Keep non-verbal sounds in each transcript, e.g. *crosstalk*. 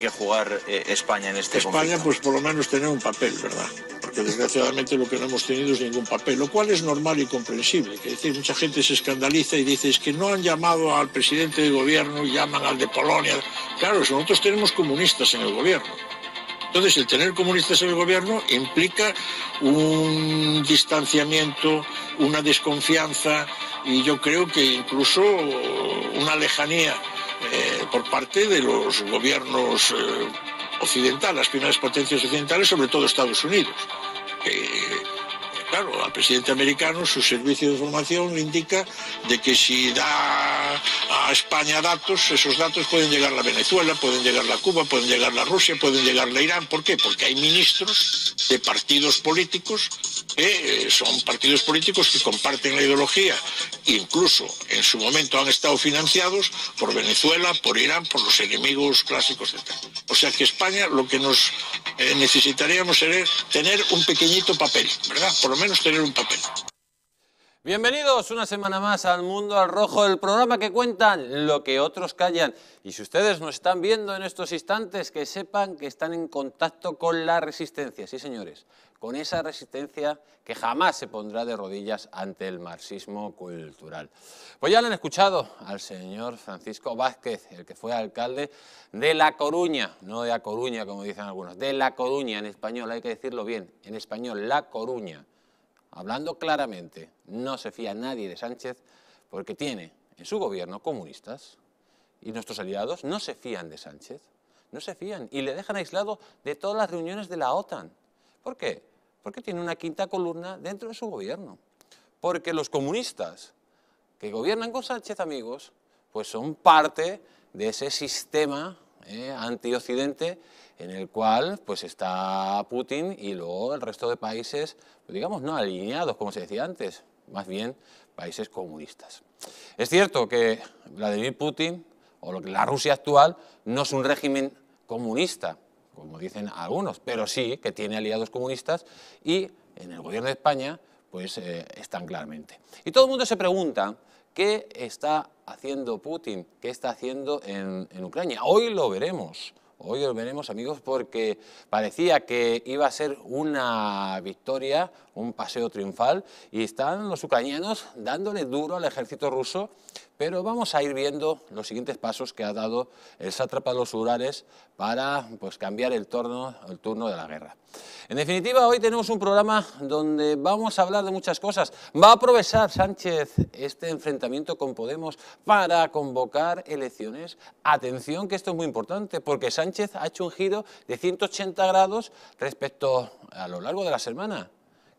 que jugar eh, España en este España, conflicto? pues por lo menos tener un papel, ¿verdad? Porque desgraciadamente lo que no hemos tenido es ningún papel, lo cual es normal y comprensible. Que decir, mucha gente se escandaliza y dice es que no han llamado al presidente de gobierno, llaman al de Polonia. Claro, nosotros tenemos comunistas en el gobierno. Entonces, el tener comunistas en el gobierno implica un distanciamiento, una desconfianza y yo creo que incluso una lejanía eh, por parte de los gobiernos eh, occidentales, las primeras potencias occidentales, sobre todo Estados Unidos. Claro, al presidente americano su servicio de información indica de que si da a España datos, esos datos pueden llegar a Venezuela, pueden llegar a Cuba, pueden llegar a Rusia, pueden llegar a Irán. ¿Por qué? Porque hay ministros de partidos políticos que eh, son partidos políticos que comparten la ideología, incluso en su momento han estado financiados por Venezuela, por Irán, por los enemigos clásicos tal. O sea que España lo que nos eh, necesitaríamos sería tener un pequeñito papel, ¿verdad? Menos tener un papel. Bienvenidos una semana más al Mundo al Rojo, el programa que cuentan lo que otros callan. Y si ustedes nos están viendo en estos instantes, que sepan que están en contacto con la resistencia, sí señores, con esa resistencia que jamás se pondrá de rodillas ante el marxismo cultural. Pues ya lo han escuchado al señor Francisco Vázquez, el que fue alcalde de La Coruña, no de A Coruña como dicen algunos, de La Coruña en español, hay que decirlo bien, en español, La Coruña. Hablando claramente, no se fía nadie de Sánchez porque tiene en su gobierno comunistas y nuestros aliados no se fían de Sánchez, no se fían y le dejan aislado de todas las reuniones de la OTAN. ¿Por qué? Porque tiene una quinta columna dentro de su gobierno. Porque los comunistas que gobiernan con Sánchez, amigos, pues son parte de ese sistema eh, anti-occidente en el cual pues está Putin y luego el resto de países, pues, digamos, no alineados, como se decía antes, más bien países comunistas. Es cierto que Vladimir Putin, o la Rusia actual, no es un régimen comunista, como dicen algunos, pero sí que tiene aliados comunistas y en el gobierno de España pues eh, están claramente. Y todo el mundo se pregunta qué está haciendo Putin, qué está haciendo en, en Ucrania. Hoy lo veremos. Hoy lo veremos, amigos, porque parecía que iba a ser una victoria, un paseo triunfal, y están los ucranianos dándole duro al ejército ruso, pero vamos a ir viendo los siguientes pasos que ha dado el sátrapa de los Urales para pues, cambiar el, el turno de la guerra. En definitiva, hoy tenemos un programa donde vamos a hablar de muchas cosas. Va a aprovechar Sánchez este enfrentamiento con Podemos para convocar elecciones. Atención que esto es muy importante porque Sánchez ha hecho un giro de 180 grados respecto a lo largo de la semana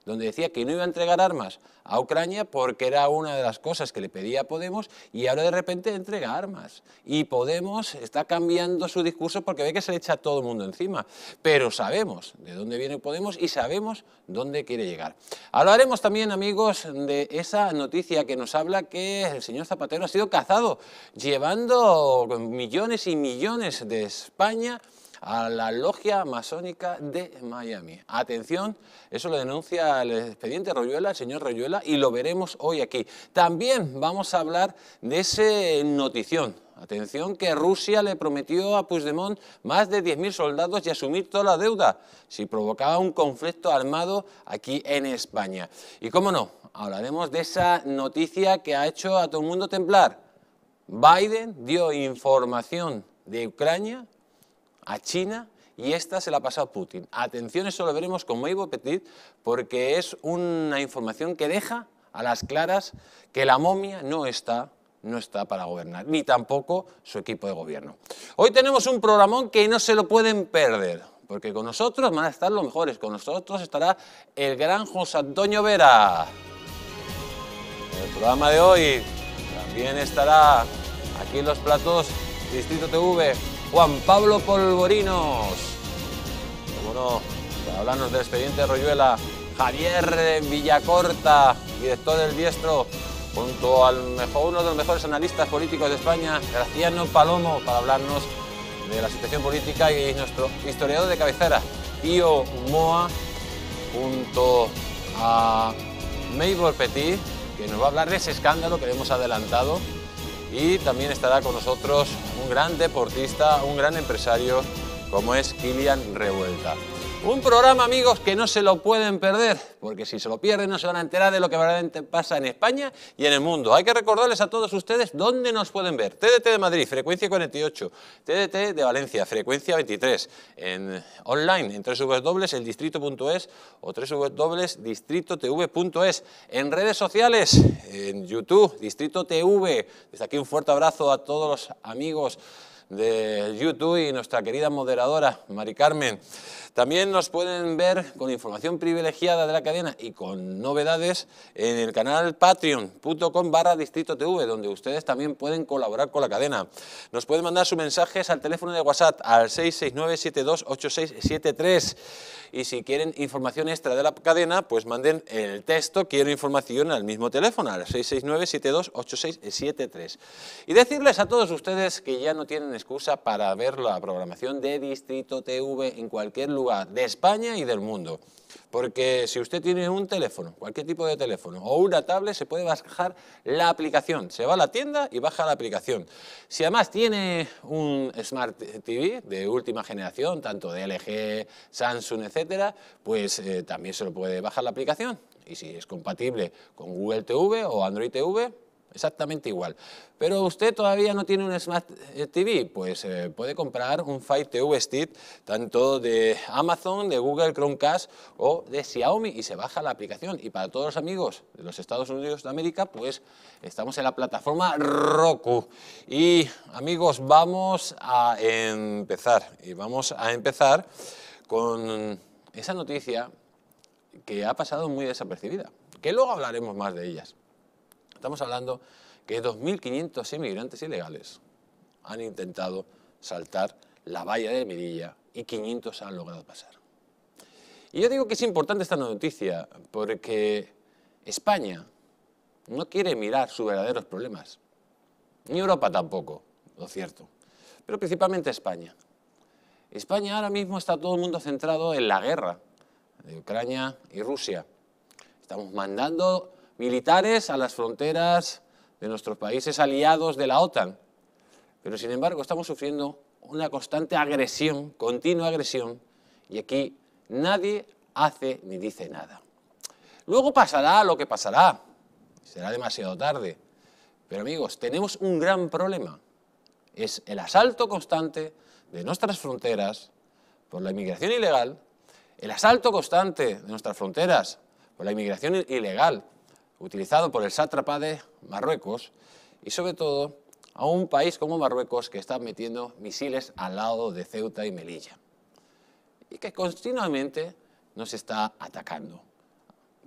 donde decía que no iba a entregar armas a Ucrania porque era una de las cosas que le pedía Podemos y ahora de repente entrega armas. Y Podemos está cambiando su discurso porque ve que se le echa a todo el mundo encima. Pero sabemos de dónde viene Podemos y sabemos dónde quiere llegar. Hablaremos también, amigos, de esa noticia que nos habla que el señor Zapatero ha sido cazado, llevando millones y millones de España a la logia masónica de Miami. Atención, eso lo denuncia el expediente Royuela, el señor Royuela, y lo veremos hoy aquí. También vamos a hablar de ese notición. Atención que Rusia le prometió a Puigdemont más de 10.000 soldados y asumir toda la deuda si provocaba un conflicto armado aquí en España. Y cómo no, hablaremos de esa noticia que ha hecho a todo el mundo temblar. Biden dio información de Ucrania a China y esta se la ha pasado Putin. Atención, eso lo veremos con muy Petit porque es una información que deja a las claras que la momia no está no está para gobernar, ni tampoco su equipo de gobierno. Hoy tenemos un programón que no se lo pueden perder, porque con nosotros van a estar los mejores, con nosotros estará el gran José Antonio Vera. El programa de hoy también estará aquí en los platos Distrito TV Juan Pablo Polvorinos. Para hablarnos del expediente Royuela, Javier Villacorta, director del Diestro, junto al uno de los mejores analistas políticos de España, Graciano Palomo, para hablarnos de la situación política y nuestro historiador de cabecera, Tío Moa, junto a Mabel Petit, que nos va a hablar de ese escándalo que hemos adelantado y también estará con nosotros un gran deportista, un gran empresario como es Kilian Revuelta. Un programa, amigos, que no se lo pueden perder, porque si se lo pierden no se van a enterar de lo que verdaderamente pasa en España y en el mundo. Hay que recordarles a todos ustedes dónde nos pueden ver. TDT de Madrid, frecuencia 48. TDT de Valencia, frecuencia 23. En online, en www.eldistrito.es o www.distritotv.es. En redes sociales, en YouTube, Distrito TV. Desde aquí un fuerte abrazo a todos los amigos de YouTube y nuestra querida moderadora, Mari Carmen. También nos pueden ver con información privilegiada de la cadena y con novedades en el canal patreon.com barra distrito TV, donde ustedes también pueden colaborar con la cadena. Nos pueden mandar sus mensajes al teléfono de WhatsApp al 669-728673 y si quieren información extra de la cadena, pues manden el texto quiero información al mismo teléfono, al 669-728673. Y decirles a todos ustedes que ya no tienen excusa para ver la programación de Distrito TV en cualquier lugar de España y del mundo. Porque si usted tiene un teléfono, cualquier tipo de teléfono o una tablet, se puede bajar la aplicación. Se va a la tienda y baja la aplicación. Si además tiene un Smart TV de última generación, tanto de LG, Samsung, etcétera, pues eh, también se lo puede bajar la aplicación. Y si es compatible con Google TV o Android TV, exactamente igual. Pero usted todavía no tiene un Smart eh, TV, pues eh, puede comprar un Fire TV Stick, tanto de Amazon, de Google Chromecast o de Xiaomi, y se baja la aplicación. Y para todos los amigos de los Estados Unidos de América, pues estamos en la plataforma Roku. Y amigos, vamos a empezar. Y vamos a empezar con esa noticia que ha pasado muy desapercibida, que luego hablaremos más de ellas. Estamos hablando que 2.500 inmigrantes ilegales han intentado saltar la valla de Mirilla y 500 han logrado pasar. Y yo digo que es importante esta noticia porque España no quiere mirar sus verdaderos problemas, ni Europa tampoco, lo cierto, pero principalmente España. España ahora mismo está todo el mundo centrado en la guerra de Ucrania y Rusia. Estamos mandando militares a las fronteras de nuestros países aliados de la OTAN. Pero sin embargo estamos sufriendo una constante agresión, continua agresión, y aquí nadie hace ni dice nada. Luego pasará lo que pasará, será demasiado tarde. Pero amigos, tenemos un gran problema. Es el asalto constante de nuestras fronteras por la inmigración ilegal, el asalto constante de nuestras fronteras por la inmigración ilegal utilizado por el sátrapa de Marruecos y sobre todo a un país como Marruecos que está metiendo misiles al lado de Ceuta y Melilla y que continuamente nos está atacando.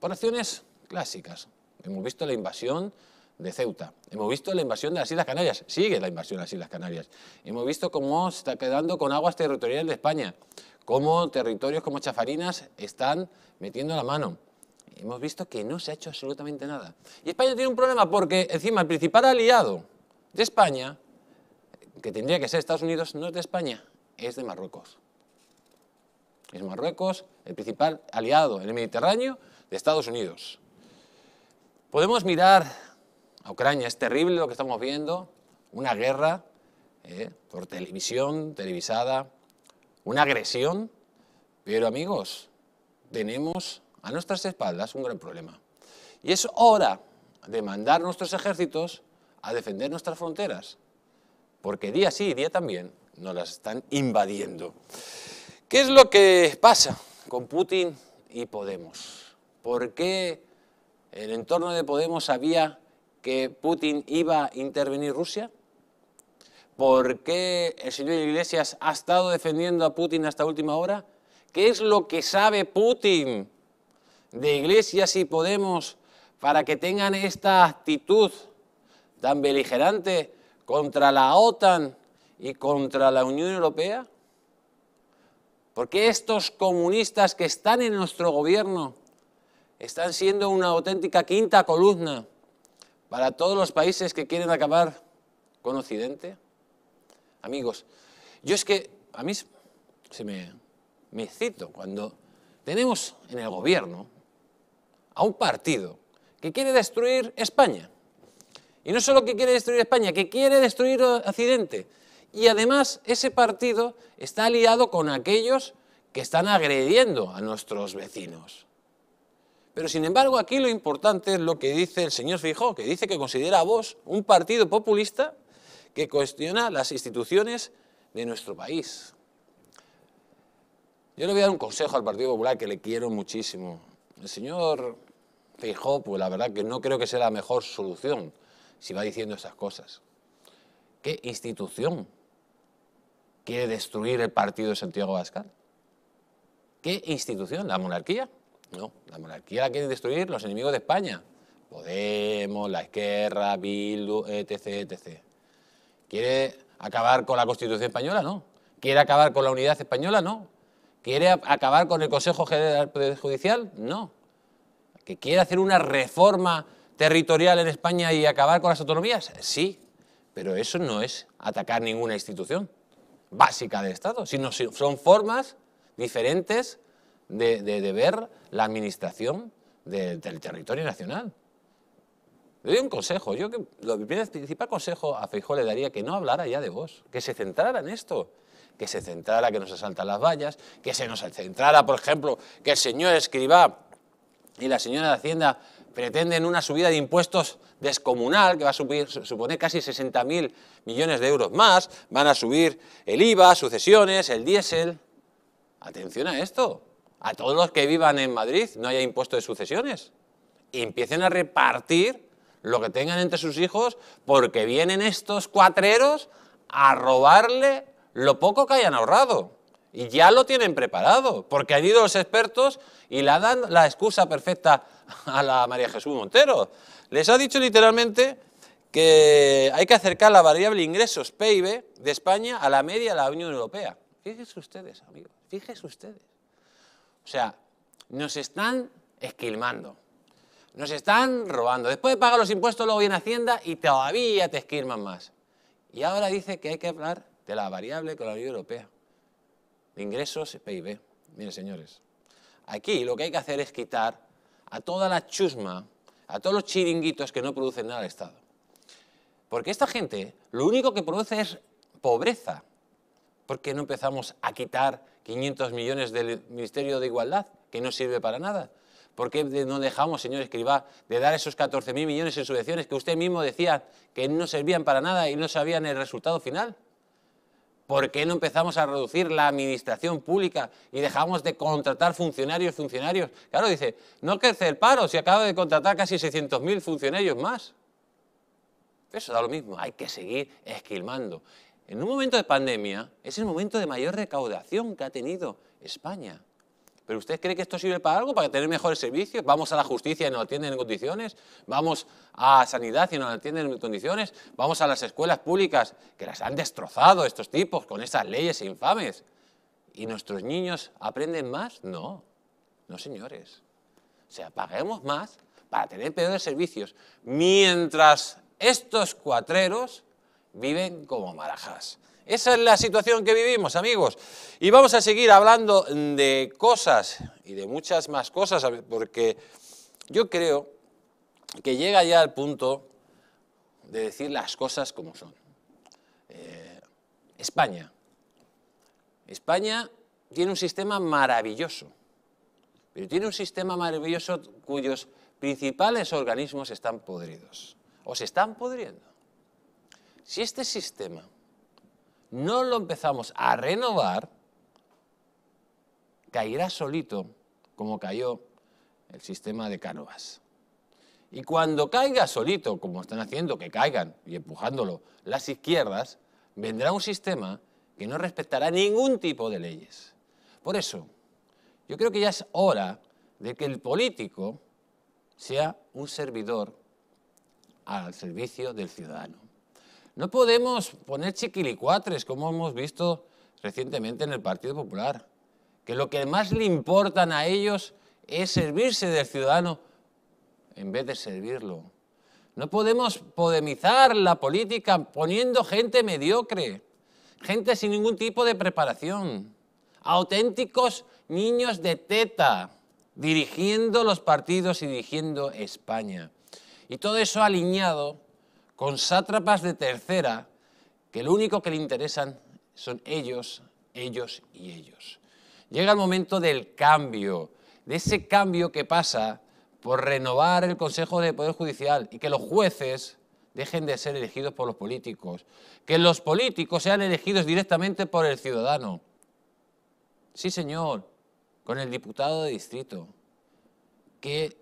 Por acciones clásicas. Hemos visto la invasión de Ceuta, hemos visto la invasión de las Islas Canarias, sigue la invasión de las Islas Canarias, hemos visto cómo se está quedando con aguas territoriales de España, cómo territorios como Chafarinas están metiendo la mano hemos visto que no se ha hecho absolutamente nada. Y España tiene un problema porque encima el principal aliado de España, que tendría que ser Estados Unidos, no es de España, es de Marruecos. Es Marruecos el principal aliado en el Mediterráneo de Estados Unidos. Podemos mirar a Ucrania, es terrible lo que estamos viendo, una guerra eh, por televisión, televisada, una agresión, pero amigos, tenemos a nuestras espaldas un gran problema. Y es hora de mandar nuestros ejércitos a defender nuestras fronteras, porque día sí y día también nos las están invadiendo. ¿Qué es lo que pasa con Putin y Podemos? ¿Por qué el entorno de Podemos sabía que Putin iba a intervenir Rusia? ¿Por qué el señor Iglesias ha estado defendiendo a Putin hasta última hora? ¿Qué es lo que sabe Putin de Iglesias y Podemos para que tengan esta actitud tan beligerante contra la OTAN y contra la Unión Europea? ¿Por qué estos comunistas que están en nuestro gobierno están siendo una auténtica quinta columna para todos los países que quieren acabar con Occidente? Amigos, yo es que a mí se me, me cito cuando tenemos en el gobierno a un partido que quiere destruir España. Y no solo que quiere destruir España, que quiere destruir Occidente. Y además ese partido está aliado con aquellos que están agrediendo a nuestros vecinos. Pero sin embargo aquí lo importante es lo que dice el señor Fijó, que dice que considera a vos un partido populista que cuestiona las instituciones de nuestro país. Yo le voy a dar un consejo al Partido Popular que le quiero muchísimo. El señor Fijó, pues la verdad que no creo que sea la mejor solución si va diciendo esas cosas. ¿Qué institución quiere destruir el partido de Santiago Abascal? ¿Qué institución? ¿La monarquía? No, la monarquía la quieren destruir los enemigos de España. Podemos, la Esquerra, Bildu, etc., etc. ¿Quiere acabar con la Constitución española? No. ¿Quiere acabar con la unidad española? No. ¿Quiere acabar con el Consejo General Judicial? No. ¿Que quiere hacer una reforma territorial en España y acabar con las autonomías? Sí, pero eso no es atacar ninguna institución básica del Estado, sino son formas diferentes de, ver la administración del territorio nacional. Le doy un consejo, yo que el principal consejo a Feijó le daría que no hablara ya de vos, que se centrara en esto, que se centrara que nos asaltan las vallas, que se nos centrara, por ejemplo, que el señor Escribá y la señora de Hacienda pretenden una subida de impuestos descomunal, que va a subir, suponer casi 60.000 millones de euros más, van a subir el IVA, sucesiones, el diésel. Atención a esto, a todos los que vivan en Madrid no haya impuesto de sucesiones. Empiecen a repartir lo que tengan entre sus hijos porque vienen estos cuatreros a robarle lo poco que hayan ahorrado. Y ya lo tienen preparado, porque han ido los expertos y le dan la excusa perfecta a la María Jesús Montero. Les ha dicho literalmente que hay que acercar la variable ingresos PIB de España a la media de la Unión Europea. Fíjense ustedes, amigos, fíjense ustedes. O sea, nos están esquilmando, nos están robando. Después de pagar los impuestos, luego viene Hacienda y todavía te esquilman más. Y ahora dice que hay que hablar de la variable con la Unión Europea de ingresos PIB. Miren, señores, aquí lo que hay que hacer es quitar a toda la chusma, a todos los chiringuitos que no producen nada al Estado. Porque esta gente lo único que produce es pobreza. ¿Por qué no empezamos a quitar 500 millones del Ministerio de Igualdad, que no sirve para nada? ¿Por qué no dejamos, señor Escribá, de dar esos 14.000 millones en subvenciones que usted mismo decía que no servían para nada y no sabían el resultado final? ¿Por qué no empezamos a reducir la administración pública y dejamos de contratar funcionarios, funcionarios? Claro, dice, no crece el paro si acaba de contratar casi 600.000 funcionarios más. Eso da lo mismo, hay que seguir esquilmando. En un momento de pandemia es el momento de mayor recaudación que ha tenido España. ¿Pero usted cree que esto sirve para algo? ¿Para tener mejores servicios? ¿Vamos a la justicia y nos atienden en condiciones? ¿Vamos a sanidad y nos atienden en condiciones? ¿Vamos a las escuelas públicas que las han destrozado estos tipos con esas leyes infames? ¿Y nuestros niños aprenden más? No, no señores. O sea, paguemos más para tener peores servicios, mientras estos cuatreros viven como marajas. Esa es la situación que vivimos, amigos. Y vamos a seguir hablando de cosas y de muchas más cosas, porque yo creo que llega ya al punto de decir las cosas como son. Eh, España. España tiene un sistema maravilloso, pero tiene un sistema maravilloso cuyos principales organismos están podridos, o se están podriendo. Si este sistema no lo empezamos a renovar, caerá solito como cayó el sistema de Cánovas. Y cuando caiga solito, como están haciendo que caigan y empujándolo las izquierdas, vendrá un sistema que no respetará ningún tipo de leyes. Por eso, yo creo que ya es hora de que el político sea un servidor al servicio del ciudadano. No podemos poner chiquilicuatres, como hemos visto recientemente en el Partido Popular, que lo que más le importan a ellos es servirse del ciudadano en vez de servirlo. No podemos podemizar la política poniendo gente mediocre, gente sin ningún tipo de preparación, auténticos niños de teta, dirigiendo los partidos y dirigiendo España. Y todo eso alineado con sátrapas de tercera que lo único que le interesan son ellos, ellos y ellos. Llega el momento del cambio, de ese cambio que pasa por renovar el Consejo de Poder Judicial y que los jueces dejen de ser elegidos por los políticos, que los políticos sean elegidos directamente por el ciudadano. Sí, señor, con el diputado de distrito. Que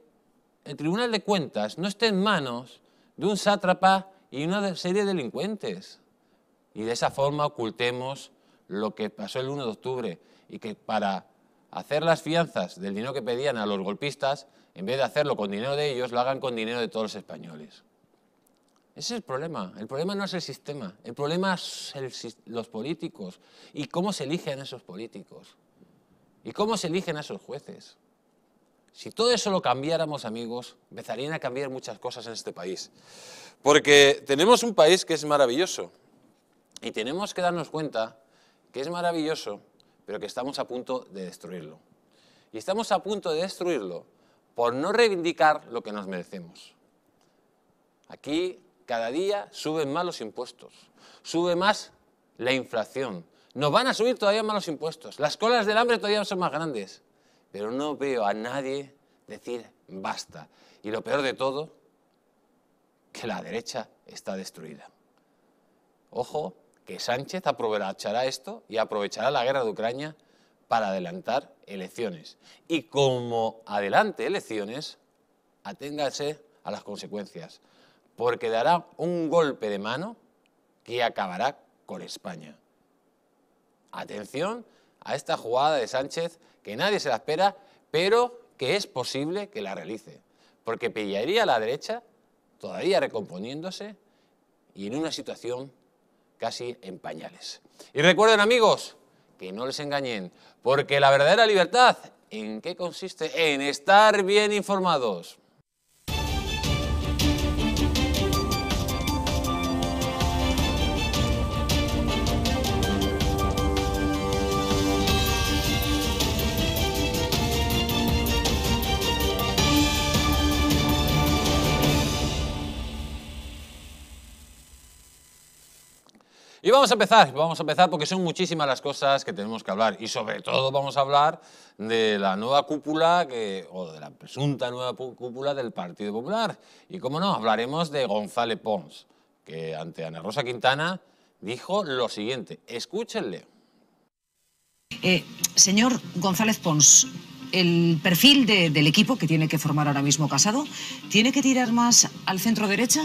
el Tribunal de Cuentas no esté en manos de un sátrapa y una serie de delincuentes. Y de esa forma ocultemos lo que pasó el 1 de octubre y que para hacer las fianzas del dinero que pedían a los golpistas, en vez de hacerlo con dinero de ellos, lo hagan con dinero de todos los españoles. Ese es el problema. El problema no es el sistema, el problema es los políticos y cómo se eligen esos políticos y cómo se eligen a esos jueces. Si todo eso lo cambiáramos, amigos, empezarían a cambiar muchas cosas en este país. Porque tenemos un país que es maravilloso y tenemos que darnos cuenta que es maravilloso, pero que estamos a punto de destruirlo. Y estamos a punto de destruirlo por no reivindicar lo que nos merecemos. Aquí cada día suben más los impuestos, sube más la inflación, nos van a subir todavía más los impuestos, las colas del hambre todavía son más grandes, pero no veo a nadie decir basta. Y lo peor de todo, que la derecha está destruida. Ojo, que Sánchez aprovechará esto y aprovechará la guerra de Ucrania para adelantar elecciones. Y como adelante elecciones, aténgase a las consecuencias porque dará un golpe de mano que acabará con España. Atención a esta jugada de Sánchez que nadie se la espera, pero que es posible que la realice, porque pillaría a la derecha todavía recomponiéndose y en una situación casi en pañales. Y recuerden amigos, que no les engañen, porque la verdadera libertad, ¿en qué consiste? En estar bien informados. Y vamos a empezar, vamos a empezar porque son muchísimas las cosas que tenemos que hablar y sobre todo vamos a hablar de la nueva cúpula o de la presunta nueva cúpula del Partido Popular. Y como no, hablaremos de González Pons, que ante Ana Rosa Quintana dijo lo siguiente, escúchenle. Eh, señor González Pons, el perfil del equipo que tiene que formar ahora mismo Casado, ¿tiene que tirar más al centro derecha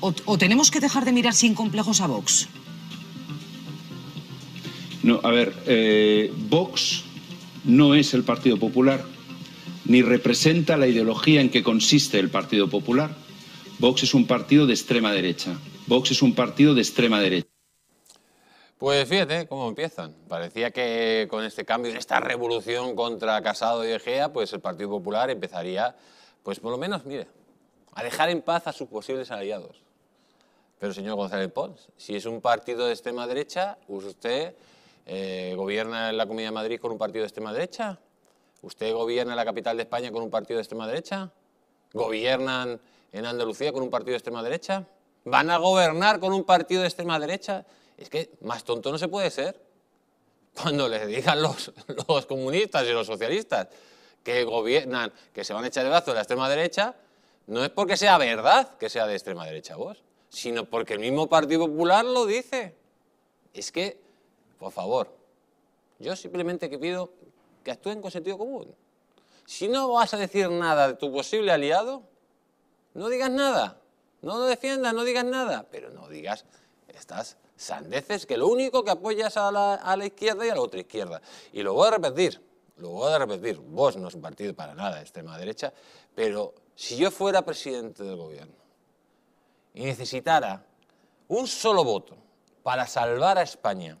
o tenemos que dejar de mirar sin complejos a Vox? No, a ver, eh, Vox no es el Partido Popular, ni representa la ideología en que consiste el Partido Popular. Vox es un partido de extrema derecha. Vox es un partido de extrema derecha. Pues fíjate cómo empiezan. Parecía que con este cambio, esta revolución contra Casado y Egea, pues el Partido Popular empezaría, pues por lo menos, mire, a dejar en paz a sus posibles aliados. Pero señor González Pons, si es un partido de extrema derecha, usted eh, ¿Gobierna la Comunidad de Madrid con un partido de extrema derecha? ¿Usted gobierna la capital de España con un partido de extrema derecha? ¿Gobiernan en Andalucía con un partido de extrema derecha? ¿Van a gobernar con un partido de extrema derecha? Es que más tonto no se puede ser. Cuando les digan los, *laughs* los comunistas y los socialistas que gobiernan, que se van a echar el brazo de la extrema derecha, no es porque sea verdad que sea de extrema derecha vos, sino porque el mismo Partido Popular lo dice. Es que por favor, yo simplemente que pido que actúen con sentido común. Si no vas a decir nada de tu posible aliado, no digas nada. No lo defiendas, no digas nada, pero no digas estas sandeces que lo único que apoyas a la, izquierda y a la otra izquierda. Y lo voy a repetir, lo voy a repetir, vos no es un partido para nada de extrema derecha, pero si yo fuera presidente del gobierno y necesitara un solo voto para salvar a España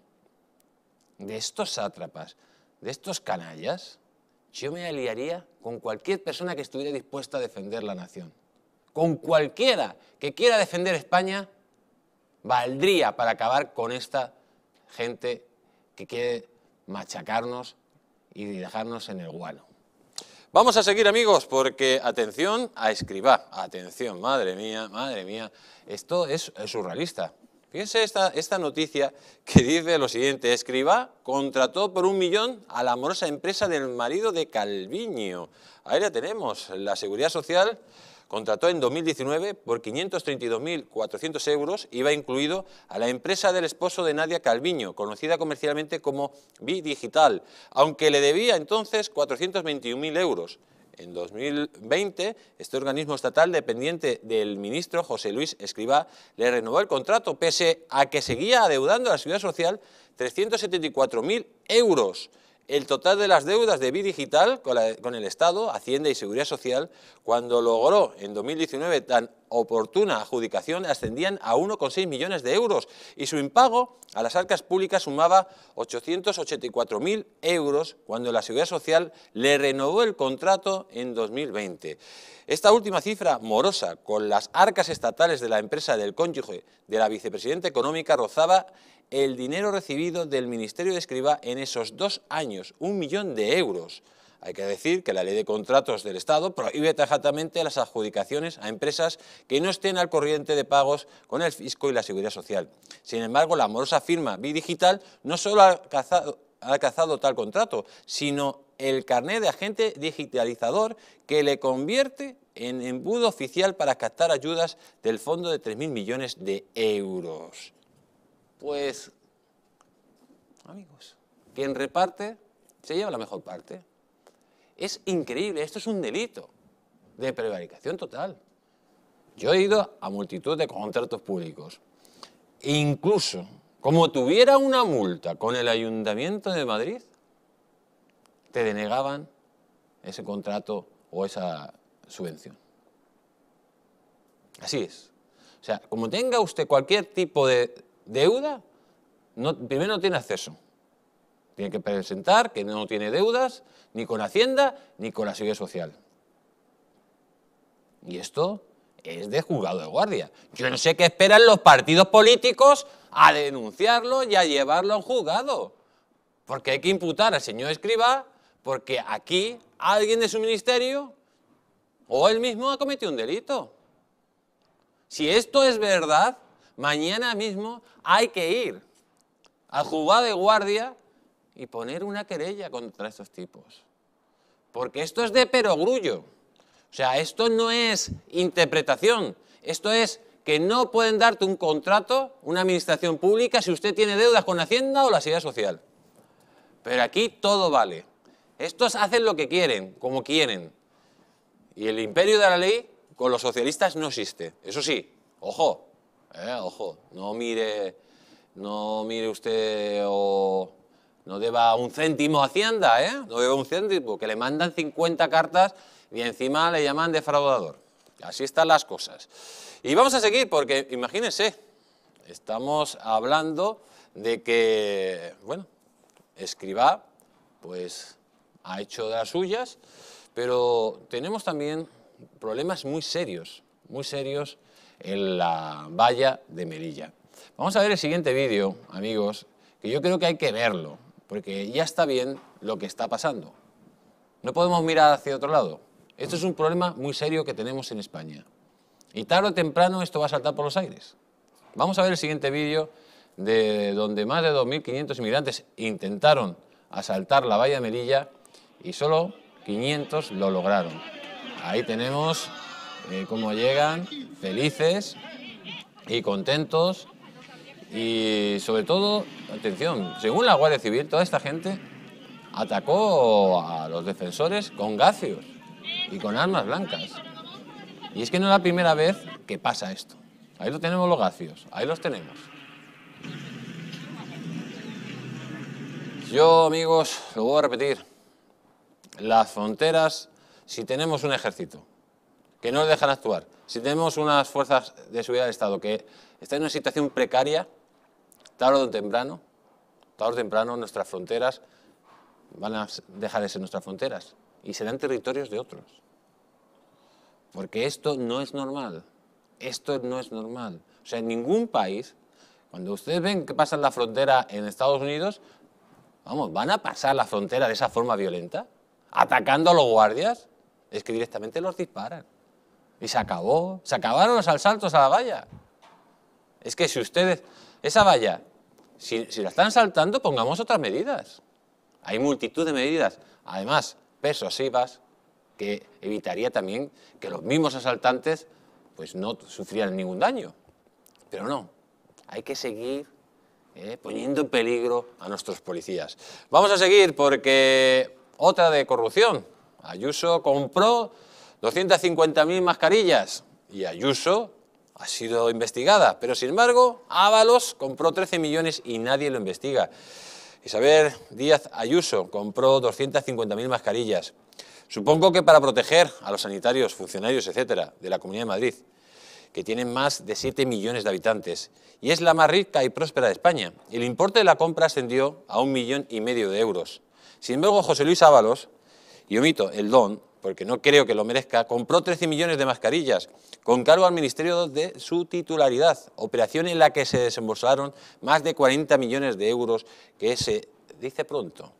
de estos sátrapas, de estos canallas, yo me aliaría con cualquier persona que estuviera dispuesta a defender la nación. Con cualquiera que quiera defender España, valdría para acabar con esta gente que quiere machacarnos y dejarnos en el guano. Vamos a seguir amigos, porque atención a escribá, atención, madre mía, madre mía, esto es surrealista. Fíjense esta, esta noticia que dice lo siguiente. Escriba contrató por un millón a la amorosa empresa del marido de Calviño. Ahí la tenemos. La Seguridad Social contrató en 2019 por 532.400 euros, iba incluido a la empresa del esposo de Nadia Calviño, conocida comercialmente como Bidigital, aunque le debía entonces 421.000 euros. En 2020, este organismo estatal dependiente del ministro José Luis Escribá le renovó el contrato, pese a que seguía adeudando a la Seguridad Social 374.000 euros el total de las deudas de Bidigital con, con el Estado, Hacienda y Seguridad Social, cuando logró en 2019 tan oportuna adjudicación, ascendían a 1,6 millones de euros y su impago a las arcas públicas sumaba 884.000 euros cuando la Seguridad Social le renovó el contrato en 2020. Esta última cifra morosa con las arcas estatales de la empresa del cónyuge de la vicepresidenta económica rozaba el dinero recibido del Ministerio de Escriba en esos dos años, un millón de euros. Hay que decir que la ley de contratos del Estado prohíbe tajatamente las adjudicaciones a empresas que no estén al corriente de pagos con el fisco y la seguridad social. Sin embargo, la amorosa firma Bidigital no solo ha cazado, ha cazado tal contrato, sino el carnet de agente digitalizador que le convierte en embudo oficial para captar ayudas del fondo de 3.000 millones de euros. Pues, amigos, quien reparte se lleva la mejor parte. Es increíble, esto es un delito de prevaricación total. Yo he ido a multitud de contratos públicos. incluso, como tuviera una multa con el Ayuntamiento de Madrid, te denegaban ese contrato o esa subvención. Así es. O sea, como tenga usted cualquier tipo de deuda, primero no tiene acceso. Tiene que presentar que no tiene deudas ni con Hacienda ni con la Seguridad Social. Y esto es de juzgado de guardia. Yo no sé qué esperan los partidos políticos a denunciarlo y a llevarlo a un juzgado. Porque hay que imputar al señor Escriba porque aquí alguien de su ministerio o él mismo ha cometido un delito. Si esto es verdad, mañana mismo hay que ir al juzgado de guardia y poner una querella contra estos tipos. Porque esto es de perogrullo. O sea, esto no es interpretación. Esto es que no pueden darte un contrato, una administración pública, si usted tiene deudas con Hacienda o la Seguridad Social. Pero aquí todo vale. Estos hacen lo que quieren, como quieren. Y el imperio de la ley con los socialistas no existe. Eso sí, ojo, eh, ojo, no mire, no mire usted o no deba un céntimo a Hacienda, ¿eh? No deba un céntimo, que le mandan 50 cartas y encima le llaman defraudador. Así están las cosas. Y vamos a seguir porque, imagínense, estamos hablando de que, bueno, Escribá, pues ha hecho de las suyas, pero tenemos también problemas muy serios, muy serios en la valla de Melilla. Vamos a ver el siguiente vídeo, amigos, que yo creo que hay que verlo, porque ya está bien lo que está pasando. No podemos mirar hacia otro lado. Esto es un problema muy serio que tenemos en España. Y tarde o temprano esto va a saltar por los aires. Vamos a ver el siguiente vídeo de donde más de 2.500 inmigrantes intentaron asaltar la valla de Melilla y solo 500 lo lograron. Ahí tenemos eh, cómo llegan felices y contentos y sobre todo, atención, según la Guardia Civil, toda esta gente atacó a los defensores con gacios y con armas blancas. Y es que no es la primera vez que pasa esto. Ahí lo tenemos los gacios, ahí los tenemos. Yo, amigos, lo voy a repetir. Las fronteras, si tenemos un ejército, que no dejan actuar. Si tenemos unas fuerzas de seguridad del Estado que están en una situación precaria, tarde o temprano, tarde o temprano nuestras fronteras van a dejar de ser nuestras fronteras y serán territorios de otros. Porque esto no es normal. Esto no es normal. O sea, en ningún país, cuando ustedes ven que pasan la frontera en Estados Unidos, vamos, ¿van a pasar la frontera de esa forma violenta? ¿Atacando a los guardias? Es que directamente los disparan. Y se acabó. Se acabaron los asaltos a la valla. Es que si ustedes, esa valla, si, si la están saltando, pongamos otras medidas. Hay multitud de medidas. Además, persuasivas, que evitaría también que los mismos asaltantes pues no sufrieran ningún daño. Pero no, hay que seguir eh, poniendo en peligro a nuestros policías. Vamos a seguir porque otra de corrupción. Ayuso compró 250.000 mascarillas y Ayuso ha sido investigada, pero sin embargo Ábalos compró 13 millones y nadie lo investiga. Isabel Díaz Ayuso compró 250.000 mascarillas. Supongo que para proteger a los sanitarios, funcionarios, etcétera, de la Comunidad de Madrid, que tienen más de 7 millones de habitantes y es la más rica y próspera de España. El importe de la compra ascendió a un millón y medio de euros. Sin embargo, José Luis Ábalos, y omito el don, porque no creo que lo merezca, compró 13 millones de mascarillas con cargo al Ministerio de su titularidad, operación en la que se desembolsaron más de 40 millones de euros que se dice pronto.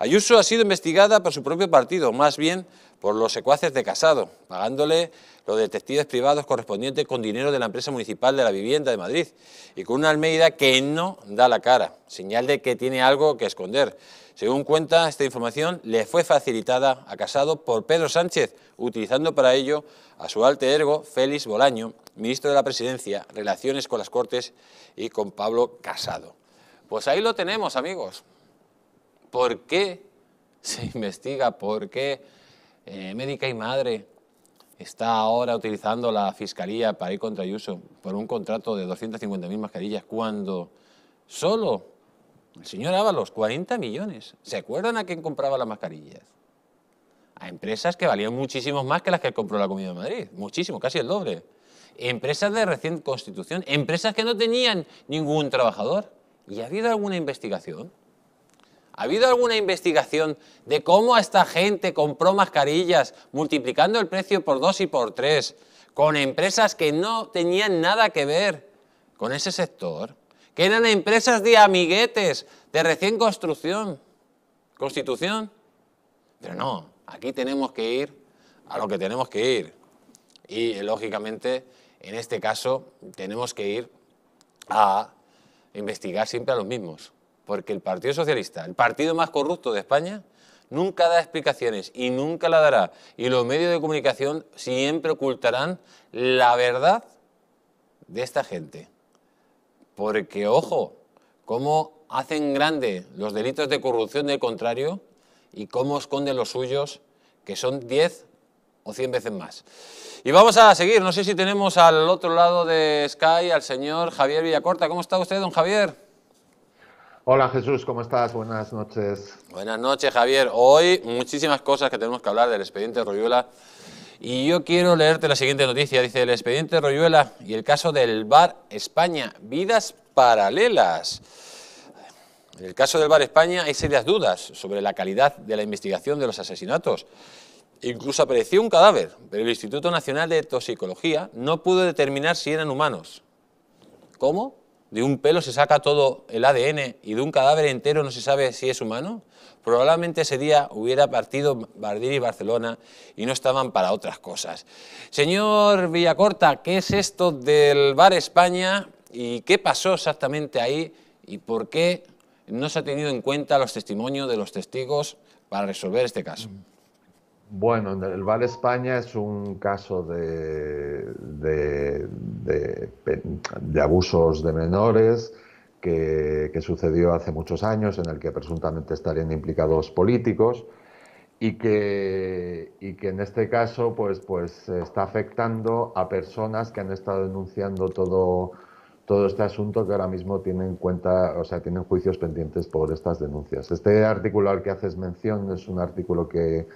Ayuso ha sido investigada por su propio partido, más bien por los secuaces de Casado, pagándole los detectives privados correspondientes con dinero de la empresa municipal de la vivienda de Madrid y con una Almeida que no da la cara, señal de que tiene algo que esconder. Según cuenta esta información, le fue facilitada a Casado por Pedro Sánchez, utilizando para ello a su alter ergo Félix Bolaño, ministro de la Presidencia, Relaciones con las Cortes y con Pablo Casado. Pues ahí lo tenemos, amigos. ¿Por qué se investiga? ¿Por qué eh, Médica y Madre está ahora utilizando la Fiscalía para ir contra Ayuso por un contrato de 250.000 mascarillas cuando solo el señor Ábalos, 40 millones. ¿Se acuerdan a quién compraba las mascarillas? A empresas que valían muchísimos más que las que compró la Comunidad de Madrid. Muchísimo, casi el doble. Empresas de recién constitución, empresas que no tenían ningún trabajador. ¿Y ha habido alguna investigación? ¿Ha habido alguna investigación de cómo esta gente compró mascarillas multiplicando el precio por dos y por tres con empresas que no tenían nada que ver con ese sector? Que eran empresas de amiguetes, de recién construcción, constitución. Pero no, aquí tenemos que ir a lo que tenemos que ir. Y lógicamente, en este caso, tenemos que ir a investigar siempre a los mismos. Porque el Partido Socialista, el partido más corrupto de España, nunca da explicaciones y nunca la dará. Y los medios de comunicación siempre ocultarán la verdad de esta gente. Porque, ojo, cómo hacen grande los delitos de corrupción del contrario y cómo esconden los suyos, que son 10 o 100 veces más. Y vamos a seguir, no sé si tenemos al otro lado de Sky al señor Javier Villacorta. ¿Cómo está usted, don Javier? Hola Jesús, ¿cómo estás? Buenas noches. Buenas noches, Javier. Hoy muchísimas cosas que tenemos que hablar del expediente Royuela y yo quiero leerte la siguiente noticia. Dice el expediente Royuela y el caso del Bar España, vidas paralelas. En el caso del Bar España hay serias dudas sobre la calidad de la investigación de los asesinatos. Incluso apareció un cadáver, pero el Instituto Nacional de Toxicología no pudo determinar si eran humanos. ¿Cómo? ¿De un pelo se saca todo el ADN y de un cadáver entero no se sabe si es humano? probablemente ese día hubiera partido Bardini y Barcelona y no estaban para otras cosas. Señor Villacorta, ¿qué es esto del Bar España y qué pasó exactamente ahí y por qué no se ha tenido en cuenta los testimonios de los testigos para resolver este caso? Bueno, el Bar España es un caso de, de abusos de menores que, sucedió hace muchos años, en el que presuntamente estarían implicados políticos y que, y que en este caso pues, pues está afectando a personas que han estado denunciando todo, todo este asunto que ahora mismo tienen cuenta, o sea, tienen juicios pendientes por estas denuncias. Este artículo al que haces mención es un artículo que,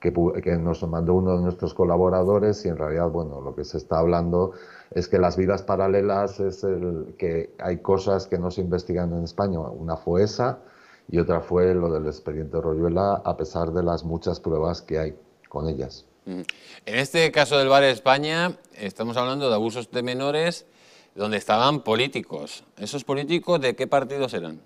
que, que nos mandó uno de nuestros colaboradores y en realidad, bueno, lo que se está hablando es que las vidas paralelas es el que hay cosas que no se investigan en España. Una fue esa y otra fue lo del expediente Royuela, a pesar de las muchas pruebas que hay con ellas. En este caso del Bar España, estamos hablando de abusos de menores donde estaban políticos. ¿Esos políticos de qué partidos eran?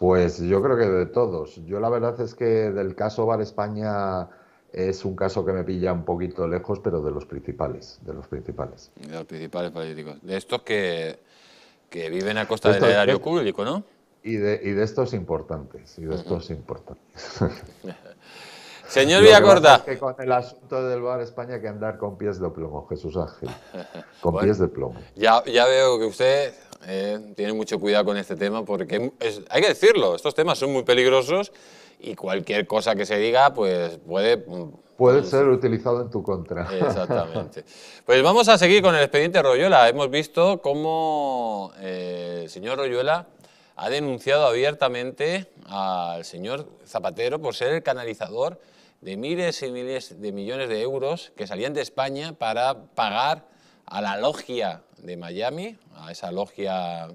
Pues yo creo que de todos. Yo la verdad es que del caso Bar España es un caso que me pilla un poquito lejos, pero de los principales, de los principales. De los principales políticos. De estos que, que viven a costa del erario público, ¿no? Y de, y de estos importantes, y de estos importantes. *laughs* Señor Villacorta. Es que con el asunto del bar España hay que andar con pies de plomo, Jesús Ángel. *laughs* Con pies de plomo. Ya, ya veo que usted eh, tiene mucho cuidado con este tema porque hay que decirlo, estos temas son muy peligrosos y cualquier cosa que se diga pues puede... Mm, puede ser utilizado en tu contra. *laughs* Exactamente. Pues vamos a seguir con el expediente Royuela. Hemos visto cómo eh, el señor Royuela ha denunciado abiertamente al señor Zapatero por ser el canalizador de miles y miles de millones de euros que salían de España para pagar a la logia de Miami, a esa logia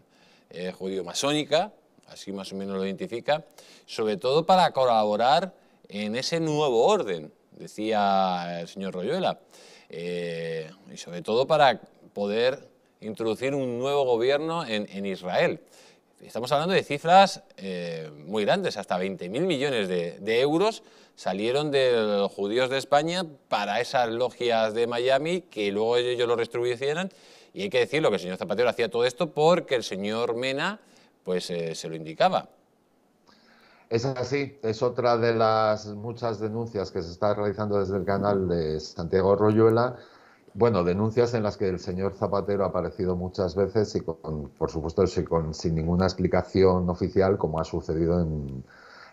eh, judío-masónica, así más o menos lo identifica, sobre todo para colaborar en ese nuevo orden, decía el señor Royuela, eh, y sobre todo para poder introducir un nuevo gobierno en, Israel. Estamos hablando de cifras eh, muy grandes, hasta 20.000 millones de, euros salieron de los judíos de España para esas logias de Miami que luego ellos lo redistribuyeran. Y hay que decirlo que el señor Zapatero hacía todo esto porque el señor Mena pues eh, se lo indicaba. Es así, es otra de las muchas denuncias que se está realizando desde el canal de Santiago Royuela. Bueno, denuncias en las que el señor Zapatero ha aparecido muchas veces y, por supuesto, sin ninguna explicación oficial, como ha sucedido en,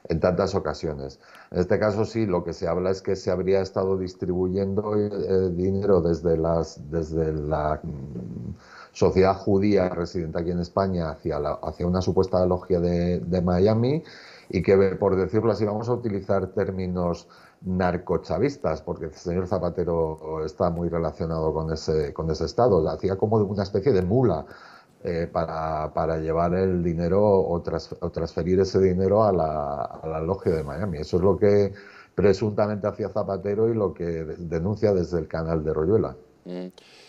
en tantas ocasiones. En este caso sí, lo que se habla es que se habría estado distribuyendo eh, dinero desde, las, desde la mm, sociedad judía residente aquí en España hacia, hacia una supuesta logia de, Miami y que, por decirlo así, vamos a utilizar términos narcochavistas, porque el señor Zapatero está muy relacionado con ese, con ese estado. Hacía como una especie de mula eh, para, llevar el dinero o, transferir ese dinero a la, a la, logia de Miami. Eso es lo que presuntamente hacía Zapatero y lo que denuncia desde el canal de Royuela. Mm.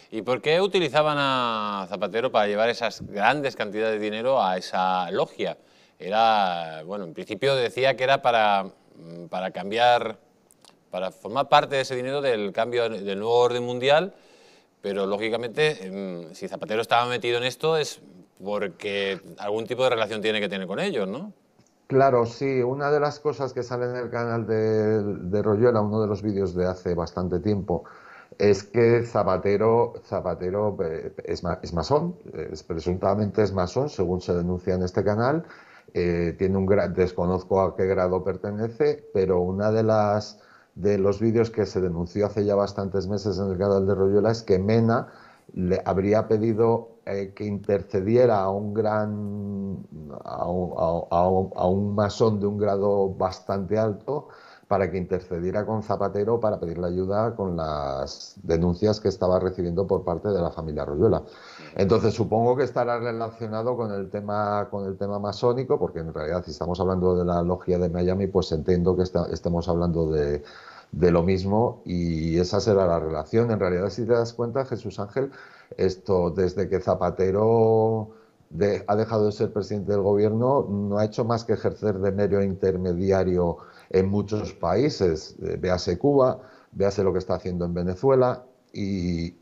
¿Y por qué utilizaban a Zapatero para llevar esas grandes cantidades de dinero a esa logia? Era, bueno, en principio decía que era para, mm, para cambiar, para formar parte de ese dinero del cambio del nuevo orden mundial pero lógicamente em, si Zapatero estaba metido en esto es porque algún tipo de relación tiene que tener con ellos, ¿no? Claro, sí. Una de las cosas que sale en el canal de, de Royuela, uno de los vídeos de hace bastante tiempo, es que Zapatero, Zapatero eh, es, es masón, es, presuntamente es masón, según se denuncia en este canal. Eh, tiene un desconozco a qué grado pertenece, pero una de las de los vídeos que se denunció hace ya bastantes meses en el canal de Royuela es que Mena le habría pedido eh, que intercediera a un gran a un, masón de un grado bastante alto para que intercediera con Zapatero para pedirle ayuda con las denuncias que estaba recibiendo por parte de la familia Royuela. Entonces supongo que estará relacionado con el tema con el tema masónico, porque en realidad si estamos hablando de la logia de Miami, pues entiendo que estemos hablando de, lo mismo y esa será la relación. En realidad, si te das cuenta, Jesús Ángel, esto desde que Zapatero ha dejado de ser presidente del gobierno, no ha hecho más que ejercer de mero intermediario en muchos países. Eh, véase Cuba, véase lo que está haciendo en Venezuela y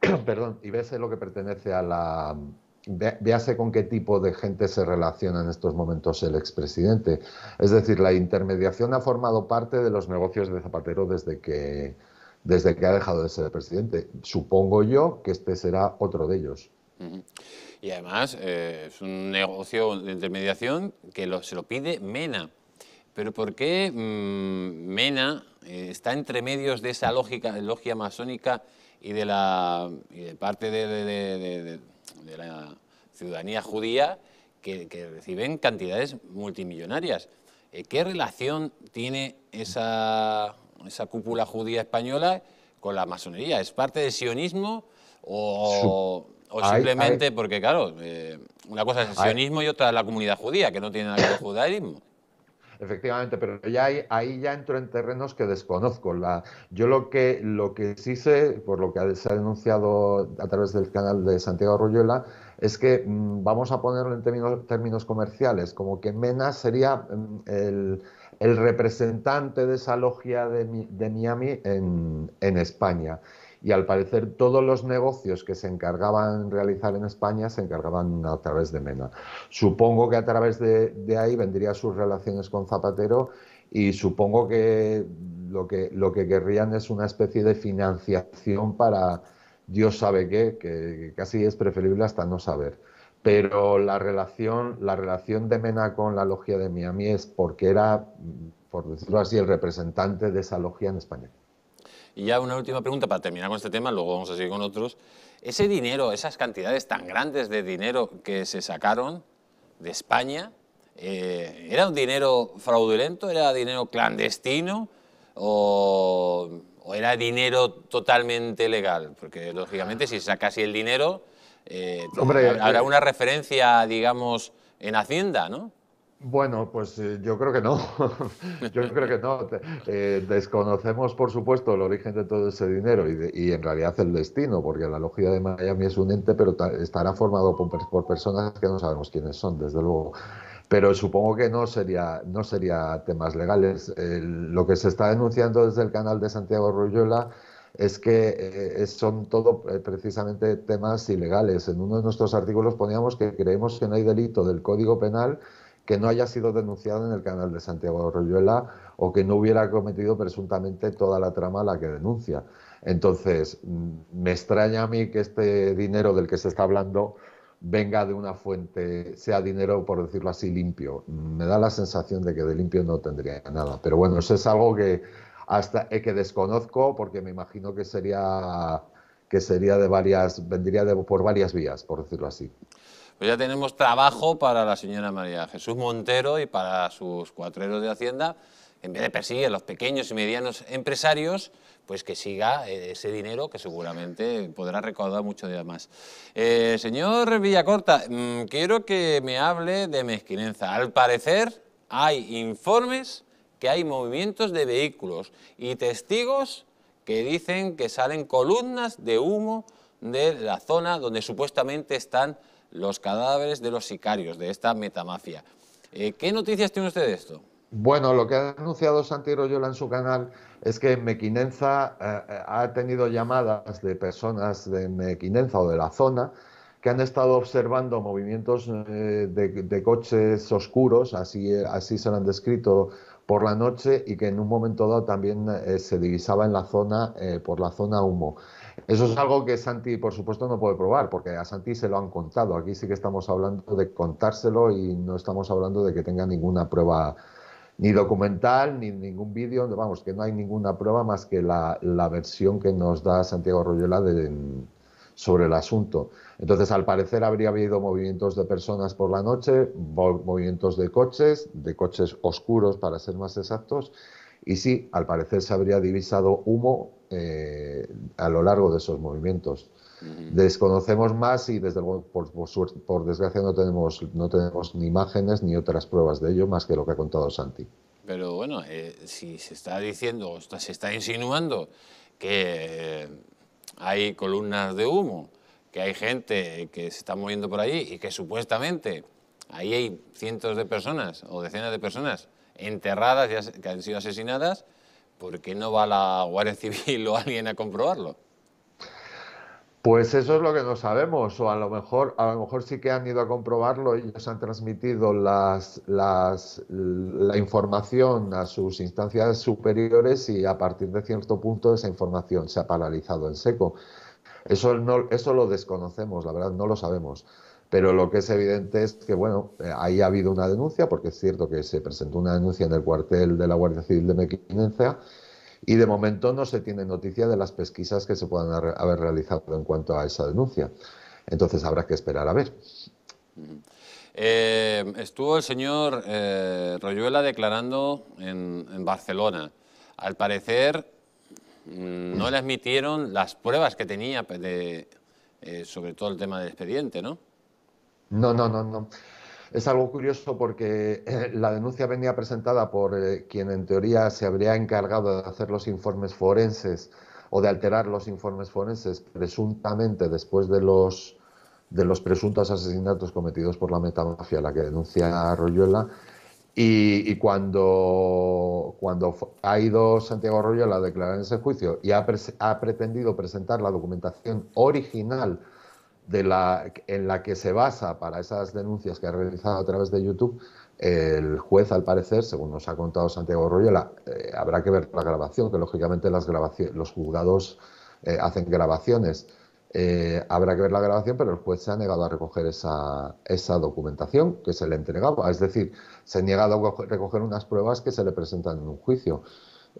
*clears throat* perdón, y véase lo que pertenece a la... Véase con qué tipo de gente se relaciona en estos momentos el expresidente. Es decir, la intermediación ha formado parte de los negocios de Zapatero desde que, desde que ha dejado de ser presidente. Supongo yo que este será otro de ellos. Y además eh, es un negocio de intermediación que se lo pide Mena. Pero ¿por qué mm, Mena eh, está entre medios de esa lógica, logia masónica y de la parte de, la ciudadanía judía que, reciben cantidades multimillonarias. Eh, ¿Qué relación tiene esa, esa cúpula judía española con la masonería? ¿Es parte del sionismo o, simplemente porque, claro, eh, una cosa es el sionismo y otra es la comunidad judía, que no tiene nada que ver con el judaísmo? Efectivamente, pero ya ahí ya entro en terrenos que desconozco. La, yo lo que, lo que sí sé, por lo que se ha denunciado a través del canal de Santiago Arroyola, es que mm, vamos a ponerlo en términos, términos, comerciales, como que Mena sería mm, el, el representante de esa logia de, Miami en, España. Y al parecer todos los negocios que se encargaban de realizar en España se encargaban a través de Mena. Supongo que a través de, ahí vendrían sus relaciones con Zapatero y supongo que lo, que lo que querrían es una especie de financiación para Dios sabe qué, que casi es preferible hasta no saber pero la relación, la relación de Mena con la logia de Miami es porque era, por decirlo así, el representante de esa logia en España. Y ya una última pregunta para terminar con este tema, luego vamos a seguir con otros. Ese dinero, esas cantidades tan grandes de dinero que se sacaron de España, eh, ¿era un dinero fraudulento, era dinero clandestino o, o, era dinero totalmente legal? Porque lógicamente si sacas el dinero eh, habrá eh, una referencia, digamos, en Hacienda, ¿no? Bueno, pues eh, yo creo que no. *laughs* yo creo que no. desconocemos, por supuesto, el origen de todo ese dinero y, en realidad el destino, porque la logia de Miami es un ente, pero estará formado por, personas que no sabemos quiénes son, desde luego. Pero supongo que no sería, no sería temas legales. lo que se está denunciando desde el canal de Santiago Royuela es que eh, son todo eh, precisamente temas ilegales. En uno de nuestros artículos poníamos que creemos que no hay delito del Código Penal que no haya sido denunciado en el canal de Santiago Royuela o que no hubiera cometido presuntamente toda la trama a la que denuncia. Entonces, mm, me extraña a mí que este dinero del que se está hablando venga de una fuente, sea dinero, por decirlo así, limpio. Me da la sensación de que de limpio no tendría nada. Pero bueno, eso es algo que hasta eh, que desconozco porque me imagino que sería que sería de varias vendría por varias vías por decirlo así pues ya tenemos trabajo para la señora María Jesús Montero y para sus cuatreros de Hacienda en vez de perseguir a los pequeños y medianos empresarios, pues que siga eh, ese dinero que seguramente podrá recaudar mucho más. Eh, señor Villacorta, mm, quiero que me hable de mezquinenza. Al parecer hay informes que hay movimientos de vehículos y testigos que dicen que salen columnas de humo de la zona donde supuestamente están los cadáveres de los sicarios de esta metamafia. Eh, ¿Qué noticias tiene usted de esto? Bueno, lo que ha anunciado Santi Royola en su canal es que Mequinenza eh, ha tenido llamadas de personas de Mequinenza o de la zona que han estado observando movimientos eh, de, coches oscuros, así, se lo han descrito por la noche y que en un momento dado también se divisaba en la zona, por la zona humo. Eso es algo que Santi, por supuesto, no puede probar, porque a Santi se lo han contado. Aquí sí que estamos hablando de contárselo y no estamos hablando de que tenga ninguna prueba ni documental, ni ningún vídeo, vamos, que no hay ninguna prueba más que la, la versión que nos da Santiago Royola sobre el asunto. Entonces, al parecer habría habido movimientos de personas por la noche, movimientos de coches, de coches oscuros para ser más exactos, y sí, al parecer se habría divisado humo eh, a lo largo de esos movimientos. Desconocemos más y desde luego, por, desgracia, no tenemos, no tenemos ni imágenes ni otras pruebas de ello más que lo que ha contado Santi. Pero bueno, eh, si se está diciendo, o se está insinuando que hay columnas de humo, que hay gente que se está moviendo por allí y que supuestamente ahí hay cientos de personas o decenas de personas enterradas que han sido asesinadas, ¿por qué no va la Guardia *laughs* Civil o alguien a comprobarlo? Pues eso es lo que no sabemos, o a lo mejor, a lo mejor sí que han ido a comprobarlo ellos han transmitido las, las, la información a sus instancias superiores y a partir de cierto punto esa información se ha paralizado en seco. Eso, no, eso lo desconocemos, la verdad, no lo sabemos. Pero lo que es evidente es que, bueno, eh, ahí ha habido una denuncia, porque es cierto que se presentó una denuncia en el cuartel de la Guardia Civil de Mequinencia, y de momento no se tiene noticia de las pesquisas que se puedan haber realizado en cuanto a esa denuncia. Entonces habrá que esperar a ver. Eh, estuvo el señor eh, Royuela declarando en, Barcelona. Al parecer mm, no le admitieron las pruebas que tenía sobre todo el tema del expediente, ¿no? No, no, no, no. Es algo curioso porque eh, la denuncia venía presentada por eh, quien en teoría se habría encargado de hacer los informes forenses o de alterar los informes forenses presuntamente después de los, de los presuntos asesinatos cometidos por la metamafia, la que denuncia a Royuela. Y, cuando, cuando ha ido Santiago Royola a declarar ese juicio y ha, ha pretendido presentar la documentación original de la, en la que se basa para esas denuncias que ha realizado a través de YouTube, el juez, al parecer, según nos ha contado Santiago Royola, eh, habrá que ver la grabación, que lógicamente las los juzgados eh, hacen grabaciones. Eh, habrá que ver la grabación, pero el juez se ha negado a recoger esa, esa documentación que se le entregaba. Es decir, se ha negado a recoger unas pruebas que se le presentan en un juicio.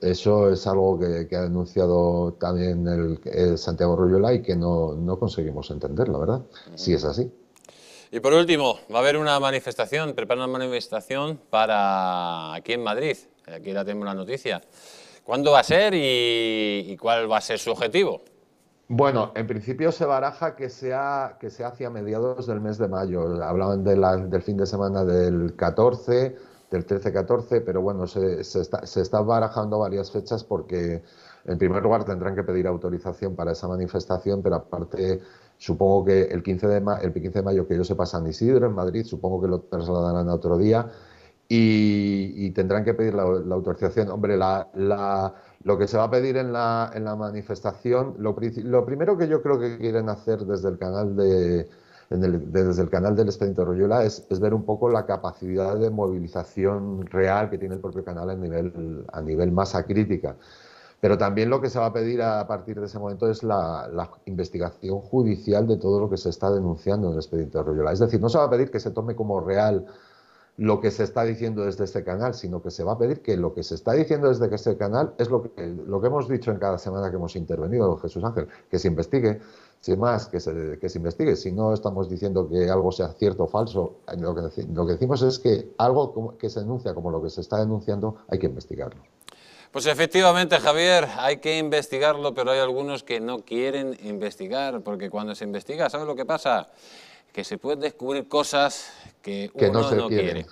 Eso es algo que, ha denunciado también el, Santiago Royola y que no, no conseguimos entender, la verdad, si es así. Y por último, va a haber una manifestación, prepara una manifestación para aquí en Madrid, aquí la tenemos la noticia. ¿Cuándo va a ser y, cuál va a ser su objetivo? Bueno, en principio se baraja que sea, que sea hacia mediados del mes de mayo. Hablaban del fin de semana del 14, del 13-14, pero bueno, se, se, está, se está barajando varias fechas porque, en primer lugar, tendrán que pedir autorización para esa manifestación, pero aparte Supongo que el 15 de, el 15 de mayo, que yo sepa, San Isidro en Madrid, supongo que lo trasladarán a otro día y, tendrán que pedir la, autorización. Hombre, lo que se va a pedir en la, en la manifestación, lo, primero que yo creo que quieren hacer desde el canal de, desde el canal del Expediente Royola es, es, ver un poco la capacidad de movilización real que tiene el propio canal a nivel, a nivel masa crítica. Pero también lo que se va a pedir a partir de ese momento es la, investigación judicial de todo lo que se está denunciando en el expediente Royola. Es decir, no se va a pedir que se tome como real lo que se está diciendo desde este canal, sino que se va a pedir que lo que se está diciendo desde este canal es lo que, lo que hemos dicho en cada semana que hemos intervenido, Jesús Ángel, que se investigue, sin más, que se, que se investigue. Si no estamos diciendo que algo sea cierto o falso, lo que, lo que decimos es que algo que se denuncia como lo que se está denunciando hay que investigarlo. Pues efectivamente, Javier, hay que investigarlo, pero hay algunos que no quieren investigar, porque cuando se investiga, ¿sabes lo que pasa? Que se pueden descubrir cosas que, uno no, quiere.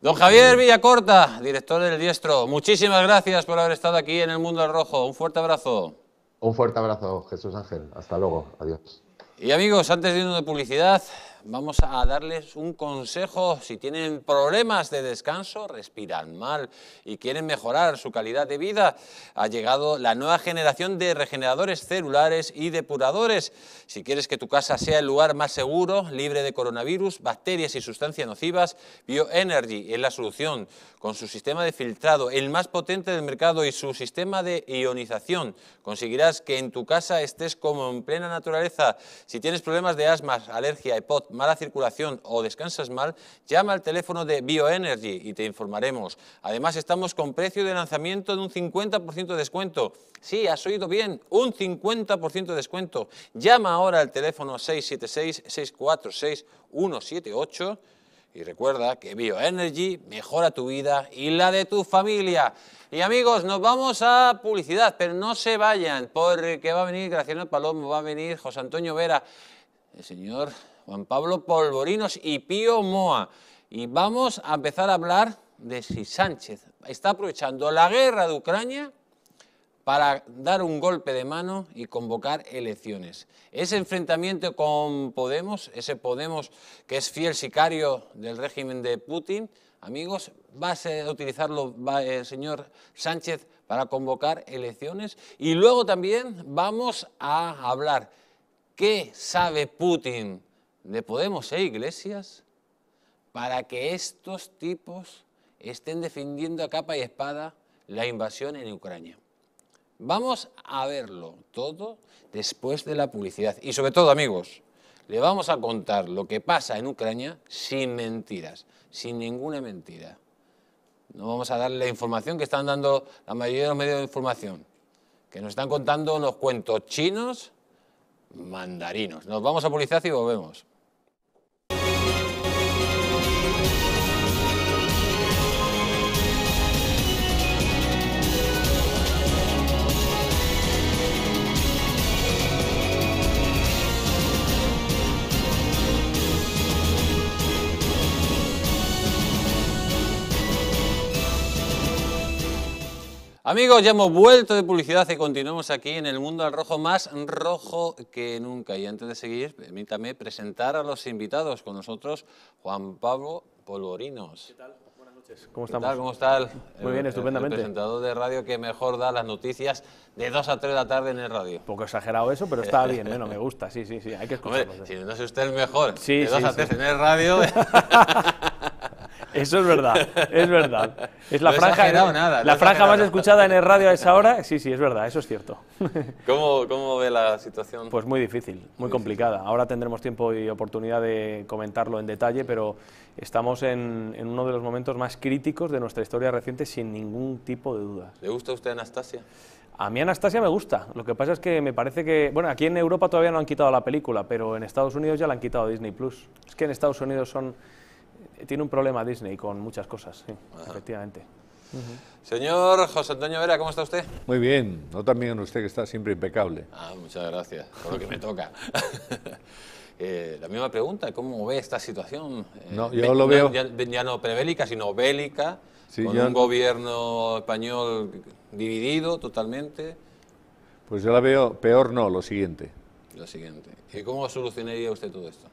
Don Javier Villacorta, director del Diestro, muchísimas gracias por haber estado aquí en el Mundo al Rojo. Un fuerte abrazo. Un fuerte abrazo, Jesús Ángel. Hasta luego. Adiós. Y amigos, antes de irnos de publicidad, vamos a darles un consejo. Si tienen problemas de descanso, respiran mal y quieren mejorar su calidad de vida, ha llegado la nueva generación de regeneradores celulares y depuradores. Si quieres que tu casa sea el lugar más seguro, libre de coronavirus, bacterias y sustancias nocivas, BioEnergy es la solución. Con su sistema de filtrado, el más potente del mercado y su sistema de ionización, conseguirás que en tu casa estés como en plena naturaleza. Si tienes problemas de asma, alergia, EPOT, mala circulación o descansas mal, llama al teléfono de Bioenergy y te informaremos. Además, estamos con precio de lanzamiento de un 50% de descuento. Sí, has oído bien, un 50% de descuento. Llama ahora al teléfono 676-646-178 y recuerda que Bioenergy mejora tu vida y la de tu familia. Y amigos, nos vamos a publicidad, pero no se vayan, porque va a venir Graciano Palomo, va a venir José Antonio Vera, el señor Juan Pablo Polvorinos y Pío Moa. Y vamos a empezar a hablar de si Sánchez está aprovechando la guerra de Ucrania para dar un golpe de mano y convocar elecciones. Ese enfrentamiento con Podemos, ese Podemos que es fiel sicario del régimen de Putin, amigos, va a utilizarlo el señor Sánchez para convocar elecciones. Y luego también vamos a hablar qué sabe Putin de Podemos e Iglesias para que estos tipos estén defendiendo a capa y espada la invasión en Ucrania. Vamos a verlo todo después de la publicidad. Y sobre todo, amigos, le vamos a contar lo que pasa en Ucrania sin mentiras, sin ninguna mentira. No vamos a darle la información que están dando la mayoría de los medios de información, que nos están contando unos cuentos chinos mandarinos. Nos vamos a publicidad y volvemos. Amigos, ya hemos vuelto de publicidad y continuamos aquí en el mundo al rojo más rojo que nunca. Y antes de seguir, permítame presentar a los invitados con nosotros, Juan Pablo Polvorinos. ¿Qué tal? ¿Cómo ¿Qué estamos? tal? ¿Cómo está el, Muy bien, el- estupendamente. el presentador de radio que mejor da las noticias de 2 a 3 de la tarde en el radio? Un poco exagerado eso, pero está bien, bueno, me gusta, sí, sí, sí, hay que *laughs* Hombre, escucharlo. si no es usted el mejor Sí, de 2 sí, a sí. 3 en el radio, *laughs* Eso es verdad, es verdad. Es la No franja, exagerado nada, no la franja más escuchada en el radio a esa hora, sí, sí, es verdad, eso es cierto. ¿cómo, ¿cómo ve la situación? Pues muy difícil, muy complicada. Ahora tendremos tiempo y oportunidad de comentarlo en detalle, pero estamos en, en uno de los momentos más críticos de nuestra historia reciente sin ningún tipo de dudas. ¿Le gusta a usted Anastasia? A mí Anastasia me gusta. Lo que pasa es que me parece que, bueno, aquí en Europa todavía no han quitado la película, pero en Estados Unidos ya la han quitado Disney Plus. Es que en Estados Unidos son tiene un problema Disney con muchas cosas, sí, efectivamente. Señor José Antonio Vera, ¿cómo está usted? Muy bien, no también usted que está siempre impecable. Ah, muchas gracias, por lo que me toca. *laughs* Eh, la misma pregunta, ¿cómo ve esta situación? Eh, No, yo lo veo- Ya, ya no prebélica, sino bélica, Sí, con yo- un gobierno español dividido totalmente. Pues yo la veo peor, no, lo siguiente. Lo siguiente. ¿Y cómo solucionaría usted todo esto?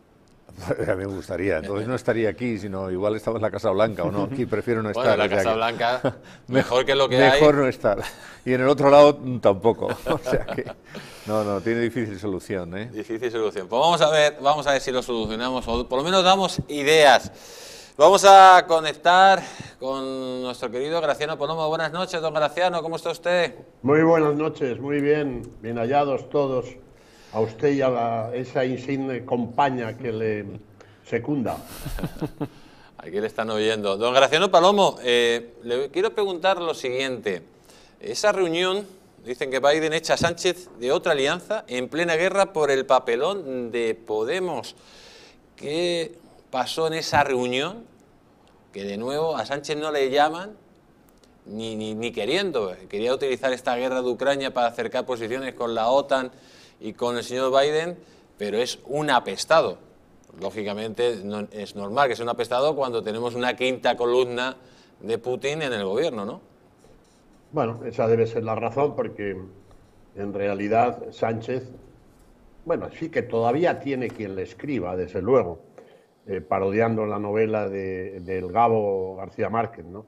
A mí me gustaría, entonces no estaría aquí, sino igual estaba en la Casa Blanca o no, aquí prefiero no Bueno, estar. la o sea Casa que- Blanca, *laughs* mejor que lo que Mejor hay. no estar. Y en el otro lado mm, tampoco. *laughs* O sea que, no, no, tiene difícil solución, ¿eh? Difícil solución. Pues vamos a ver, vamos a ver si lo solucionamos o por lo menos damos ideas. Vamos a conectar con nuestro querido Graciano Palomo. Buenas noches, don Graciano, ¿cómo está usted? Muy buenas noches, muy bien, bien hallados todos, a usted y a la- esa insigne compañía que le secunda. *laughs* Aquí le están oyendo. Don Graciano Palomo, eh, le quiero preguntar lo siguiente. Esa reunión, dicen que Biden echa a Sánchez de otra alianza en plena guerra por el papelón de Podemos. ¿Qué pasó en esa reunión? Que de nuevo a Sánchez no le llaman ni, ni, ni queriendo. Quería utilizar esta guerra de Ucrania para acercar posiciones con la OTAN y con el señor Biden, pero es un apestado. Lógicamente es normal que sea un apestado cuando tenemos una quinta columna de Putin en el gobierno, ¿no? Bueno, esa debe ser la razón porque en realidad Sánchez, bueno, sí que todavía tiene quien le escriba, desde luego, eh, parodiando la novela de, del Gabo García Márquez, ¿no?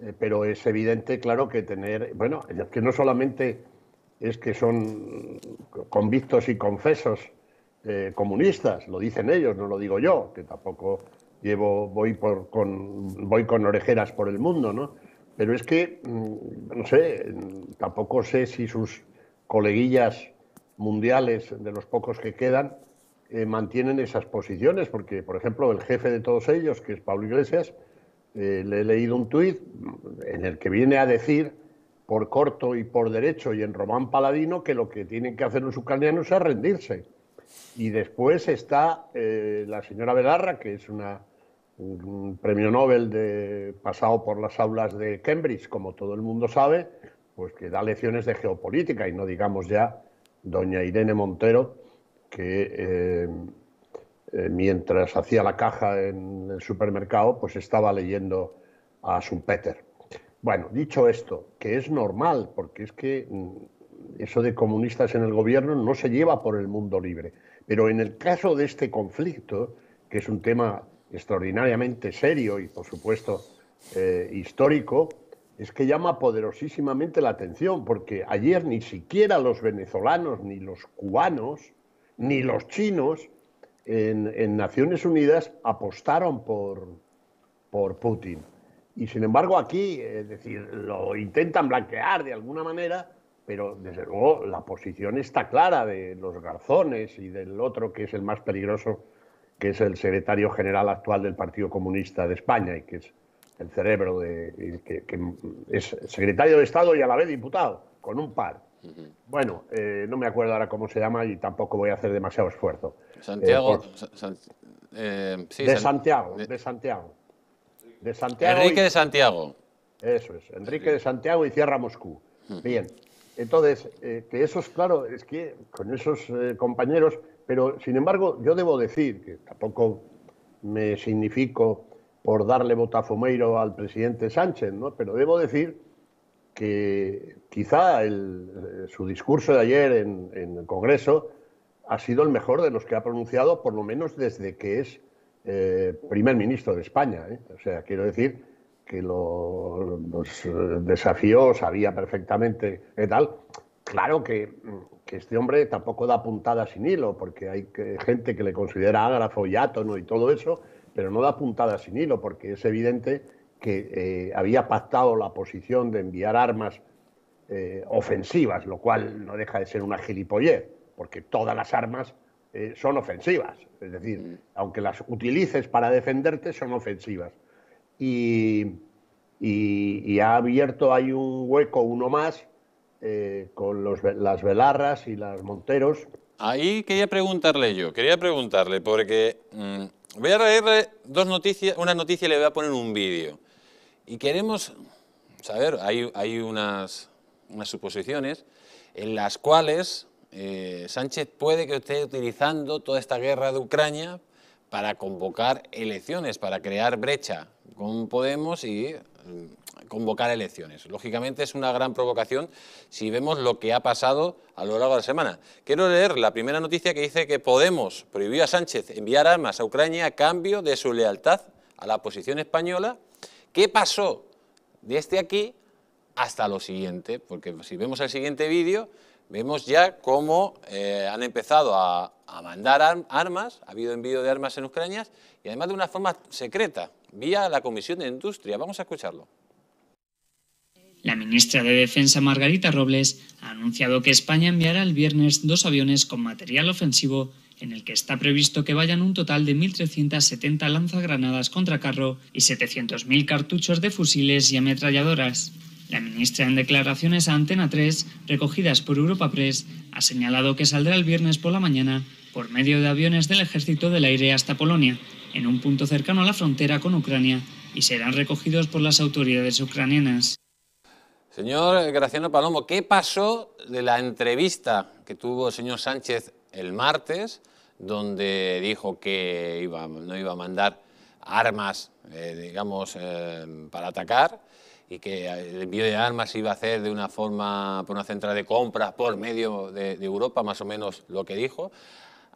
Eh, pero es evidente, claro, que tener, bueno, que no solamente es que son convictos y confesos eh, comunistas, lo dicen ellos, no lo digo yo, que tampoco llevo, voy, por, con, voy con orejeras por el mundo, ¿no? Pero es que, mm, no sé, tampoco sé si sus coleguillas mundiales, de los pocos que quedan, eh, mantienen esas posiciones, porque, por ejemplo, el jefe de todos ellos, que es Pablo Iglesias, eh, le he leído un tuit en el que viene a decir, por corto y por derecho y en Román Paladino, que lo que tienen que hacer los ucranianos es rendirse. Y después está eh, la señora Belarra, que es una, un premio Nobel de, pasado por las aulas de Cambridge, como todo el mundo sabe, pues que da lecciones de geopolítica y no digamos ya doña Irene Montero, que eh, eh, mientras hacía la caja en el supermercado, pues estaba leyendo a Schumpeter. Bueno, dicho esto, que es normal, porque es que mm, eso de comunistas en el gobierno no se lleva por el mundo libre. Pero en el caso de este conflicto, que es un tema extraordinariamente serio y, por supuesto, eh, histórico, es que llama poderosísimamente la atención, porque ayer ni siquiera los venezolanos, ni los cubanos, ni los chinos en, en Naciones Unidas apostaron por, por Putin. Y sin embargo aquí, es decir, lo intentan blanquear de alguna manera, pero desde luego la posición está clara de los garzones y del otro que es el más peligroso, que es el secretario general actual del Partido Comunista de España y que es el cerebro de que, que es secretario de Estado y a la vez diputado, con un par. Bueno, eh, no me acuerdo ahora cómo se llama y tampoco voy a hacer demasiado esfuerzo. Santiago. Eh, por- Sa- San- eh, sí, de San- Santiago, de- de Santiago. De Santiago. Enrique y- de Santiago. Eso es, Enrique de Santiago y cierra Moscú. Bien, entonces, eh, que esos, claro, es que con esos eh, compañeros, pero sin embargo, yo debo decir que tampoco me significo por darle botafumeiro al presidente Sánchez, ¿no? Pero debo decir que quizá el, eh, su discurso de ayer en, en el Congreso ha sido el mejor de los que ha pronunciado, por lo menos desde que es eh, primer ministro de España. ¿eh? O sea, quiero decir que lo, los eh, desafió, sabía perfectamente qué tal. Claro que, este hombre tampoco da puntada sin hilo, porque hay gente que le considera ágrafo y átono y todo eso, pero no da puntada sin hilo, porque es evidente que eh, había pactado la posición de enviar armas ofensivas, lo cual no deja de ser una gilipollez, porque todas las armas eh, son ofensivas. Es decir, mm. aunque las utilices para defenderte, son ofensivas. Y, y, ha abierto ahí un hueco, uno más, eh, con los, las velarras y las monteros. Ahí quería preguntarle yo, quería preguntarle, porque mm, voy a leerle dos noticias, una noticia y le voy a poner un vídeo. Y queremos saber, hay, hay unas, unas suposiciones en las cuales eh, Sánchez puede que esté utilizando toda esta guerra de Ucrania para convocar elecciones, para crear brecha con Podemos y mm, convocar elecciones. Lógicamente es una gran provocación si vemos lo que ha pasado a lo largo de la semana. Quiero leer la primera noticia que dice que Podemos prohibió a Sánchez enviar armas a Ucrania a cambio de su lealtad a la posición española. ¿Qué pasó desde aquí hasta lo siguiente? Porque si vemos el siguiente vídeo, vemos ya cómo eh, han empezado a, mandar armas, ha habido envío de armas en Ucrania y además de una forma secreta, vía la Comisión de Industria. Vamos a escucharlo. La ministra de Defensa Margarita Robles ha anunciado que España enviará el viernes dos aviones con material ofensivo en el que está previsto que vayan un total de 1.370 lanzagranadas contra carro y 700.000 cartuchos de fusiles y ametralladoras. La ministra, en declaraciones a Antena 3, recogidas por Europa Press, ha señalado que saldrá el viernes por la mañana por medio de aviones del Ejército del Aire hasta Polonia, en un punto cercano a la frontera con Ucrania, y serán recogidos por las autoridades ucranianas. Señor Graciano Palomo, ¿qué pasó de la entrevista que tuvo el señor Sánchez el martes, donde dijo que no iba a mandar armas, eh, digamos, eh, para atacar? Y que el envío de armas iba a hacer de una forma, por una central de compras por medio de, Europa, más o menos lo que dijo,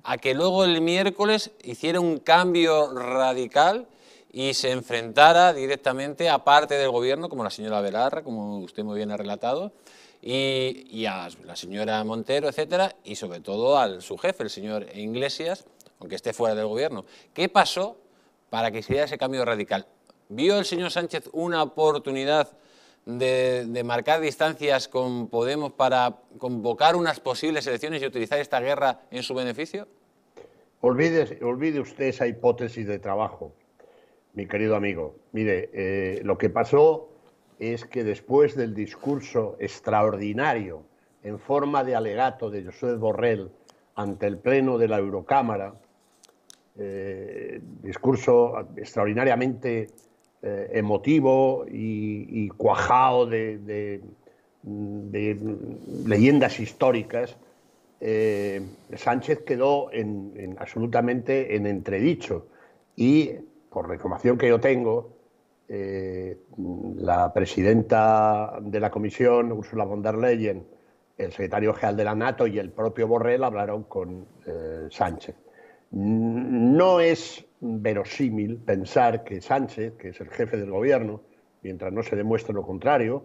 a que luego el miércoles hiciera un cambio radical y se enfrentara directamente a parte del gobierno, como la señora Belarra, como usted muy bien ha relatado, y, a la señora Montero, etcétera, y sobre todo a su jefe, el señor Iglesias, aunque esté fuera del gobierno. ¿Qué pasó para que se diera ese cambio radical? ¿Vio el señor Sánchez una oportunidad de, marcar distancias con Podemos para convocar unas posibles elecciones y utilizar esta guerra en su beneficio? Olvide, olvide usted esa hipótesis de trabajo, mi querido amigo. Mire, eh, lo que pasó es que después del discurso extraordinario en forma de alegato de José Borrell ante el Pleno de la Eurocámara, eh, discurso extraordinariamente eh, emotivo y, cuajado de, leyendas históricas, eh, Sánchez quedó en, absolutamente en entredicho. Y por la información que yo tengo, eh, la presidenta de la comisión, Ursula von der Leyen, el secretario general de la NATO y el propio Borrell hablaron con Sánchez. No es verosímil pensar que Sánchez, que es el jefe del gobierno, mientras no se demuestre lo contrario,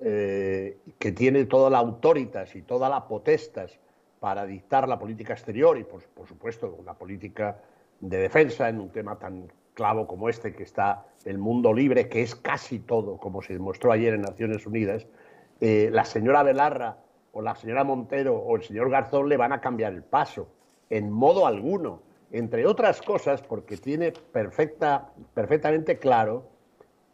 eh, que tiene toda la autoritas y toda la potestas para dictar la política exterior y, por, supuesto, la política de defensa en un tema tan clavo como este, que está el mundo libre, que es casi todo, como se demostró ayer en Naciones Unidas, eh, la señora Belarra o la señora Montero o el señor Garzón le van a cambiar el paso, en modo alguno entre otras cosas porque tiene perfecta, perfectamente claro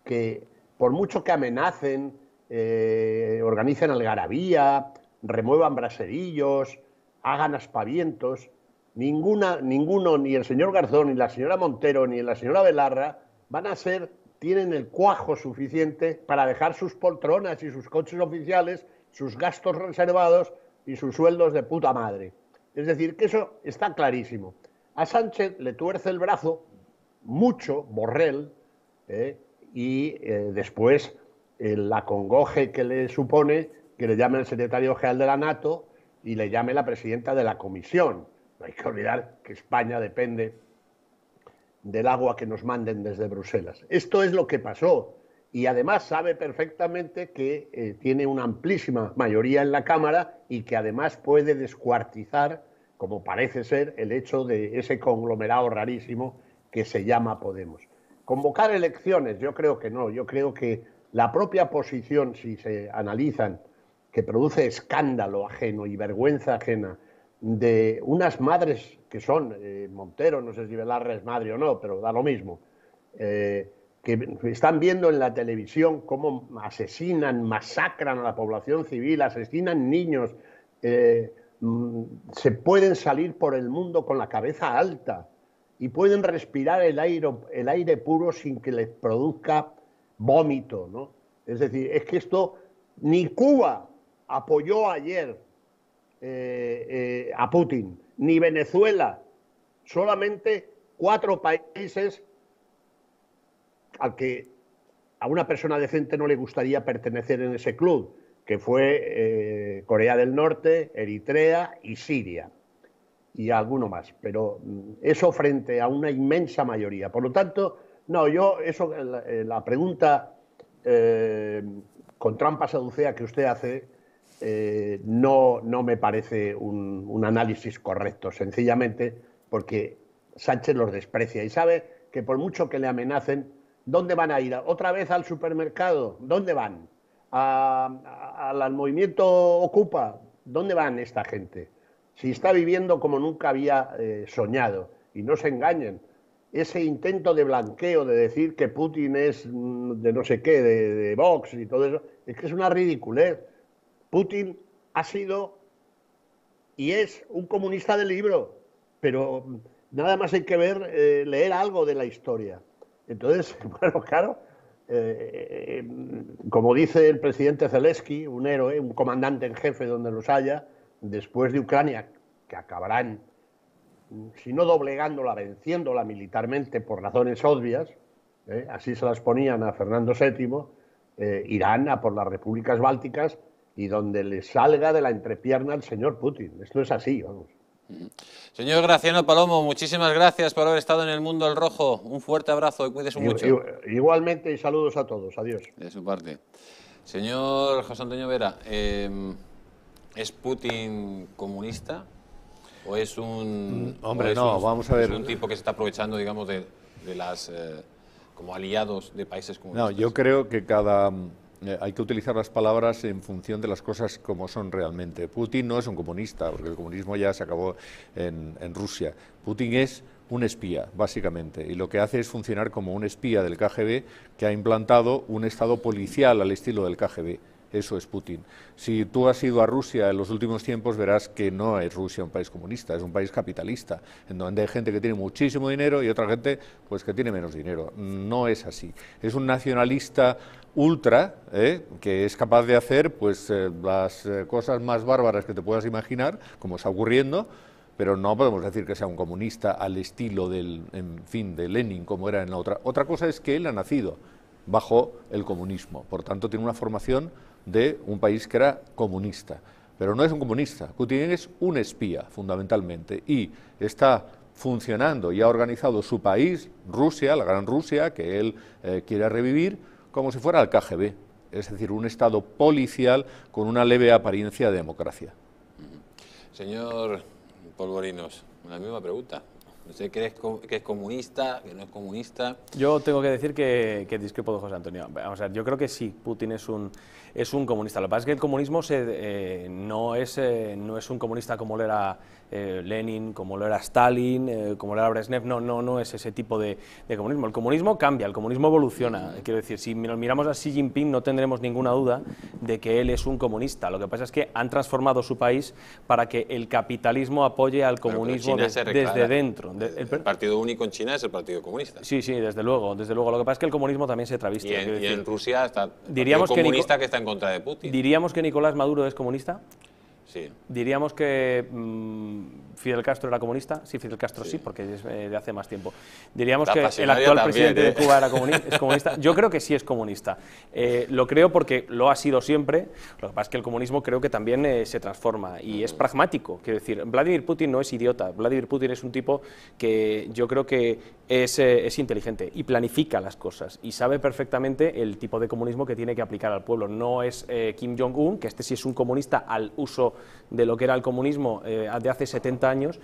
que por mucho que amenacen, eh, organicen algarabía, remuevan braserillos, hagan aspavientos, ninguna, ninguno, ni el señor Garzón, ni la señora Montero, ni la señora Belarra, van a ser, tienen el cuajo suficiente para dejar sus poltronas y sus coches oficiales, sus gastos reservados y sus sueldos de puta madre. Es decir, que eso está clarísimo. A Sánchez le tuerce el brazo mucho Borrell ¿eh? y eh, después el acongoje que le supone que le llame el secretario general de la NATO y le llame la presidenta de la comisión. No hay que olvidar que España depende del agua que nos manden desde Bruselas. Esto es lo que pasó. y además sabe perfectamente que eh, tiene una amplísima mayoría en la Cámara y que además puede descuartizar, como parece ser, el hecho de ese conglomerado rarísimo que se llama Podemos. Convocar elecciones, yo creo que no, yo creo que la propia posición, si se analizan, que produce escándalo ajeno y vergüenza ajena de unas madres que son, eh, Montero, no sé si Velarra es madre o no, pero da lo mismo, eh, que están viendo en la televisión cómo asesinan, masacran a la población civil, asesinan niños, eh, se pueden salir por el mundo con la cabeza alta y pueden respirar el aire, el aire puro sin que les produzca vómito, ¿no? Es decir, es que esto ni Cuba apoyó ayer eh, eh, a Putin, ni Venezuela, solamente cuatro países al que a una persona decente no le gustaría pertenecer en ese club, que fue eh, Corea del Norte, Eritrea y Siria, y alguno más. Pero mm, eso frente a una inmensa mayoría. Por lo tanto, no, yo, eso, la, pregunta eh, con trampa saducea que usted hace, eh, no, no me parece un análisis correcto, sencillamente porque Sánchez los desprecia y sabe que por mucho que le amenacen, ¿Dónde van a ir? ¿Otra vez al supermercado? ¿Dónde van? ¿Al movimiento Ocupa? ¿Dónde van esta gente? Si está viviendo como nunca había eh, soñado. Y no se engañen. Ese intento de blanqueo, de decir que Putin es mm, de no sé qué, de, de Vox y todo eso, es que es una ridiculez. Putin ha sido y es un comunista del libro, pero nada más hay que ver, eh, leer algo de la historia. Entonces, *laughs* bueno, claro, eh, como dice el presidente Zelensky, un héroe, un comandante en jefe donde los haya, después de Ucrania, que acabarán, si no doblegándola, venciéndola militarmente por razones obvias, eh, así se las ponían a Fernando VII, eh, irán a por las repúblicas bálticas y donde le salga de la entrepierna el señor Putin. Esto es así, vamos. Señor Graciano Palomo, muchísimas gracias por haber estado en el Mundo del Rojo. Un fuerte abrazo y cuídese mucho. Igualmente y saludos a todos. Adiós. De su parte. Señor José Antonio Vera, em, ¿es Putin comunista? ¿O es un. Mm, hombre, no, vamos a ver. un tipo que se está aprovechando, digamos, de, las. Eh, como aliados de países comunistas? No, yo creo que cada eh, hay que utilizar las palabras en función de las cosas como son realmente. Putin no es un comunista, porque el comunismo ya se acabó en, en Rusia. Putin es un espía, básicamente, y lo que hace es funcionar como un espía del KGB que ha implantado un estado policial al estilo del KGB. Eso es Putin. Si tú has ido a Rusia en los últimos tiempos, verás que no es Rusia un país comunista, es un país capitalista, en donde hay gente que tiene muchísimo dinero y otra gente pues que tiene menos dinero. No es así. Es un nacionalista ultra ¿eh? que es capaz de hacer pues eh, las eh, cosas más bárbaras que te puedas imaginar, como está ocurriendo, pero no podemos decir que sea un comunista al estilo del, en fin, de Lenin, como era en la otra. Otra cosa es que él ha nacido bajo el comunismo, por tanto tiene una formación de un país que era comunista. Pero no es un comunista, Putin es un espía, fundamentalmente, y está funcionando y ha organizado su país, Rusia, la gran Rusia, que él eh, quiere revivir, como si fuera el KGB, es decir, un Estado policial con una leve apariencia de democracia. Señor Polvorinos, la misma pregunta. ¿Usted cree que es comunista, que no es comunista? Yo tengo que decir que, que discrepo de José Antonio. Vamos a ver, yo creo que sí, Putin es un, es un comunista. Lo que pasa es que el comunismo eh, no, es, eh, no es un comunista como lo era eh, Lenin, como lo era Stalin, como lo era Brezhnev, no, no, no es ese tipo de, comunismo. El comunismo cambia, el comunismo evoluciona. Quiero decir, si miramos a Xi Jinping no tendremos ninguna duda de que él es un comunista. Lo que pasa es que han transformado su país para que el capitalismo apoye al comunismo desde dentro. el, Partido Único en China es el Partido Comunista. Sí, sí, desde luego, desde luego. Lo que pasa es que el comunismo también se traviste. Y en, Rusia está diríamos comunista que, está en contra de Putin. ¿Diríamos que Nicolás Maduro es comunista? Sí. Diríamos que mm, Fidel Castro era comunista. Sí, Fidel Castro sí, porque es eh, de hace más tiempo. Diríamos La que el actual también, presidente ¿eh? de Cuba era comuni- es comunista. *laughs* Yo creo que sí es comunista. Eh, lo creo porque lo ha sido siempre. Lo que pasa es que el comunismo creo que también eh, se transforma y es pragmático. Quiero decir, Vladimir Putin no es idiota. Vladimir Putin es un tipo que yo creo que es, eh, es inteligente y planifica las cosas y sabe perfectamente el tipo de comunismo que tiene que aplicar al pueblo. No es eh, Kim Jong-un, que este sí es un comunista al uso de lo que era el comunismo eh, de hace 70 años, años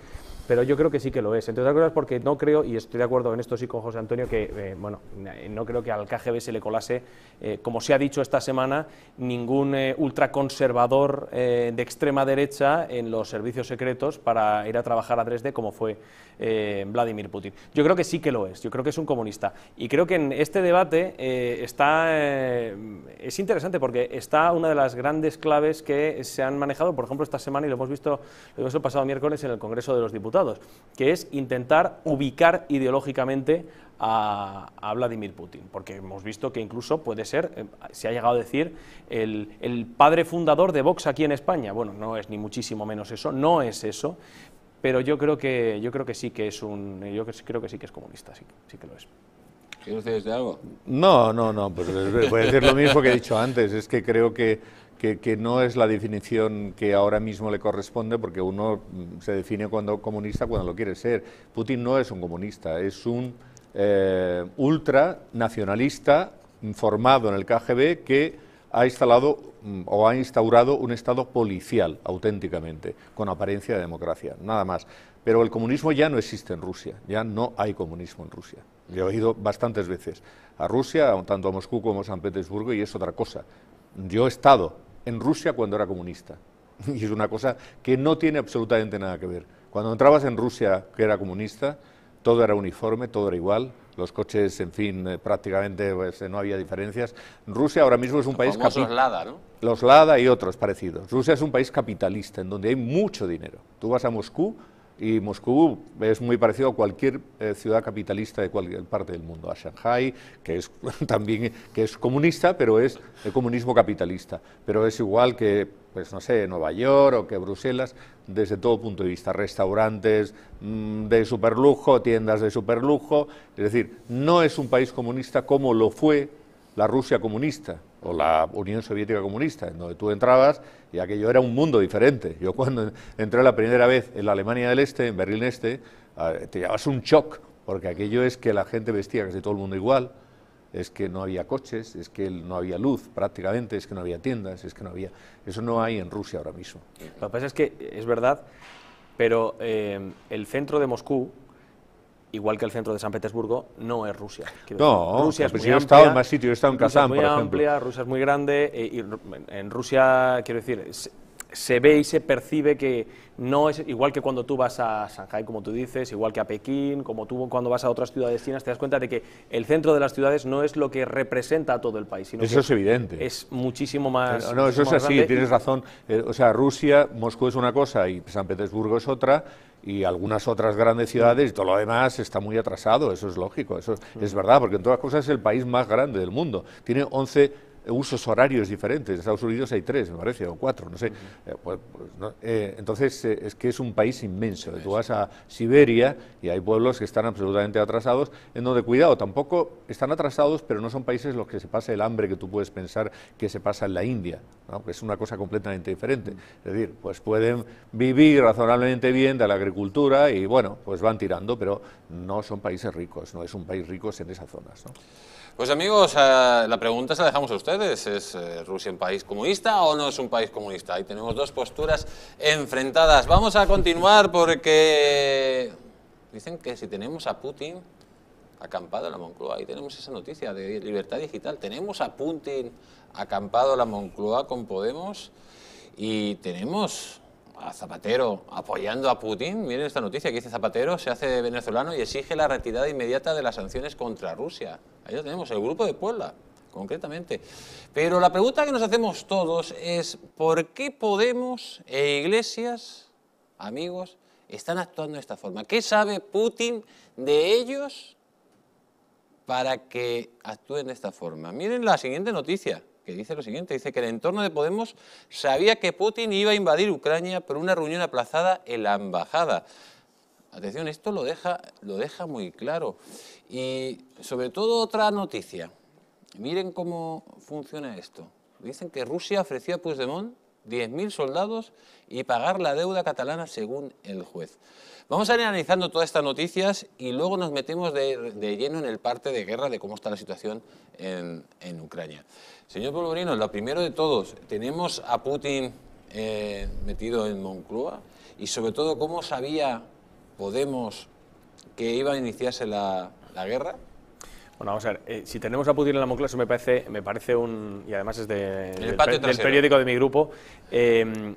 pero yo creo que sí que lo es. Entre otras cosas porque no creo, y estoy de acuerdo en esto sí con José Antonio, que eh, bueno, no creo que al KGB se le colase, eh, como se ha dicho esta semana, ningún eh, ultraconservador eh, de extrema derecha en los servicios secretos para ir a trabajar a Dresde como fue Vladimir Putin. Yo creo que sí que lo es, yo creo que es un comunista. Y creo que en este debate está, es interesante porque está una de las grandes claves que se han manejado, por ejemplo, esta semana, y lo hemos visto, lo hemos visto el pasado miércoles en el Congreso de los Diputados, que es intentar ubicar ideológicamente a, a Vladimir Putin, porque hemos visto que incluso puede ser, eh, se ha llegado a decir, el, el padre fundador de Vox aquí en España. Bueno, no es ni muchísimo menos eso, no es eso, pero yo creo que, yo creo que sí que es un, yo creo que sí que es comunista, sí, sí que lo es. ¿Quieres decir algo? No, no, no, pues es- voy a decir lo mismo que he dicho antes, es que creo que, que, no es la definición que ahora mismo le corresponde, porque uno mm, se define cuando comunista cuando lo quiere ser. Putin no es un comunista, es un eh, ultranacionalista formado en el KGB que ha instalado mm, o ha instaurado un Estado policial auténticamente, con apariencia de democracia, nada más. Pero el comunismo ya no existe en Rusia, ya no hay comunismo en Rusia. Yo he ido bastantes veces a Rusia, tanto a Moscú como a San Petersburgo, y es otra cosa. Yo he estado en Rusia cuando era comunista, *laughs* y es una cosa que no tiene absolutamente nada que ver. Cuando entrabas en Rusia, que era comunista, todo era uniforme, todo era igual, los coches, en fin, eh, prácticamente pues, eh, no había diferencias. Rusia ahora mismo es un país Famosos capi- Lada, ¿no? los Lada y otros parecidos. Rusia es un país capitalista en donde hay mucho dinero. Tú vas a Moscú y Moscú es muy parecido a cualquier eh, ciudad capitalista de cualquier parte del mundo. A Shanghai, que es *laughs* también que es comunista, pero es el comunismo capitalista. Pero es igual que, pues no sé, Nueva York o que Bruselas, desde todo punto de vista. Restaurantes mm, de superlujo, tiendas de superlujo. Es decir, no es un país comunista como lo fue la Rusia comunista o la Unión Soviética comunista, en donde tú entrabas y aquello era un mundo diferente. Yo cuando *laughs* entré la primera vez en la Alemania del Este, en Berlín Este, te llevas un shock, porque aquello es que la gente vestía casi todo el mundo igual, es que no había coches, es que no había luz prácticamente, es que no había tiendas, es que no había... Eso no hay en Rusia ahora mismo. Lo que pasa es que es verdad, pero eh, el centro de Moscú, igual que el centro de San Petersburgo, no es Rusia. No, Rusia es pues muy yo he amplia, estado en más sitios, he estado en Rusia es Kazán, muy por ejemplo. amplia, Rusia es muy grande, eh, y en Rusia, quiero decir, se, se ve y se percibe que no es igual que cuando tú vas a Shanghai, como tú dices, igual que a Pekín, como tú cuando vas a otras ciudades chinas, te das cuenta de que el centro de las ciudades no es lo que representa a todo el país, sino Eso que es evidente. es muchísimo más. No, eso es muchísimo más así, grande. tienes razón. Eh, o sea, Rusia, Moscú es una cosa y San Petersburgo es otra, y algunas otras grandes ciudades y todo lo demás está muy atrasado, eso es lógico, eso es verdad, porque en todas cosas es el país más grande del mundo. Tiene 11 usos horarios diferentes, en Estados Unidos hay tres, me parece, o cuatro, no sé. Eh, pues, pues, no, eh, entonces, eh, es que es un país inmenso. Tú vas a Siberia y hay pueblos que están absolutamente atrasados, en donde, cuidado, tampoco están atrasados, pero no son países los que se pasa el hambre que tú puedes pensar que se pasa en la India, ¿no? que es una cosa completamente diferente. Es decir, pues pueden vivir razonablemente bien de la agricultura y, bueno, pues van tirando, pero no son países ricos, no es un país rico en esas zonas. ¿no? Pues amigos, eh, la pregunta se la dejamos a ustedes. ¿Es eh, Rusia un país comunista o no es un país comunista? Ahí tenemos dos posturas enfrentadas. Vamos a continuar porque dicen que si tenemos a Putin acampado en la Moncloa, ahí tenemos esa noticia de libertad digital. Tenemos a Putin acampado en la Moncloa con Podemos y tenemos a Zapatero apoyando a Putin. Miren esta noticia que dice Zapatero se hace venezolano y exige la retirada inmediata de las sanciones contra Rusia. Ahí lo tenemos, el grupo de Puebla, concretamente. Pero la pregunta que nos hacemos todos es ¿por qué Podemos e Iglesias, amigos, están actuando de esta forma? ¿Qué sabe Putin de ellos para que actúen de esta forma? Miren la siguiente noticia que dice lo siguiente, dice que el entorno de Podemos sabía que Putin iba a invadir Ucrania por una reunión aplazada en la embajada. Atención, esto lo deja, lo deja muy claro. Y sobre todo otra noticia. Miren cómo funciona esto. Dicen que Rusia ofreció a Puigdemont 10.000 soldados y pagar la deuda catalana según el juez. Vamos a ir analizando todas estas noticias y luego nos metemos de, lleno en el parte de guerra de cómo está la situación en, Ucrania. Señor Polvorino, lo primero de todos, tenemos a Putin eh, metido en Moncloa y sobre todo cómo sabía Podemos que iba a iniciarse la, guerra. Bueno, vamos a ver, eh, si tenemos a Putin en la Moncloa, eso me parece, me parece un... y además es de, del, periódico de mi grupo. Eh,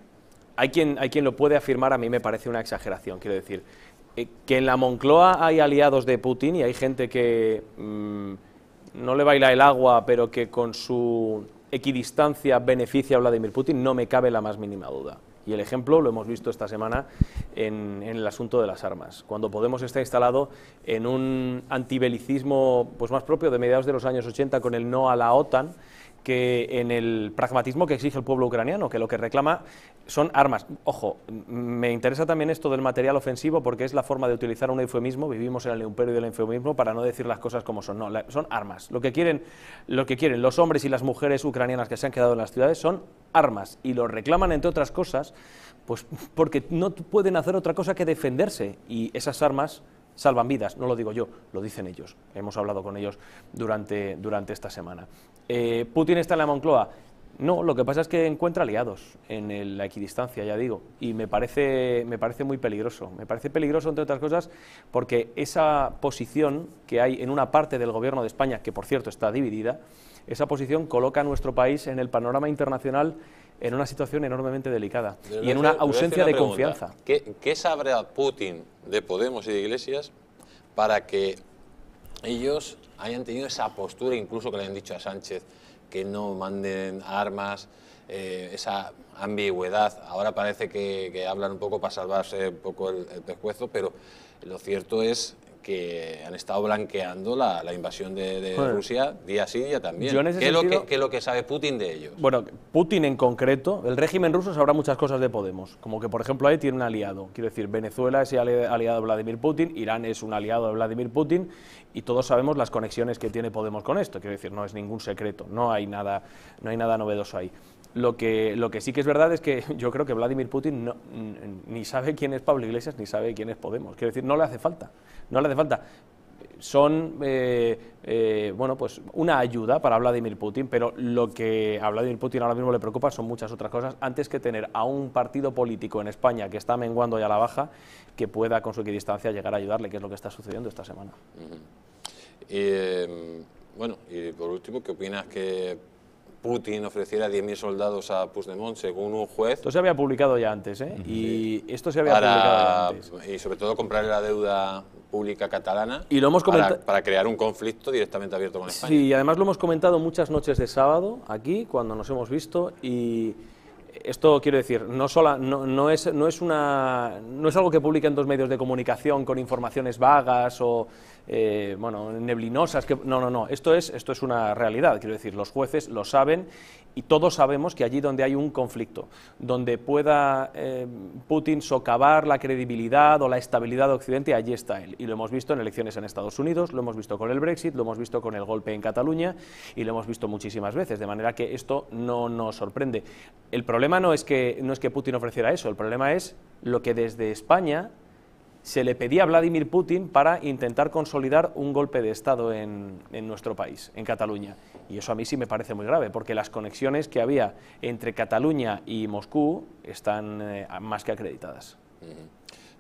hay quien, hay quien lo puede afirmar, a mí me parece una exageración. Quiero decir, eh, que en la Moncloa hay aliados de Putin y hay gente que mm, no le baila el agua, pero que con su equidistancia beneficia a Vladimir Putin, no me cabe la más mínima duda. Y el ejemplo lo hemos visto esta semana en, en, el asunto de las armas. Cuando Podemos está instalado en un antibelicismo pues, más propio de mediados de los años 80 con el no a la OTAN, que en el pragmatismo que exige el pueblo ucraniano, que lo que reclama son armas. Ojo, me interesa también esto del material ofensivo porque es la forma de utilizar un eufemismo, vivimos en el imperio del eufemismo para no decir las cosas como son, no, son armas. Lo que quieren, lo que quieren los hombres y las mujeres ucranianas que se han quedado en las ciudades son armas y lo reclaman entre otras cosas pues porque no pueden hacer otra cosa que defenderse y esas armas salvan vidas, no lo digo yo, lo dicen ellos. Hemos hablado con ellos durante, durante esta semana. Eh, ¿Putin está en la Moncloa? No, lo que pasa es que encuentra aliados en la equidistancia, ya digo, y me parece, me parece muy peligroso. Me parece peligroso, entre otras cosas, porque esa posición que hay en una parte del gobierno de España, que por cierto está dividida, esa posición coloca a nuestro país en el panorama internacional en una situación enormemente delicada y en una ausencia de confianza. ¿Qué, ¿Qué sabrá Putin de Podemos y de Iglesias para que ellos hayan tenido esa postura, incluso que le han dicho a Sánchez que no manden armas, eh, esa ambigüedad. Ahora parece que, hablan un poco para salvarse un poco el, el pescuezo, pero lo cierto es que han estado blanqueando la, invasión de, Rusia día sí día también. ¿Qué, es lo que, lo que sabe Putin de ellos? Bueno, Putin en concreto, el régimen ruso sabrá muchas cosas de Podemos, como que por ejemplo ahí tiene un aliado. Quiero decir, Venezuela es aliado de Vladimir Putin, Irán es un aliado de Vladimir Putin y todos sabemos las conexiones que tiene Podemos con esto. Quiero decir, no es ningún secreto, no hay nada, no hay nada novedoso ahí. Lo que, lo que sí que es verdad es que *laughs* yo creo que Vladimir Putin no, ni sabe quién es Pablo Iglesias ni sabe quién es Podemos. Quiero decir, no le hace falta. No le hace falta. Son eh, eh, bueno, pues una ayuda para Vladimir Putin, pero lo que a Vladimir Putin ahora mismo le preocupa son muchas otras cosas, antes que tener a un partido político en España que está menguando ya la baja, que pueda con su equidistancia llegar a ayudarle, que es lo que está sucediendo esta semana. Eh, bueno, y por último, ¿qué opinas que Putin ofreciera 10.000 soldados a Puigdemont, según un juez. Esto se había publicado ya antes, ¿eh? Y esto se había publicado ya antes. Y sobre todo comprarle la deuda pública catalana y lo hemos para, para, crear un conflicto directamente abierto con España. Sí, y además lo hemos comentado muchas noches de sábado aquí, cuando nos hemos visto, y esto quiero decir, no, sola, no, no, es, no, es una, no es algo que publiquen dos medios de comunicación con informaciones vagas o eh, bueno, neblinosas. Que, no, no, no. Esto es, esto es una realidad. Quiero decir, los jueces lo saben y todos sabemos que allí donde hay un conflicto, donde pueda eh, Putin socavar la credibilidad o la estabilidad de Occidente, allí está él. Y lo hemos visto en elecciones en Estados Unidos, lo hemos visto con el Brexit, lo hemos visto con el golpe en Cataluña y lo hemos visto muchísimas veces. De manera que esto no nos sorprende. El problema no es que, no es que Putin ofreciera eso, el problema es lo que desde España se le pedía a Vladimir Putin para intentar consolidar un golpe de Estado en, nuestro país, en Cataluña. Y eso a mí sí me parece muy grave, porque las conexiones que había entre Cataluña y Moscú están eh, más que acreditadas.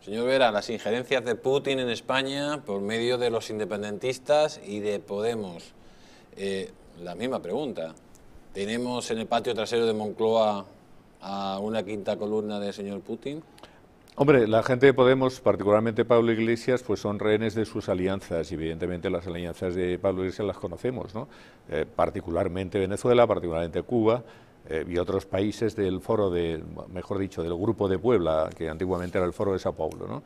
Señor Vera, las injerencias de Putin en España por medio de los independentistas y de Podemos. Eh, la misma pregunta. ¿Tenemos en el patio trasero de Moncloa a una quinta columna del señor Putin? Hombre, la gente de Podemos, particularmente Pablo Iglesias, pues son rehenes de sus alianzas y evidentemente las alianzas de Pablo Iglesias las conocemos, ¿no? Eh, particularmente Venezuela, particularmente Cuba, eh, y otros países del foro de, mejor dicho, del Grupo de Puebla, que antiguamente era el foro de Sao Paulo. ¿no?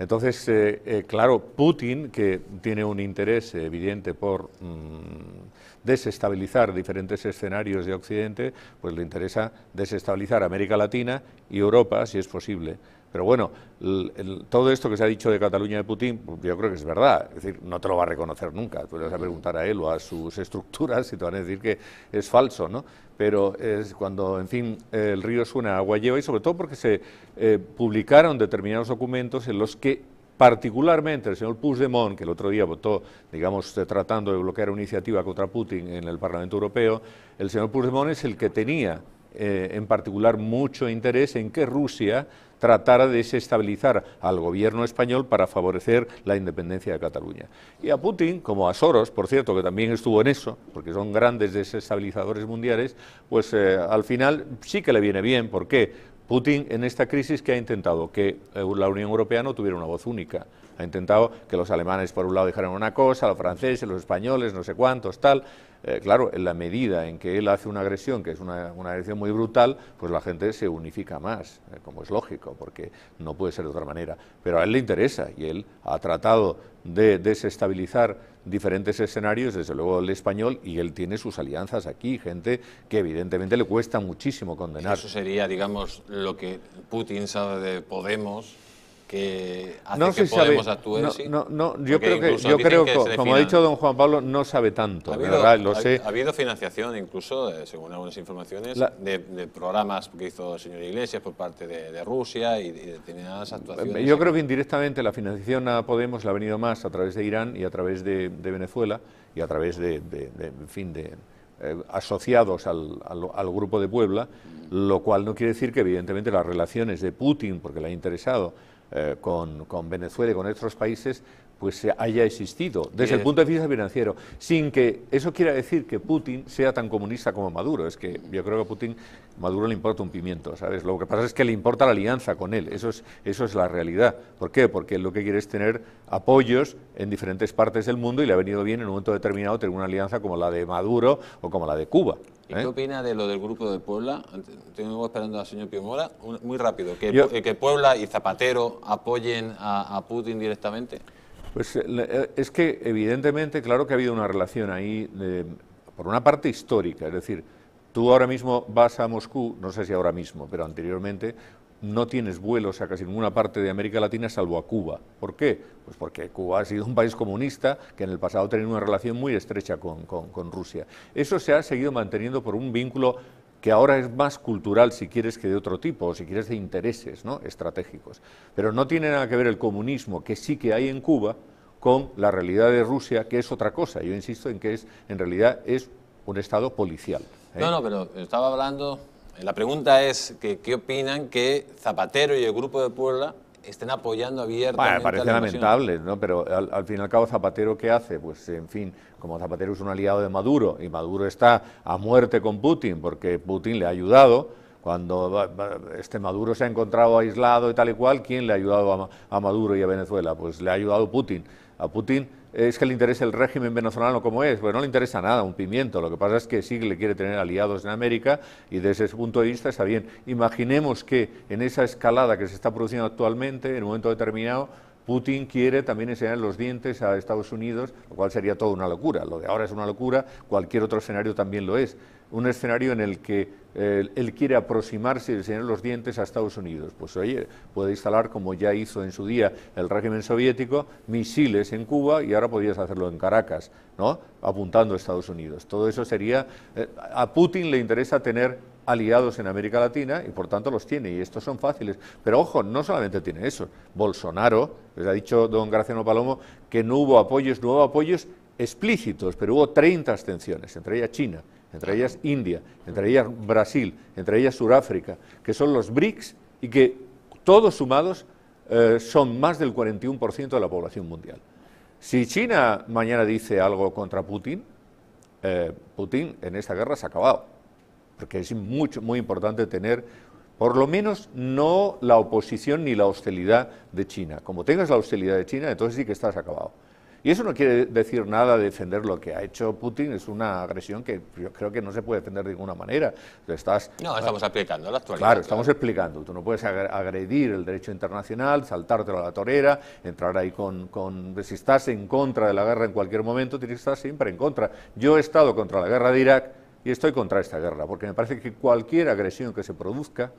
Entonces, eh, claro, Putin, que tiene un interés evidente por mm, desestabilizar diferentes escenarios de Occidente, pues le interesa desestabilizar América Latina y Europa, si es posible. Pero bueno, todo esto que se ha dicho de Cataluña de Putin, pues yo creo que es verdad. Es decir, no te lo va a reconocer nunca. Tú le vas preguntar a él o a sus *laughs* estructuras y te van a decir que es falso, ¿no? Pero es cuando, en fin, el río suena, agua lleva y sobre todo porque se eh, publicaron determinados documentos en los que particularmente el señor Puigdemont, que el otro día votó, digamos, tratando de bloquear una iniciativa contra Putin en el Parlamento Europeo, el señor Puigdemont es el que tenía eh, en particular mucho interés en que Rusia tratara de desestabilizar al gobierno español para favorecer la independencia de Cataluña. Y a Putin, como a Soros, por cierto, que también estuvo en eso, porque son grandes desestabilizadores mundiales, pues eh, al final sí que le viene bien. ¿Por qué? Putin en esta crisis que ha intentado que eh, la Unión Europea no tuviera una voz única. Ha intentado que los alemanes por un lado dijeran una cosa, los franceses, los españoles, no sé cuántos, tal. Eh, claro, en la medida en que él hace una agresión, que es una, agresión muy brutal, pues la gente se unifica más, eh, como es lógico, porque no puede ser de otra manera. Pero a él le interesa y él ha tratado de desestabilizar diferentes escenarios, desde luego el español, y él tiene sus alianzas aquí, gente que evidentemente le cuesta muchísimo condenar. Eso sería, digamos, lo que Putin sabe de Podemos que hace no que Podemos actúe no, sí? no, no, yo creo que, yo creo que, como ha dicho don Juan Pablo, no sabe tanto, ha habido, ¿verdad? Lo ha, sé. ha habido financiación incluso, eh, según algunas informaciones, La- de, de programas que hizo el señor Iglesias por parte de, de Rusia y, y determinadas actuaciones. Yo creo que indirectamente la financiación a Podemos le ha venido más a través de Irán y a través de, de Venezuela y a través de, de- de, en fin, de eh, asociados al, al- al grupo de Puebla, lo cual no quiere decir que evidentemente las relaciones de Putin, porque le ha interesado eh, con, con Venezuela y con otros países, pues se haya existido desde el punto de vista financiero, sin que eso quiera decir que Putin sea tan comunista como Maduro. Es que yo creo que a Putin Maduro le importa un pimiento, ¿sabes? Lo que pasa es que le importa la alianza con él, eso es, eso es la realidad. ¿Por qué? Porque él lo que quiere es tener apoyos en diferentes partes del mundo y le ha venido bien en un momento determinado tener una alianza como la de Maduro o como la de Cuba. ¿Y ¿eh? qué opina de lo del grupo de Puebla? Tengo esperando al señor Piomora. Un- Muy rápido, que, Yo- que Puebla y Zapatero apoyen a, a Putin directamente. Pues eh, eh, es que evidentemente, claro que ha habido una relación ahí, de- por una parte histórica, es decir, tú ahora mismo vas a Moscú, no sé si ahora mismo, pero anteriormente, no tienes vuelos a casi ninguna parte de América Latina salvo a Cuba. ¿Por qué? Pues porque Cuba ha sido un país comunista que en el pasado tenido una relación muy estrecha con Rusia. Eso se ha seguido manteniendo por un vínculo que ahora es más cultural, si quieres, que de otro tipo, o si quieres, de intereses ¿no? estratégicos. Pero no tiene nada que ver el comunismo que sí que hay en Cuba con la realidad de Rusia, que es otra cosa. Yo insisto en que es, en realidad es un Estado policial. ¿eh? No, no, pero estaba hablando. La pregunta es que qué opinan que Zapatero y el grupo de Puebla estén apoyando abiertamente. Bueno, a parece la invasión. lamentable, ¿no? pero al, al fin y al cabo Zapatero ¿qué hace? Pues en fin, como Zapatero es un aliado de Maduro y Maduro está a muerte con Putin porque Putin le ha ayudado, cuando este Maduro se ha encontrado aislado y tal y cual, ¿quién le ha ayudado a, a Maduro y a Venezuela? Pues le ha ayudado Putin. A Putin es que le interesa el régimen venezolano como es, pues no le interesa nada, un pimiento. Lo que pasa es que sí le quiere tener aliados en América y desde ese punto de vista está bien. Imaginemos que en esa escalada que se está produciendo actualmente, en un momento determinado, Putin quiere también enseñar los dientes a Estados Unidos, lo cual sería toda una locura. Lo de ahora es una locura, cualquier otro escenario también lo es. Un escenario en el que eh, él quiere aproximarse y enseñar los dientes a Estados Unidos. Pues oye, puede instalar, como ya hizo en su día el régimen soviético, misiles en Cuba y ahora podrías hacerlo en Caracas, ¿no? apuntando a Estados Unidos. Todo eso sería... eh, a Putin le interesa tener aliados en América Latina y por tanto los tiene y estos son fáciles. Pero ojo, no solamente tiene eso. Bolsonaro, les ha dicho don Graciano Palomo que no hubo apoyos, no hubo apoyos explícitos, pero hubo 30 abstenciones, entre ellas China, entre ellas India, entre ellas Brasil, entre ellas Sudáfrica, que son los BRICS y que todos sumados eh, son más del 41% de la población mundial. Si China mañana dice algo contra Putin, eh, Putin en esta guerra se ha acabado, porque es mucho, muy importante tener por lo menos no la oposición ni la hostilidad de China. Como tengas la hostilidad de China, entonces sí que estás acabado. Y eso no quiere decir nada de defender lo que ha hecho Putin, es una agresión que yo creo que no se puede defender de ninguna manera. Estás, no, estamos aplicando la actualidad. Claro, estamos explicando. Tú no puedes agredir el derecho internacional, saltártelo a la torera, entrar ahí con, con... Si estás en contra de la guerra en cualquier momento, tienes que estar siempre en contra. Yo he estado contra la guerra de Irak y estoy contra esta guerra, porque me parece que cualquier agresión que se produzca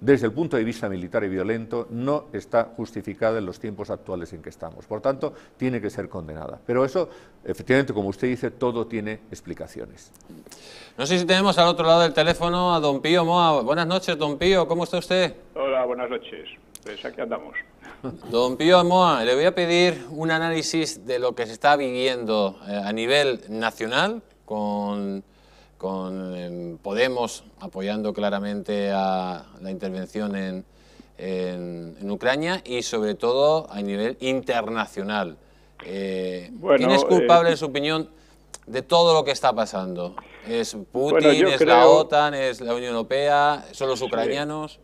desde el punto de vista militar y violento, no está justificada en los tiempos actuales en que estamos. Por tanto, tiene que ser condenada. Pero eso, efectivamente, como usted dice, todo tiene explicaciones. No sé si tenemos al otro lado del teléfono a don Pío Moa. Buenas noches, don Pío, ¿cómo está usted? Hola, buenas noches. Pues aquí andamos. *laughs* Don Pío Moa, le voy a pedir un análisis de lo que se está viviendo eh, a nivel nacional con con em, Podemos apoyando claramente a la intervención en, en, Ucrania y sobre todo a nivel internacional. Eh, ¿Quién es culpable, en eh, su opinión, de todo lo que está pasando? ¿Es Putin, es la OTAN, es la Unión Europea, son los ucranianos?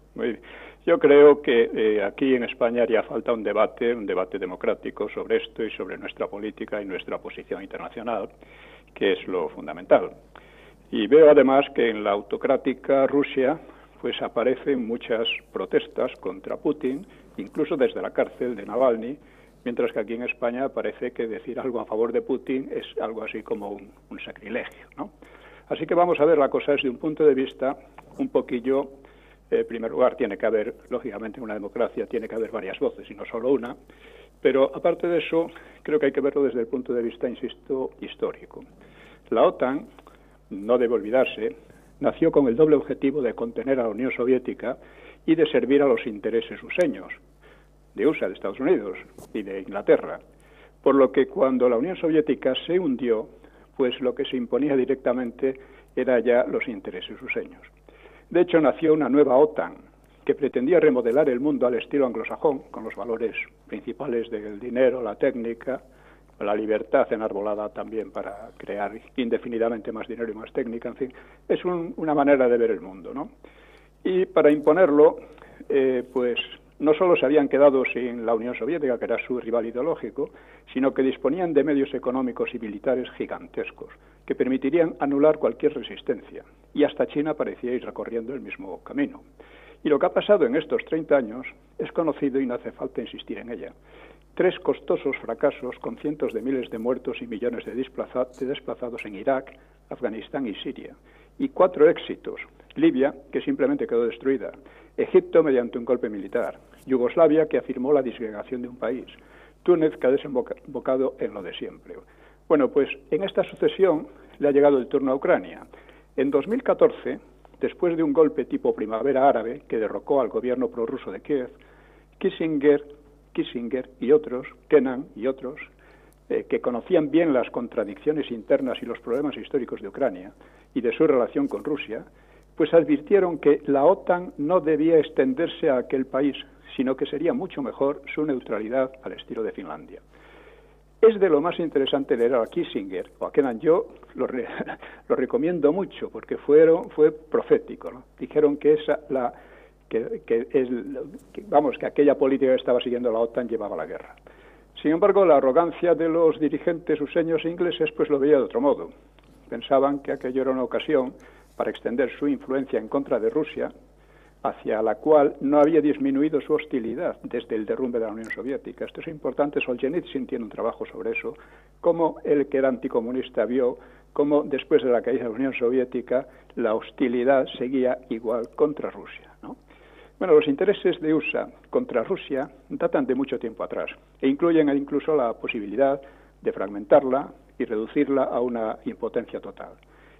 Yo creo que eh, aquí en España haría falta un debate, un debate democrático sobre esto y sobre nuestra política y nuestra posición internacional, que es lo fundamental. Y veo además que en la autocrática Rusia pues aparecen muchas protestas contra Putin, incluso desde la cárcel de Navalny, mientras que aquí en España parece que decir algo a favor de Putin es algo así como un, sacrilegio. ¿no? Así que vamos a ver la cosa desde un punto de vista un poquillo, en primer lugar, tiene que haber, lógicamente, en una democracia tiene que haber varias voces y no solo una, pero aparte de eso, creo que hay que verlo desde el punto de vista, insisto, histórico. La OTAN no debe olvidarse, nació con el doble objetivo de contener a la Unión Soviética y de servir a los intereses useños, de USA, de Estados Unidos y de Inglaterra. Por lo que cuando la Unión Soviética se hundió, pues lo que se imponía directamente era ya los intereses useños. De hecho, nació una nueva OTAN que pretendía remodelar el mundo al estilo anglosajón, con los valores principales del dinero, la técnica, la libertad enarbolada también para crear indefinidamente más dinero y más técnica, en fin, es una manera de ver el mundo, ¿no? Y para imponerlo, eh, pues no solo se habían quedado sin la Unión Soviética, que era su rival ideológico, sino que disponían de medios económicos y militares gigantescos, que permitirían anular cualquier resistencia. Y hasta China parecía ir recorriendo el mismo camino. Y lo que ha pasado en estos 30 años es conocido y no hace falta insistir en ella tres costosos fracasos con cientos de miles de muertos y millones de, desplazados en Irak, Afganistán y Siria, y cuatro éxitos. Libia, que simplemente quedó destruida, Egipto mediante un golpe militar, Yugoslavia, que afirmó la disgregación de un país, Túnez, que ha desembocado en lo de siempre. Bueno, pues en esta sucesión le ha llegado el turno a Ucrania. En 2014, después de un golpe tipo primavera árabe que derrocó al gobierno prorruso de Kiev, Kissinger Kissinger y otros, Kennan y otros, eh, que conocían bien las contradicciones internas y los problemas históricos de Ucrania y de su relación con Rusia, pues advirtieron que la OTAN no debía extenderse a aquel país, sino que sería mucho mejor su neutralidad al estilo de Finlandia. Es de lo más interesante leer a Kissinger o a Kennan. Yo lo, *laughs* lo recomiendo mucho porque fueron, fue profético. Dijeron que esa, la, que, es, vamos, que aquella política que estaba siguiendo la OTAN llevaba a la guerra. Sin embargo, la arrogancia de los dirigentes useños ingleses pues lo veía de otro modo. Pensaban que aquello era una ocasión para extender su influencia en contra de Rusia, hacia la cual no había disminuido su hostilidad desde el derrumbe de la Unión Soviética. Esto es importante, Solzhenitsyn tiene un trabajo sobre eso, cómo el que era anticomunista vio cómo después de la caída de la Unión Soviética la hostilidad seguía igual contra Rusia. Bueno, los intereses de USA contra Rusia datan de mucho tiempo atrás e incluyen incluso la posibilidad de fragmentarla y reducirla a una impotencia total.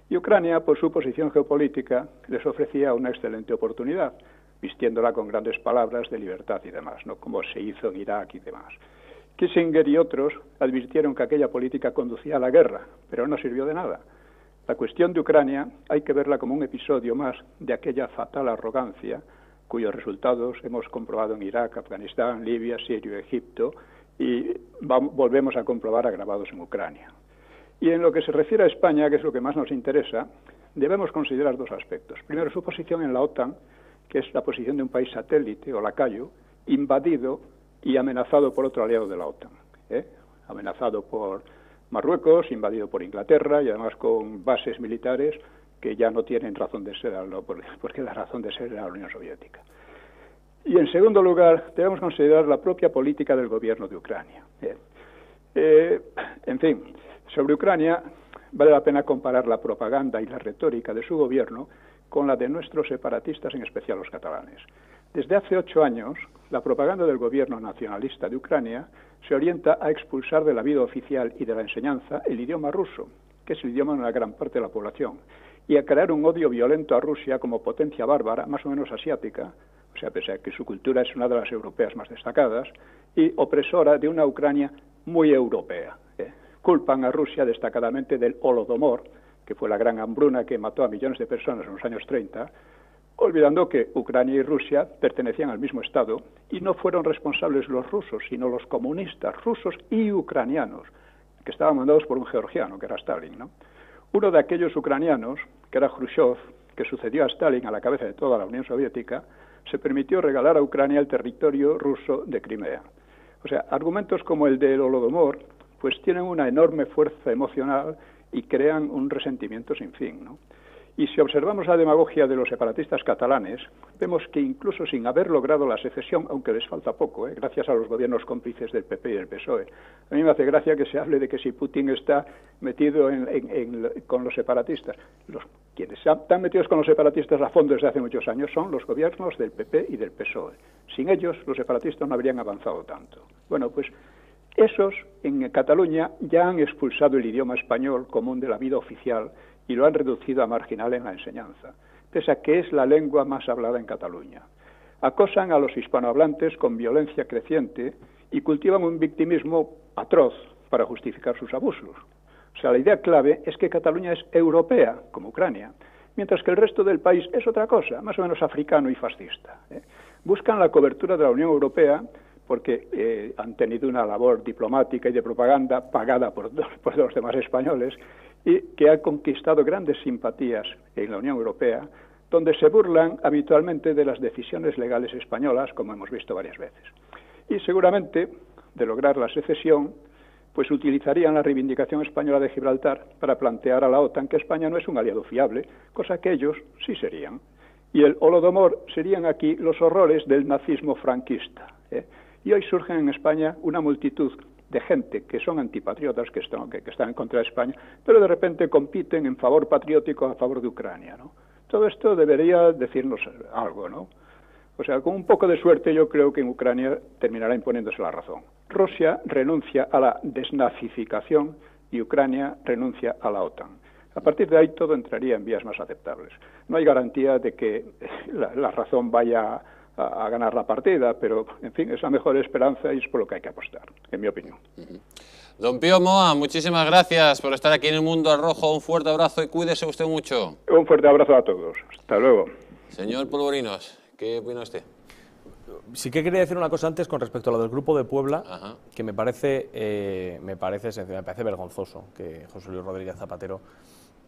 Y Ucrania, por su posición geopolítica, les ofrecía una excelente oportunidad, vistiéndola con grandes palabras de libertad y demás, ¿no? como se hizo en Irak y demás. Kissinger y otros advirtieron que aquella política conducía a la guerra, pero no sirvió de nada. La cuestión de Ucrania hay que verla como un episodio más de aquella fatal arrogancia cuyos resultados hemos comprobado en Irak, Afganistán, Libia, Siria, Egipto y volvemos a comprobar agravados en Ucrania. Y en lo que se refiere a España, que es lo que más nos interesa, debemos considerar dos aspectos. Primero, su posición en la OTAN, que es la posición de un país satélite o lacayo, invadido y amenazado por otro aliado de la OTAN. ¿eh? amenazado por Marruecos, invadido por Inglaterra y además con bases militares que ya no tienen razón de ser, porque la razón de ser era la Unión Soviética. Y en segundo lugar, debemos considerar la propia política del gobierno de Ucrania. Eh, en fin, sobre Ucrania vale la pena comparar la propaganda y la retórica de su gobierno con la de nuestros separatistas, en especial los catalanes. Desde hace ocho años, la propaganda del gobierno nacionalista de Ucrania se orienta a expulsar de la vida oficial y de la enseñanza el idioma ruso, que es el idioma de una gran parte de la población, y a crear un odio violento a Rusia como potencia bárbara, más o menos asiática, o sea, pese a que su cultura es una de las europeas más destacadas, y opresora de una Ucrania muy europea. ¿eh? Culpan a Rusia destacadamente del Holodomor, que fue la gran hambruna que mató a millones de personas en los años 30, olvidando que Ucrania y Rusia pertenecían al mismo Estado y no fueron responsables los rusos, sino los comunistas rusos y ucranianos, que estaban mandados por un georgiano, que era Stalin. ¿no? Uno de aquellos ucranianos, que era Khrushchev, que sucedió a Stalin a la cabeza de toda la Unión Soviética, se permitió regalar a Ucrania el territorio ruso de Crimea. O sea, argumentos como el del Holodomor, pues tienen una enorme fuerza emocional y crean un resentimiento sin fin, ¿no? Y si observamos la demagogia de los separatistas catalanes, vemos que incluso sin haber logrado la secesión, aunque les falta poco, ¿eh? gracias a los gobiernos cómplices del PP y del PSOE, a mí me hace gracia que se hable de que si Putin está metido con los separatistas. Los, quienes están metidos con los separatistas a fondo desde hace muchos años son los gobiernos del PP y del PSOE. Sin ellos, los separatistas no habrían avanzado tanto. Bueno, pues esos en Cataluña ya han expulsado el idioma español común de la vida oficial y lo han reducido a marginal en la enseñanza, pese a que es la lengua más hablada en Cataluña. Acosan a los hispanohablantes con violencia creciente y cultivan un victimismo atroz para justificar sus abusos. O sea, la idea clave es que Cataluña es europea, como Ucrania, mientras que el resto del país es otra cosa, más o menos africano y fascista. ¿eh? Buscan la cobertura de la Unión Europea porque eh, han tenido una labor diplomática y de propaganda pagada por, por los demás españoles y que ha conquistado grandes simpatías en la Unión Europea, donde se burlan habitualmente de las decisiones legales españolas, como hemos visto varias veces. Y seguramente, de lograr la secesión, pues utilizarían la reivindicación española de Gibraltar para plantear a la OTAN que España no es un aliado fiable, cosa que ellos sí serían. Y el Holodomor serían aquí los horrores del nazismo franquista. ¿eh? Y hoy surgen en España una multitud de gente que son antipatriotas, que están, que, están en contra de España, pero de repente compiten en favor patriótico a favor de Ucrania, ¿no? Todo esto debería decirnos algo, ¿no? O sea, con un poco de suerte yo creo que en Ucrania terminará imponiéndose la razón. Rusia renuncia a la desnazificación y Ucrania renuncia a la OTAN. A partir de ahí todo entraría en vías más aceptables. No hay garantía de que *laughs* la, la razón vaya a, ganar la partida, pero en fin, es la mejor esperanza y es por lo que hay que apostar, en mi opinión. Don Pío Moa, muchísimas gracias por estar aquí en el Mundo al Rojo. Un fuerte abrazo y cuídese usted mucho. Un fuerte abrazo a todos. Hasta luego. Señor Polvorinos, ¿qué opina usted? Sí que quería decir una cosa antes con respecto a lo del grupo de Puebla, que me parece, eh, me, parece, me parece vergonzoso que José Luis Rodríguez Zapatero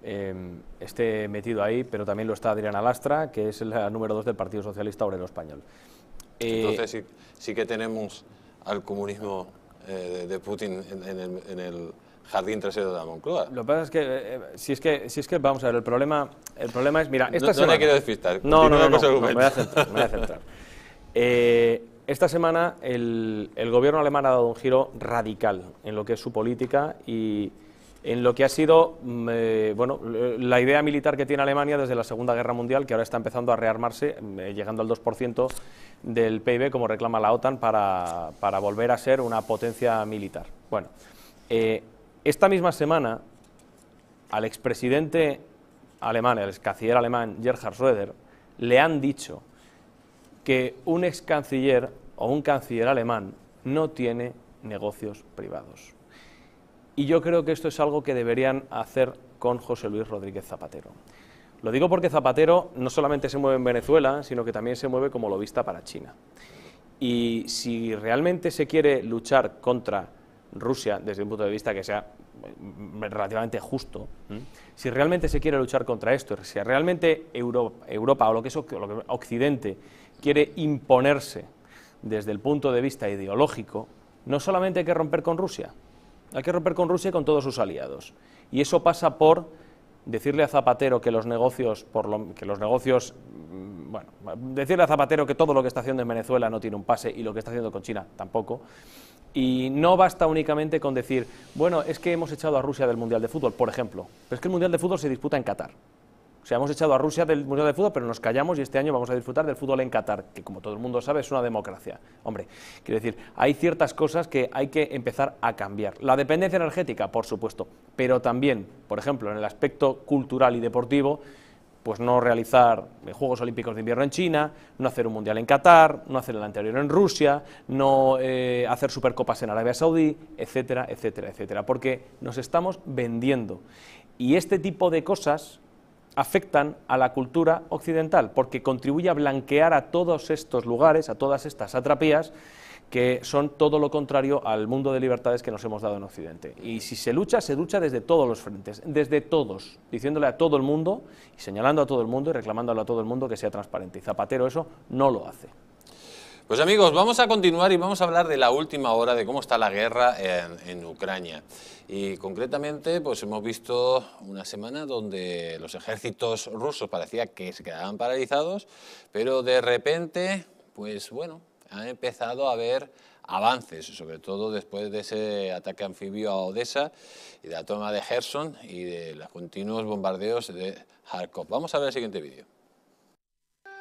eh, esté metido ahí, pero también lo está Adriana Lastra, que es la número dos del Partido Socialista Obrero Español. Eh, Entonces sí, que tenemos al comunismo eh, de, Putin en, el, jardín trasero de la Moncloa. Lo que pasa es que, eh, si es que, si es que, vamos a ver, el problema, el problema es, mira, esta no, semana... No quiero despistar. No, no, no, no, me voy a centrar. Me voy a centrar. esta semana el, el gobierno alemán ha dado un giro radical en lo que es su política y en lo que ha sido mm, eh, bueno, la idea militar que tiene Alemania desde la Segunda Guerra Mundial, que ahora está empezando a rearmarse, mm, eh, llegando al 2% del PIB, como reclama la OTAN, para, volver a ser una potencia militar. Bueno, eh, esta misma semana, al expresidente alemán, el ex canciller alemán Gerhard Schröder, le han dicho que un ex canciller o un canciller alemán no tiene negocios privados. Y yo creo que esto es algo que deberían hacer con José Luis Rodríguez Zapatero. Lo digo porque Zapatero no solamente se mueve en Venezuela, sino que también se mueve como lobista para China. Y si realmente se quiere luchar contra Rusia, desde un punto de vista que sea mm, relativamente justo, si realmente se quiere luchar contra esto, si realmente Europa, o lo que es Occidente quiere imponerse desde el punto de vista ideológico, no solamente hay que romper con Rusia, Hay que romper con Rusia y con todos sus aliados. Y eso pasa por decirle a Zapatero que los negocios, que los negocios, mm, bueno, decirle a Zapatero que todo lo que está haciendo en Venezuela no tiene un pase y lo que está haciendo con China tampoco. Y no basta únicamente con decir, bueno, es que hemos echado a Rusia del Mundial de Fútbol, por ejemplo. Pero es que el Mundial de Fútbol se disputa en Qatar. O sea, hemos echado a Rusia del Mundial de Fútbol, pero nos callamos y este año vamos a disfrutar del fútbol en Qatar, que como todo el mundo sabe es una democracia. Hombre, quiero decir, hay ciertas cosas que hay que empezar a cambiar. La dependencia energética, por supuesto, pero también, por ejemplo, en el aspecto cultural y deportivo, pues no realizar Juegos Olímpicos de Invierno en China, no hacer un Mundial en Qatar, no hacer el anterior en Rusia, no eh, hacer Supercopas en Arabia Saudí, etcétera, etcétera, etcétera, porque nos estamos vendiendo. Y este tipo de cosas afectan a la cultura occidental, porque contribuye a blanquear a todos estos lugares, a todas estas atrapías, que son todo lo contrario al mundo de libertades que nos hemos dado en Occidente. Y si se lucha, se lucha desde todos los frentes, desde todos, diciéndole a todo el mundo, y señalando a todo el mundo y reclamándole a todo el mundo que sea transparente. Y Zapatero eso no lo hace. Pues amigos, vamos a continuar y vamos a hablar de la última hora, de cómo está la guerra en, Ucrania. Y concretamente, pues hemos visto una semana donde los ejércitos rusos parecía que se quedaban paralizados, pero de repente, pues bueno, han empezado a haber avances, sobre todo después de ese ataque anfibio a Odessa y de la toma de Gerson y de los continuos bombardeos de Kharkov. Vamos a ver el siguiente vídeo.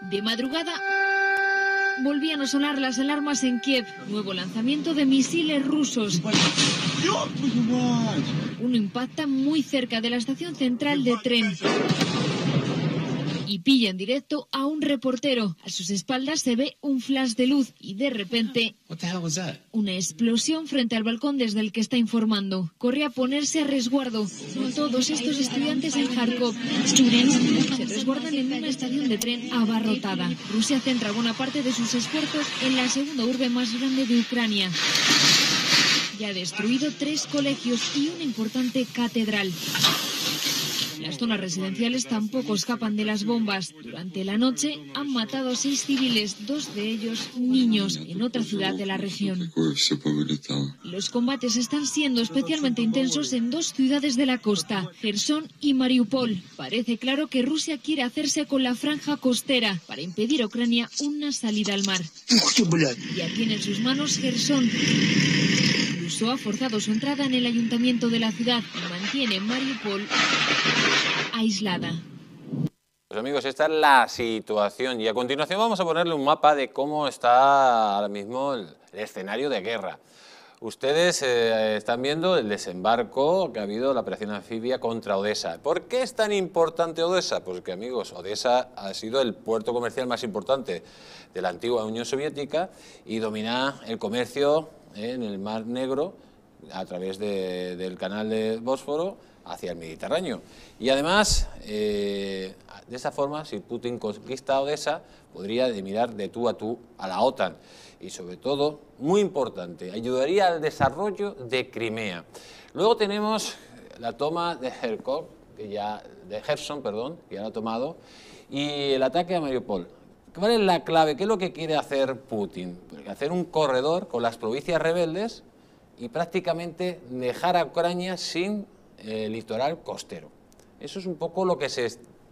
De madrugada volvían a sonar las alarmas en Kiev. Nuevo lanzamiento de misiles rusos. Uno impacta muy cerca de la estación central de tren y pilla en directo a un reportero. A sus espaldas se ve un flash de luz y de repente una explosión frente al balcón desde el que está informando. Corre a ponerse a resguardo. Todos estos estudiantes en Kharkov se resguardan en una estación de tren abarrotada. Rusia centra buena parte de sus esfuerzos en la segunda urbe más grande de Ucrania. Ya ha destruido tres colegios y una importante catedral. Las zonas residenciales tampoco escapan de las bombas. Durante la noche han matado a seis civiles, dos de ellos niños, en otra ciudad de la región. Los combates están siendo especialmente intensos en dos ciudades de la costa, Gerson y Mariupol. Parece claro que Rusia quiere hacerse con la franja costera para impedir a Ucrania una salida al mar. Ya tiene en sus manos Gerson. Ha forzado su entrada en el ayuntamiento de la ciudad y mantiene Mariupol aislada. Pues amigos, esta es la situación y a continuación vamos a ponerle un mapa de cómo está ahora mismo el, escenario de guerra. Ustedes eh, están viendo el desembarco que ha habido, la operación anfibia contra Odessa. ¿Por qué es tan importante Odessa? Pues que, amigos, Odessa ha sido el puerto comercial más importante de la antigua Unión Soviética y domina el comercio en el Mar Negro a través del canal de Bósforo hacia el Mediterráneo. Y además, eh, de esa forma, si Putin conquista Odessa, podría mirar de tú a tú a la OTAN. Y sobre todo, muy importante, ayudaría al desarrollo de Crimea. Luego tenemos la toma de Kharkov, que ya, de Gerson, perdón, que ya lo ha tomado, y el ataque a Mariupol. ¿Cuál es la clave? ¿Qué es lo que quiere hacer Putin? hacer un corredor con las provincias rebeldes y prácticamente dejar a Ucrania sin el litoral costero. Eso es un poco lo que se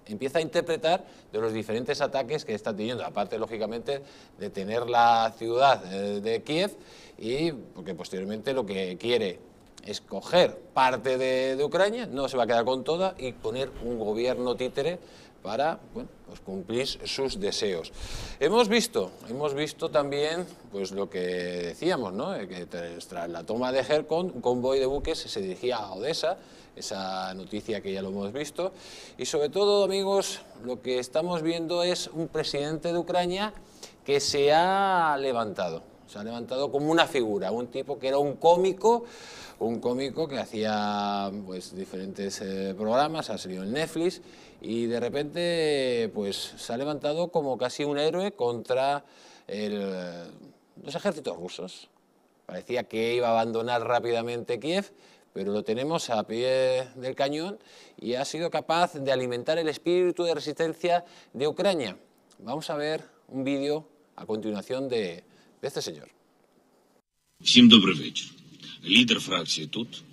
empieza a interpretar de los diferentes ataques que está teniendo, aparte, lógicamente, de tener la ciudad eh, de Kiev y porque posteriormente lo que quiere es coger parte de, Ucrania, no se va a quedar con toda y poner un gobierno títere para bueno, pues cumplir sus deseos. Hemos visto, hemos visto también pues lo que decíamos, ¿no? que tras la toma de Hercon, un convoy de buques se dirigía a Odessa, esa noticia que ya lo hemos visto, y sobre todo, amigos, lo que estamos viendo es un presidente de Ucrania que se ha levantado, se ha levantado como una figura, un tipo que era un cómico, un cómico que hacía pues, diferentes eh, programas, ha salido en Netflix, y de repente pues se ha levantado como casi un héroe contra los ejércitos rusos. Parecía que iba a abandonar rápidamente Kiev, pero lo tenemos a pie del cañón y ha sido capaz de alimentar el espíritu de resistencia de Ucrania. Vamos a ver un vídeo a continuación de, de este señor. Всім добрий вечір. Лідер фракції тут,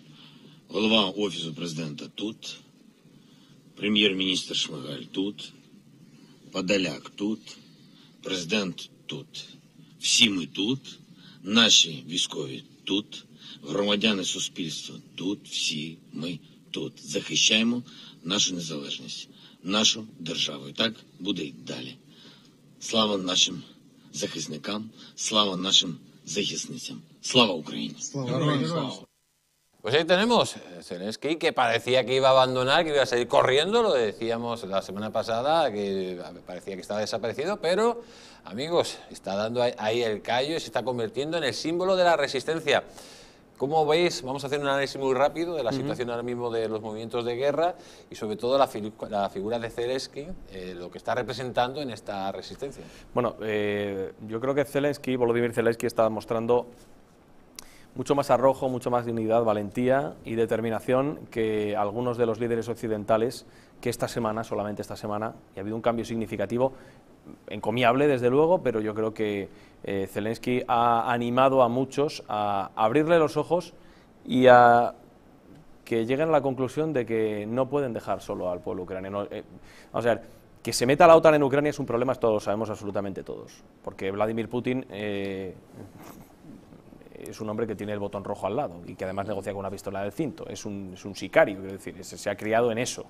голова Офісу президента тут, прем'єр-міністр Шмигаль тут, Подоляк тут, президент тут. Всі ми тут, наші військові тут, громадяни суспільства тут, всі ми тут. Захищаємо нашу незалежність, нашу державу. І так буде й далі. Слава нашим захисникам, слава нашим захисницям. Слава Україні! Pues ahí tenemos eh, Zelensky, que parecía que iba a abandonar, que iba a salir corriendo, lo decíamos la semana pasada, que parecía que estaba desaparecido, pero, amigos, está dando ahí el callo y se está convirtiendo en el símbolo de la resistencia. ¿Cómo veis? Vamos a hacer un análisis muy rápido de la situación ahora mismo de los movimientos de guerra y sobre todo la, la figura de Zelensky, eh, lo que está representando en esta resistencia. Bueno, eh, yo creo que Zelensky, Volodymyr Zelensky, está mostrando mucho más arrojo, mucho más dignidad, valentía y determinación que algunos de los líderes occidentales que esta semana, solamente esta semana, y ha habido un cambio significativo, encomiable desde luego, pero yo creo que eh, Zelensky ha animado a muchos a abrirle los ojos y a que lleguen a la conclusión de que no pueden dejar solo al pueblo ucraniano. Eh, vamos a ver, que se meta la OTAN en Ucrania es un problema, esto lo sabemos absolutamente todos, porque Vladimir Putin eh, es un hombre que tiene el botón rojo al lado y que además negocia con una pistola del cinto. Es un, es un sicario, quiero decir, se, ha criado en eso,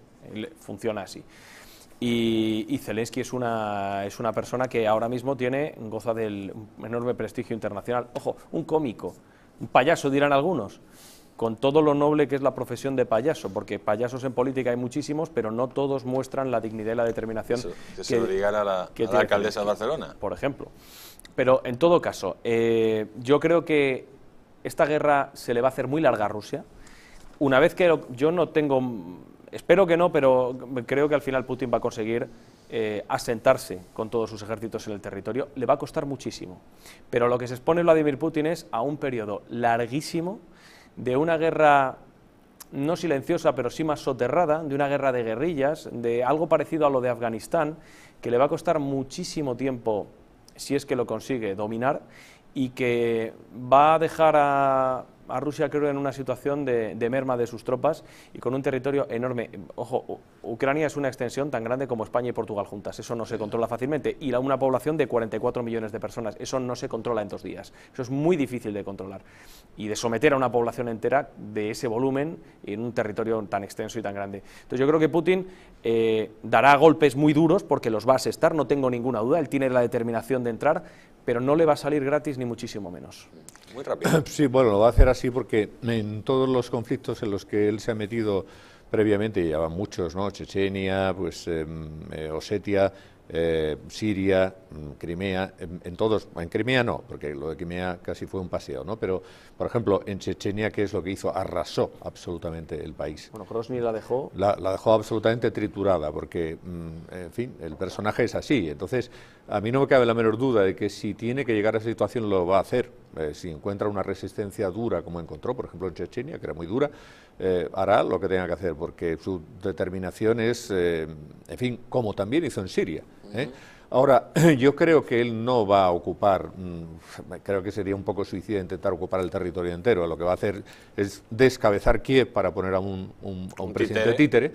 funciona así. Y, Zelensky es una, es una persona que ahora mismo tiene, goza del enorme prestigio internacional. Ojo, un cómico, un payaso dirán algunos, con todo lo noble que es la profesión de payaso, porque payasos en política hay muchísimos, pero no todos muestran la dignidad y la determinación que, se lo digan a la, alcaldesa de Barcelona. Por ejemplo. Pero en todo caso, eh, yo creo que esta guerra se le va a hacer muy larga a Rusia. Una vez que yo no tengo, espero que no, pero creo que al final Putin va a conseguir eh, asentarse con todos sus ejércitos en el territorio, le va a costar muchísimo. Pero lo que se expone Vladimir Putin es a un periodo larguísimo de una guerra no silenciosa, pero sí más soterrada, de una guerra de guerrillas, de algo parecido a lo de Afganistán, que le va a costar muchísimo tiempo si es que lo consigue dominar y que va a dejar a, a Rusia creo en una situación de, merma de sus tropas y con un territorio enorme. Ojo, Ucrania es una extensión tan grande como España y Portugal juntas, eso no se controla fácilmente. Y la, una población de 44 millones de personas, eso no se controla en dos días. Eso es muy difícil de controlar. Y de someter a una población entera de ese volumen en un territorio tan extenso y tan grande. Entonces yo creo que Putin eh, dará golpes muy duros porque los va a asestar, no tengo ninguna duda, él tiene la determinación de entrar, pero no le va a salir gratis ni muchísimo menos. Muy rápido. *coughs* Sí, bueno, lo va a hacer así porque en todos los conflictos en los que él se ha metido previamente, ya van muchos, ¿no? Chechenia, pues em, eh, Osetia, eh, Siria, mm, Crimea, en, todos, en Crimea no, porque lo de Crimea casi fue un paseo, ¿no? Pero, por ejemplo, en Chechenia, ¿qué es lo que hizo? Arrasó absolutamente el país. Bueno, Grozny la dejó. La, dejó absolutamente triturada, porque, mm, en fin, el personaje es así. Entonces, a mí no me cabe la menor duda de que si tiene que llegar a esa situación lo va a hacer. Eh, si encuentra una resistencia dura, como encontró, por ejemplo, en Chechenia, que era muy dura, eh, hará lo que tenga que hacer, porque su determinación es, en fin, como también hizo en Siria. ¿eh? Ahora, *clears throat* yo creo que él no va a ocupar, mm, creo que sería un poco suicida intentar ocupar el territorio entero. Lo que va a hacer es descabezar Kiev para poner a un, presidente títere.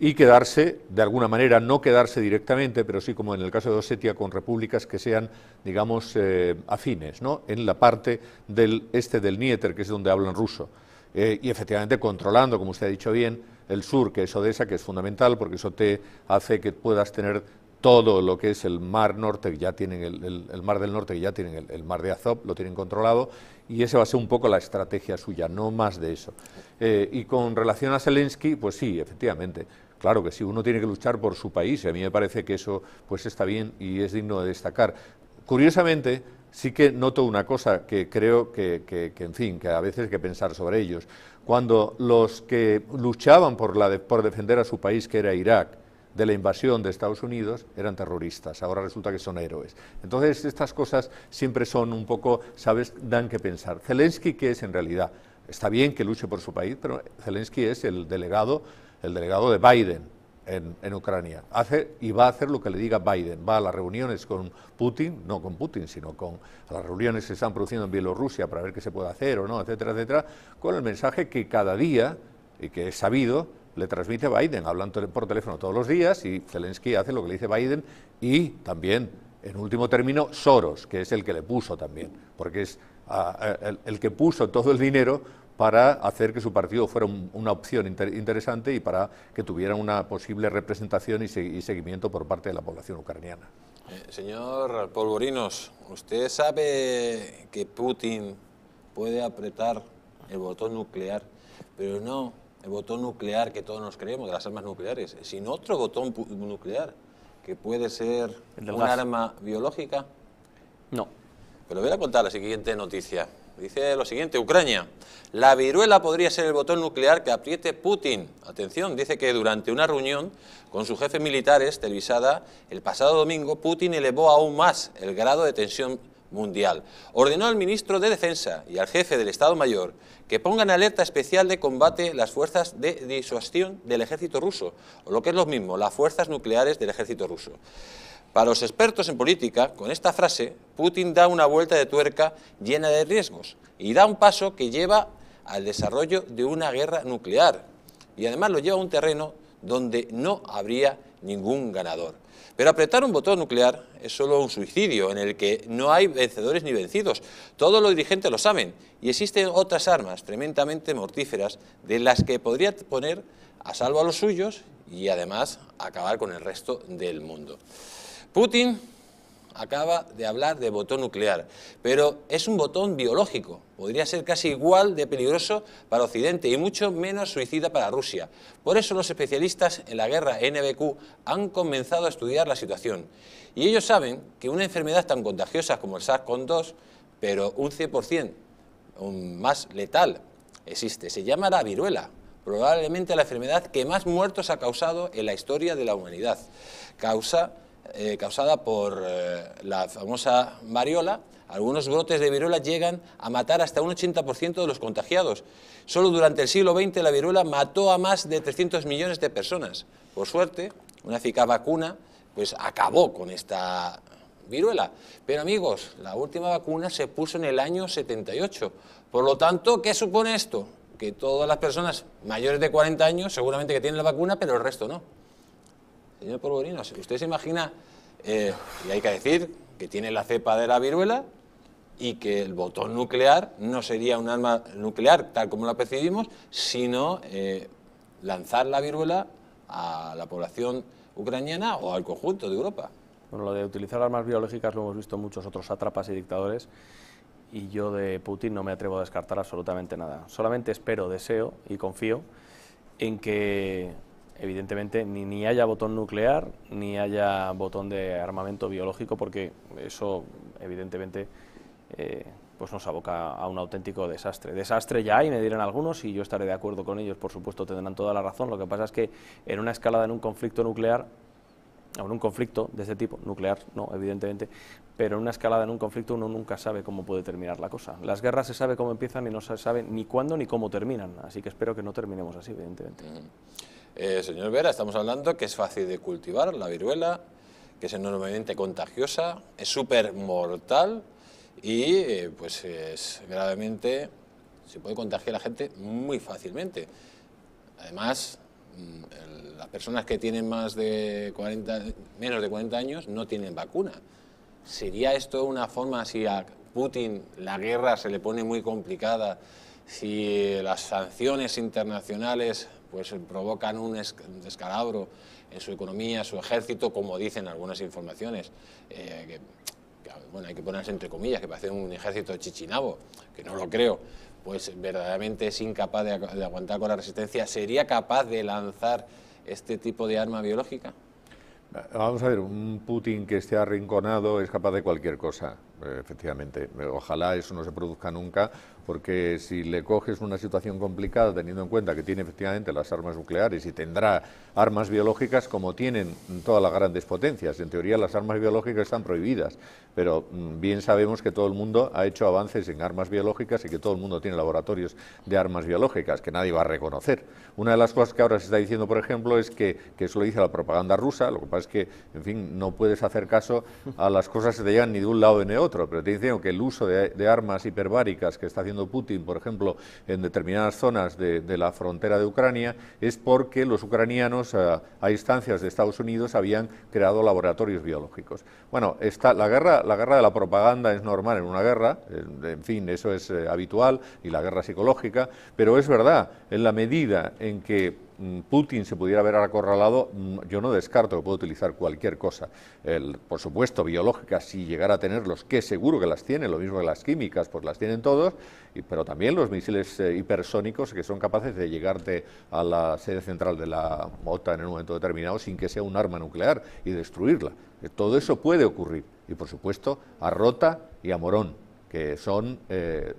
Y quedarse, de alguna manera, no quedarse directamente, pero sí como en el caso de Osetia, con repúblicas que sean, digamos, eh, afines, ¿no? en la parte del este del Níter, que es donde hablan ruso. Eh, y efectivamente controlando, como usted ha dicho bien, el sur, que es Odessa, que es fundamental, porque eso te hace que puedas tener todo lo que es el mar norte, ya tienen el, mar del norte, ya tienen el, mar de Azov, lo tienen controlado, y esa va a ser un poco la estrategia suya, no más de eso. Eh, y con relación a Zelensky, pues sí, efectivamente, claro que sí, uno tiene que luchar por su país, y a mí me parece que eso pues está bien y es digno de destacar. Curiosamente, sí que noto una cosa que creo que, en fin, que a veces hay que pensar sobre ellos. Cuando los que luchaban por, por defender a su país, que era Irak, de la invasión de Estados Unidos eran terroristas, ahora resulta que son héroes. Entonces estas cosas siempre son un poco, ¿sabes?, dan que pensar. Zelensky, ¿qué es en realidad? Está bien que luche por su país, pero Zelensky es el delegado, el delegado de Biden en, Ucrania. Hace y va a hacer lo que le diga Biden. Va a las reuniones con Putin, no con Putin, sino con las reuniones que se están produciendo en Bielorrusia para ver qué se puede hacer o no, etcétera, etcétera, con el mensaje que cada día y que es sabido, le transmite Biden, hablan por teléfono todos los días y Zelensky hace lo que le dice Biden y también, en último término, Soros, que es el que le puso también, porque es ah, el, que puso todo el dinero para hacer que su partido fuera una opción interesante y para que tuviera una posible representación y, seguimiento por parte de la población ucraniana. Eh, señor Polvorinos, ¿usted sabe que Putin puede apretar el botón nuclear, pero no el botón nuclear que todos nos creemos de las armas nucleares, sino otro botón nuclear que puede ser un arma biológica? No. Pero voy a contar la siguiente noticia. Dice lo siguiente, Ucrania. La viruela podría ser el botón nuclear que apriete Putin. Atención, dice que durante una reunión con sus jefes militares televisada el pasado domingo, Putin elevó aún más el grado de tensión mundial. Ordenó al ministro de Defensa y al jefe del Estado Mayor que pongan alerta especial de combate las fuerzas de disuasión del ejército ruso, o lo que es lo mismo, las fuerzas nucleares del ejército ruso. Para los expertos en política, con esta frase, Putin da una vuelta de tuerca llena de riesgos y da un paso que lleva al desarrollo de una guerra nuclear. Y además lo lleva a un terreno donde no habría ningún ganador. Pero apretar un botón nuclear es solo un suicidio en el que no hay vencedores ni vencidos. Todos los dirigentes lo saben y existen otras armas tremendamente mortíferas de las que podría poner a salvo a los suyos y además acabar con el resto del mundo. Putin acaba de hablar de botón nuclear, pero es un botón biológico. Podría ser casi igual de peligroso para Occidente y mucho menos suicida para Rusia. Por eso los especialistas en la guerra NBQ han comenzado a estudiar la situación. Y ellos saben que una enfermedad tan contagiosa como el SARS-CoV-2, pero un 100% más letal, existe. Se llama la viruela, probablemente la enfermedad que más muertos ha causado en la historia de la humanidad. Causa eh, causada por eh, la famosa variola, algunos brotes de viruela llegan a matar hasta un 80% de los contagiados. Solo durante el siglo XX la viruela mató a más de 300 millones de personas. Por suerte, una eficaz vacuna pues acabó con esta viruela. Pero amigos, la última vacuna se puso en el año 78. Por lo tanto, ¿qué supone esto? Que todas las personas mayores de 40 años seguramente que tienen la vacuna, pero el resto no. Señor Polvorino, usted se imagina, eh, y hay que decir, que tiene la cepa de la viruela y que el botón nuclear no sería un arma nuclear tal como la percibimos, sino eh, lanzar la viruela a la población ucraniana o al conjunto de Europa. Bueno, lo de utilizar armas biológicas lo hemos visto en muchos otros atrapas y dictadores y yo de Putin no me atrevo a descartar absolutamente nada. Solamente espero, deseo y confío en que evidentemente ni, ni haya botón nuclear ni haya botón de armamento biológico porque eso evidentemente eh, pues nos aboca a un auténtico desastre. Desastre ya hay, me dirán algunos, y yo estaré de acuerdo con ellos, por supuesto, tendrán toda la razón. Lo que pasa es que en una escalada, en un conflicto nuclear, o en un conflicto de este tipo, nuclear no, evidentemente, pero en una escalada, en un conflicto, uno nunca sabe cómo puede terminar la cosa. Las guerras se sabe cómo empiezan y no se sabe ni cuándo ni cómo terminan, así que espero que no terminemos así, evidentemente. Eh, señor Vera, estamos hablando que es fácil de cultivar la viruela, que es enormemente contagiosa, es súper mortal y eh, pues es gravemente, se puede contagiar a la gente muy fácilmente. Además, mm, las personas que tienen más de 40, menos de 40 años no tienen vacuna. ¿Sería esto una forma, si a Putin la guerra se le pone muy complicada, si las sanciones internacionales pues provocan un descalabro en su economía, su ejército, como dicen algunas informaciones, eh, que, bueno, hay que ponerse entre comillas, que parece un ejército chichinabo, que no lo creo, pues verdaderamente es incapaz de, de aguantar con la resistencia, ¿sería capaz de lanzar este tipo de arma biológica? Vamos a ver, un Putin que esté arrinconado es capaz de cualquier cosa, eh, efectivamente. Ojalá eso no se produzca nunca, porque si le coges una situación complicada, teniendo en cuenta que tiene efectivamente las armas nucleares y tendrá armas biológicas como tienen todas las grandes potencias. En teoría las armas biológicas están prohibidas, pero mm, bien sabemos que todo el mundo ha hecho avances en armas biológicas y que todo el mundo tiene laboratorios de armas biológicas, que nadie va a reconocer. Una de las cosas que ahora se está diciendo, por ejemplo, es que eso lo dice la propaganda rusa, lo que pasa es que, en fin, no puedes hacer caso a las cosas que te llegan ni de un lado ni de otro otro, pero te dicen que el uso de, armas hiperbáricas que está haciendo Putin, por ejemplo, en determinadas zonas de, la frontera de Ucrania, es porque los ucranianos, a, a, instancias de Estados Unidos, habían creado laboratorios biológicos. Bueno, la, guerra, la guerra de la propaganda es normal en una guerra, en, en fin, eso es eh, habitual, y la guerra psicológica, pero es verdad, en la medida en que Putin se pudiera ver acorralado, mm, yo no descarto que pueda utilizar cualquier cosa. El, por supuesto, biológicas, si llegara a tenerlos, que seguro que las tiene, lo mismo que las químicas, pues las tienen todos, y, pero también los misiles eh, hipersónicos que son capaces de llegarte a la sede central de la OTAN en un momento determinado sin que sea un arma nuclear y destruirla. Eh, todo eso puede ocurrir. Y, por supuesto, a Rota y a Morón, que son eh,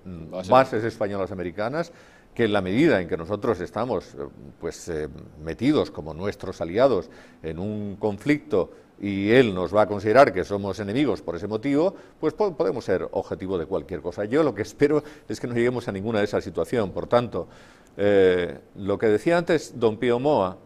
bases españolas americanas que en la medida en que nosotros estamos eh, pues, eh, metidos como nuestros aliados en un conflicto y él nos va a considerar que somos enemigos por ese motivo, pues po podemos ser objetivo de cualquier cosa. Yo lo que espero es que no lleguemos a ninguna de esa situación. Por tanto, eh, lo que decía antes don Pío Moa,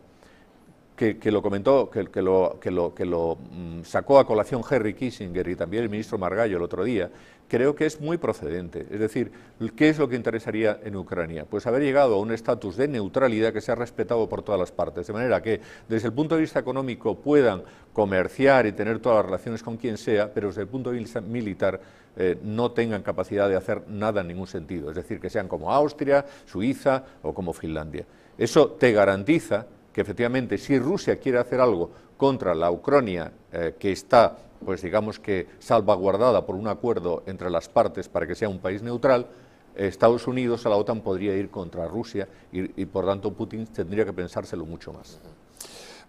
que, lo comentó, que lo mm, sacó a colación Henry Kissinger y también el ministro Margallo el otro día, creo que es muy procedente. Es decir, ¿qué es lo que interesaría en Ucrania? Pues haber llegado a un estatus de neutralidad que sea respetado por todas las partes, de manera que desde el punto de vista económico puedan comerciar y tener todas las relaciones con quien sea, pero desde el punto de vista militar eh, no tengan capacidad de hacer nada en ningún sentido. Es decir, que sean como Austria, Suiza o como Finlandia. Eso te garantiza que efectivamente si Rusia quiere hacer algo contra la Ucrania eh, que está pues digamos que salvaguardada por un acuerdo entre las partes para que sea un país neutral, Estados Unidos a la OTAN podría ir contra Rusia y, y por tanto Putin tendría que pensárselo mucho más.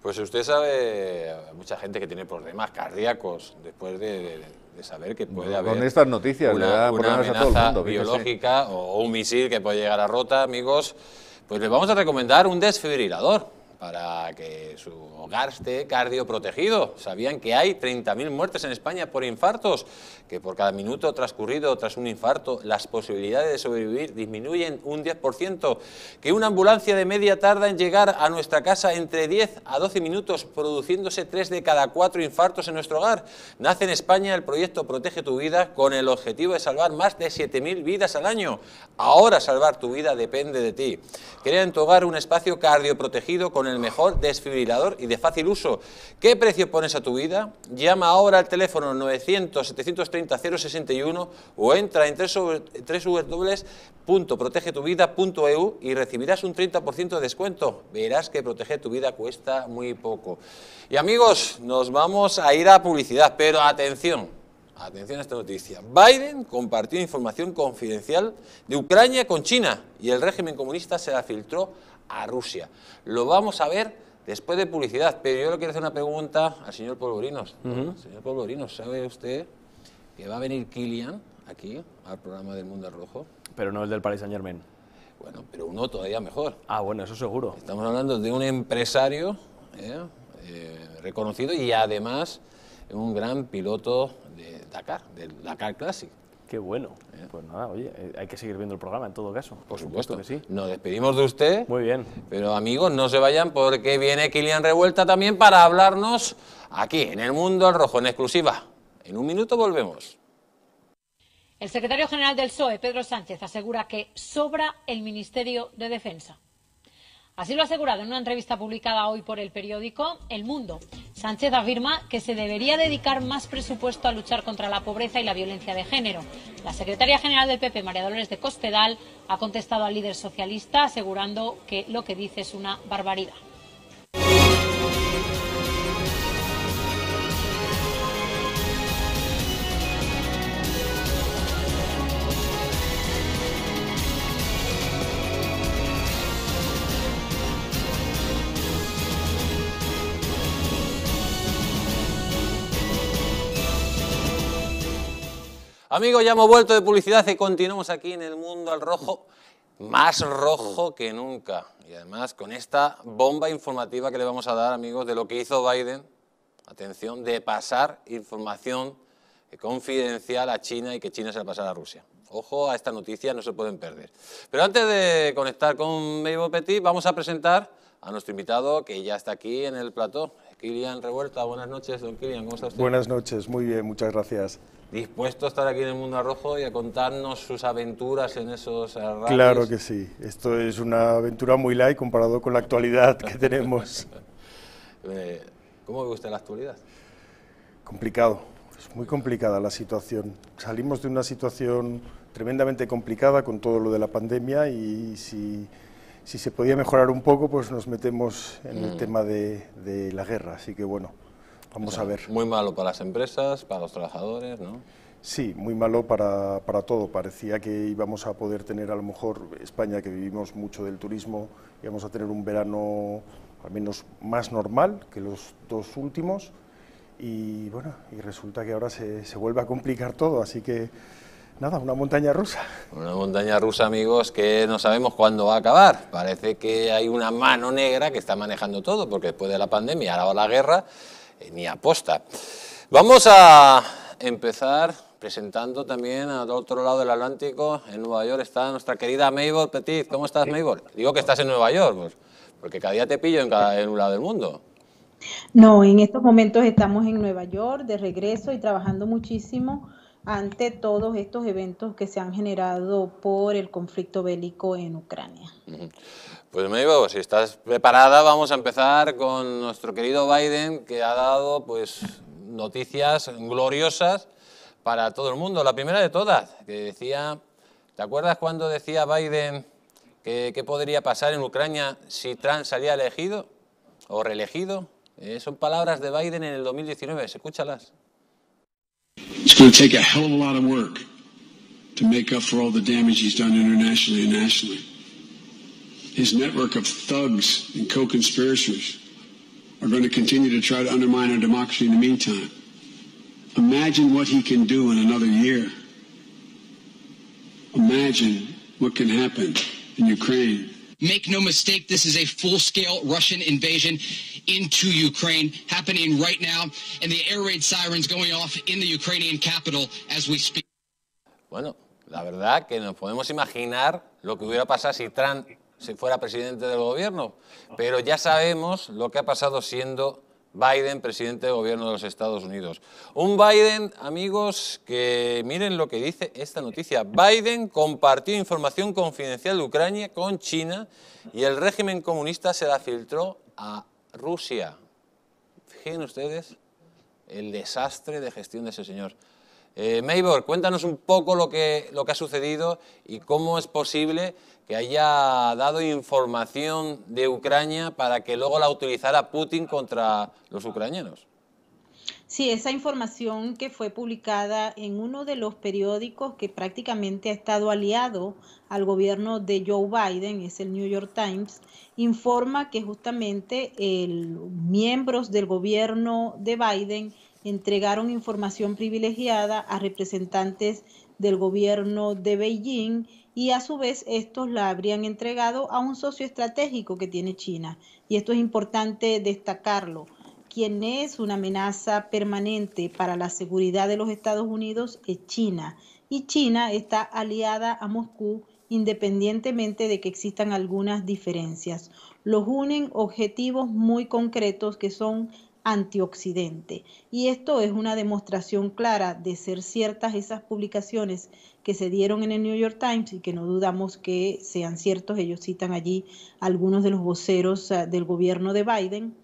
Pues usted sabe, mucha gente que tiene problemas cardíacos después de, de, de saber que puede haber Con estas noticias una, le da una amenaza a todo el mundo. biológica o un misil que puede llegar a rota, amigos, pues les vamos a recomendar un desfibrilador para que su hogar esté cardioprotegido. ¿Sabían que hay 30.000 muertes en España por infartos? Que por cada minuto transcurrido tras un infarto las posibilidades de sobrevivir disminuyen un 10%. Que una ambulancia de media tarda en llegar a nuestra casa entre 10 a 12 minutos, produciéndose 3 de cada 4 infartos en nuestro hogar. Nace en España el proyecto Protege tu vida con el objetivo de salvar más de 7.000 vidas al año. Ahora salvar tu vida depende de ti. Crea en tu hogar un espacio cardioprotegido con el mejor desfibrilador y de fácil uso. ¿Qué precio pones a tu vida? Llama ahora al teléfono 900-730-061 o entra en www.protegetuvida.eu y recibirás un 30% de descuento. Verás que proteger tu vida cuesta muy poco. Y amigos, nos vamos a ir a publicidad, pero atención. Atención a esta noticia. Biden compartió información confidencial de Ucrania con China y el régimen comunista se la filtró a Rusia. Lo vamos a ver después de publicidad, pero yo le quiero hacer una pregunta al señor Polvorinos. Uh -huh. Señor Polvorinos, ¿sabe usted que va a venir Kilian aquí al programa del Mundo Rojo? Pero no el del Paris Saint Germain. Bueno, pero uno todavía mejor. Ah, bueno, eso seguro. Estamos hablando de un empresario ¿eh? Eh, reconocido y además un gran piloto de Dakar, del Dakar Classic. Qué bueno. ¿Eh? Pues nada, oye, hay que seguir viendo el programa en todo caso. Por supuesto. que sí. Nos despedimos de usted. Muy bien. Pero amigos, no se vayan porque viene Kilian Revuelta también para hablarnos aquí, en el Mundo al Rojo, en exclusiva. En un minuto volvemos. El secretario general del PSOE, Pedro Sánchez, asegura que sobra el Ministerio de Defensa. Así lo ha asegurado en una entrevista publicada hoy por el periódico El Mundo. Sánchez afirma que se debería dedicar más presupuesto a luchar contra la pobreza y la violencia de género. La secretaria general del PP, María Dolores de Cospedal, ha contestado al líder socialista asegurando que lo que dice es una barbaridad. Amigos, ya hemos vuelto de publicidad y continuamos aquí en el mundo al rojo, más rojo que nunca. Y además con esta bomba informativa que le vamos a dar, amigos, de lo que hizo Biden, atención, de pasar información confidencial a China y que China se la pasara a Rusia. Ojo a esta noticia, no se pueden perder. Pero antes de conectar con Mabel Petit, vamos a presentar a nuestro invitado que ya está aquí en el plató, Kilian Revuelta. Buenas noches, don Kilian, ¿cómo está? Buenas noches, muy bien, muchas gracias. Dispuesto a estar aquí en el Mundo Rojo y a contarnos sus aventuras en esos eh, rallies. Claro que sí, esto es una aventura muy light comparado con la actualidad que tenemos. *laughs* Eh, ¿Cómo ve usted la actualidad? Complicado, es muy complicada la situación. Salimos de una situación tremendamente complicada con todo lo de la pandemia y si, si se podía mejorar un poco, pues nos metemos en el Mm. tema de, de la guerra. Así que bueno, vamos O sea, a ver. Muy malo para las empresas, para los trabajadores, ¿no? Sí, muy malo para, para todo. Parecía que íbamos a poder tener, a lo mejor, España, que vivimos mucho del turismo, íbamos a tener un verano al menos más normal que los dos últimos. Y bueno, y resulta que ahora se, se vuelve a complicar todo. Así que, nada, una montaña rusa. Una montaña rusa, amigos, que no sabemos cuándo va a acabar. Parece que hay una mano negra que está manejando todo, porque después de la pandemia, ahora la guerra, ni aposta. Vamos a empezar presentando también al otro lado del Atlántico, en Nueva York, está nuestra querida Mabel Petit. ¿Cómo estás, Mabel? Digo que estás en Nueva York, pues, porque cada día te pillo en, cada, en un lado del mundo. No, en estos momentos estamos en Nueva York de regreso y trabajando muchísimo ante todos estos eventos que se han generado por el conflicto bélico en Ucrania. Pues Mabel, si estás preparada, vamos a empezar con nuestro querido Biden, que ha dado pues noticias gloriosas para todo el mundo. La primera de todas, que decía, ¿te acuerdas cuando decía Biden que podría pasar en Ucrania si Trump salía elegido o reelegido? Eh, son palabras de Biden en el 2019, escúchalas. It's going to take a hell of a lot of work to make up for all the damage he's done internationally and nationally. His network of thugs and co-conspirators are going to continue to try to undermine our democracy in the meantime. Imagine what he can do in another year. Imagine what can happen in Ukraine. Make no mistake, this is a full-scale Russian invasion into Ukraine happening right now, and the air raid sirens going off in the Ukrainian capital as we speak. Bueno, la verdad que nos podemos imaginar lo que hubiera pasado si Trump se fuera presidente del gobierno, pero ya sabemos lo que ha pasado siendo Biden presidente del gobierno de los Estados Unidos. Un Biden, amigos, que miren lo que dice esta noticia. Biden compartió información confidencial de Ucrania con China y el régimen comunista se la filtró a Rusia. Fíjense ustedes el desastre de gestión de ese señor. Eh, Maybor, cuéntanos un poco lo que, lo que ha sucedido y cómo es posible que haya dado información de Ucrania para que luego la utilizara Putin contra los ucranianos. Sí, esa información que fue publicada en uno de los periódicos que prácticamente ha estado aliado al gobierno de Joe Biden, es el New York Times, informa que justamente el, miembros del gobierno de Biden entregaron información privilegiada a representantes del gobierno de Beijing y a su vez estos la habrían entregado a un socio estratégico que tiene China. Y esto es importante destacarlo. Quien es una amenaza permanente para la seguridad de los Estados Unidos es China. Y China está aliada a Moscú independientemente de que existan algunas diferencias. Los unen objetivos muy concretos que son antioccidente. Y esto es una demostración clara de ser ciertas esas publicaciones que se dieron en el New York Times y que no dudamos que sean ciertos. Ellos citan allí algunos de los voceros uh, del gobierno de Biden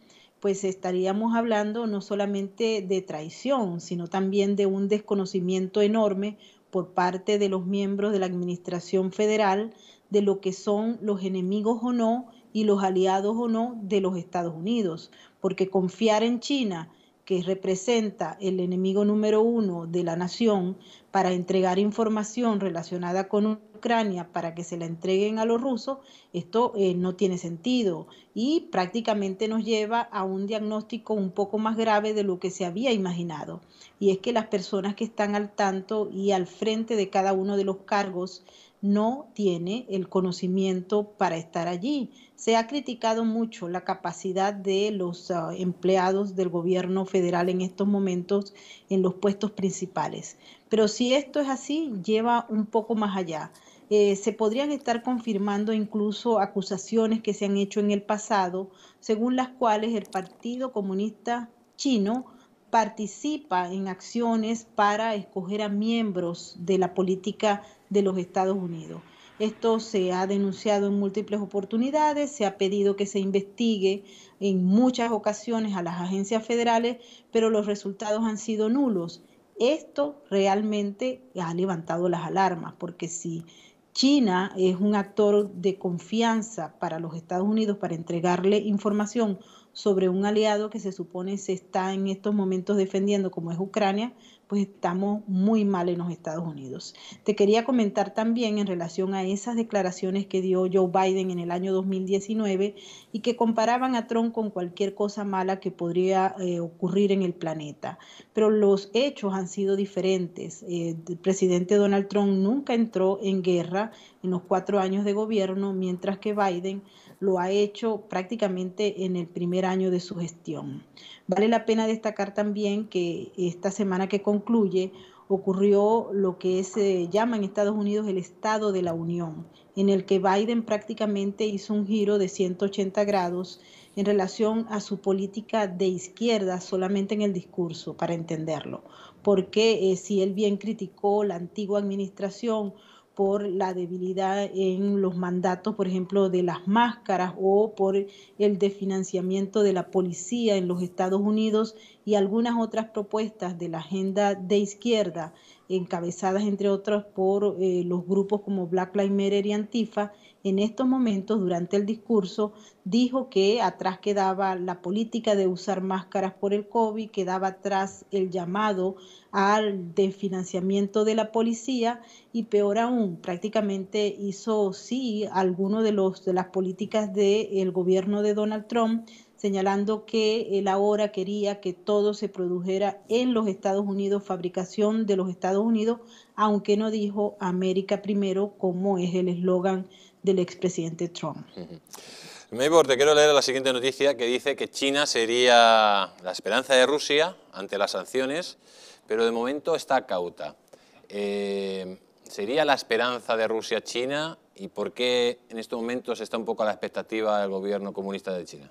pues estaríamos hablando no solamente de traición, sino también de un desconocimiento enorme por parte de los miembros de la Administración Federal de lo que son los enemigos o no y los aliados o no de los Estados Unidos, porque confiar en China, que representa el enemigo número uno de la nación, para entregar información relacionada con Ucrania para que se la entreguen a los rusos, esto eh, no tiene sentido y prácticamente nos lleva a un diagnóstico un poco más grave de lo que se había imaginado. Y es que las personas que están al tanto y al frente de cada uno de los cargos no tiene el conocimiento para estar allí. Se ha criticado mucho la capacidad de los uh, empleados del gobierno federal en estos momentos en los puestos principales. Pero si esto es así, lleva un poco más allá. eh, se podrían estar confirmando incluso acusaciones que se han hecho en el pasado, según las cuales el Partido Comunista Chino participa en acciones para escoger a miembros de la política de los Estados Unidos. Esto se ha denunciado en múltiples oportunidades, se ha pedido que se investigue en muchas ocasiones a las agencias federales, pero los resultados han sido nulos. Esto realmente ha levantado las alarmas, porque si China es un actor de confianza para los Estados Unidos para entregarle información sobre un aliado que se supone se está en estos momentos defendiendo como es Ucrania, pues estamos muy mal en los Estados Unidos. Te quería comentar también en relación a esas declaraciones que dio Joe Biden en el año 2019 y que comparaban a Trump con cualquier cosa mala que podría eh, ocurrir en el planeta. Pero los hechos han sido diferentes. Eh, el presidente Donald Trump nunca entró en guerra en los cuatro años de gobierno, mientras que Biden lo ha hecho prácticamente en el primer año de su gestión. Vale la pena destacar también que esta semana que concluye ocurrió lo que se llama en Estados Unidos el Estado de la Unión, en el que Biden prácticamente hizo un giro de 180 grados en relación a su política de izquierda solamente en el discurso, para entenderlo. Porque eh, si él bien criticó la antigua administración por la debilidad en los mandatos, por ejemplo, de las máscaras o por el desfinanciamiento de la policía en los Estados Unidos y algunas otras propuestas de la agenda de izquierda, encabezadas entre otras por eh, los grupos como Black Lives Matter y Antifa, en estos momentos, durante el discurso, dijo que atrás quedaba la política de usar máscaras por el COVID, quedaba atrás el llamado al desfinanciamiento de la policía y peor aún, prácticamente hizo sí alguno de los de las políticas del gobierno de Donald Trump señalando que él ahora quería que todo se produjera en los Estados Unidos, fabricación de los Estados Unidos, aunque no dijo América primero, como es el eslogan del expresidente Trump. Te quiero leer la siguiente noticia que dice que China sería la esperanza de Rusia ante las sanciones, pero de momento está cauta. Eh, ¿Sería la esperanza de Rusia China y por qué en estos momentos está un poco a la expectativa del gobierno comunista de China?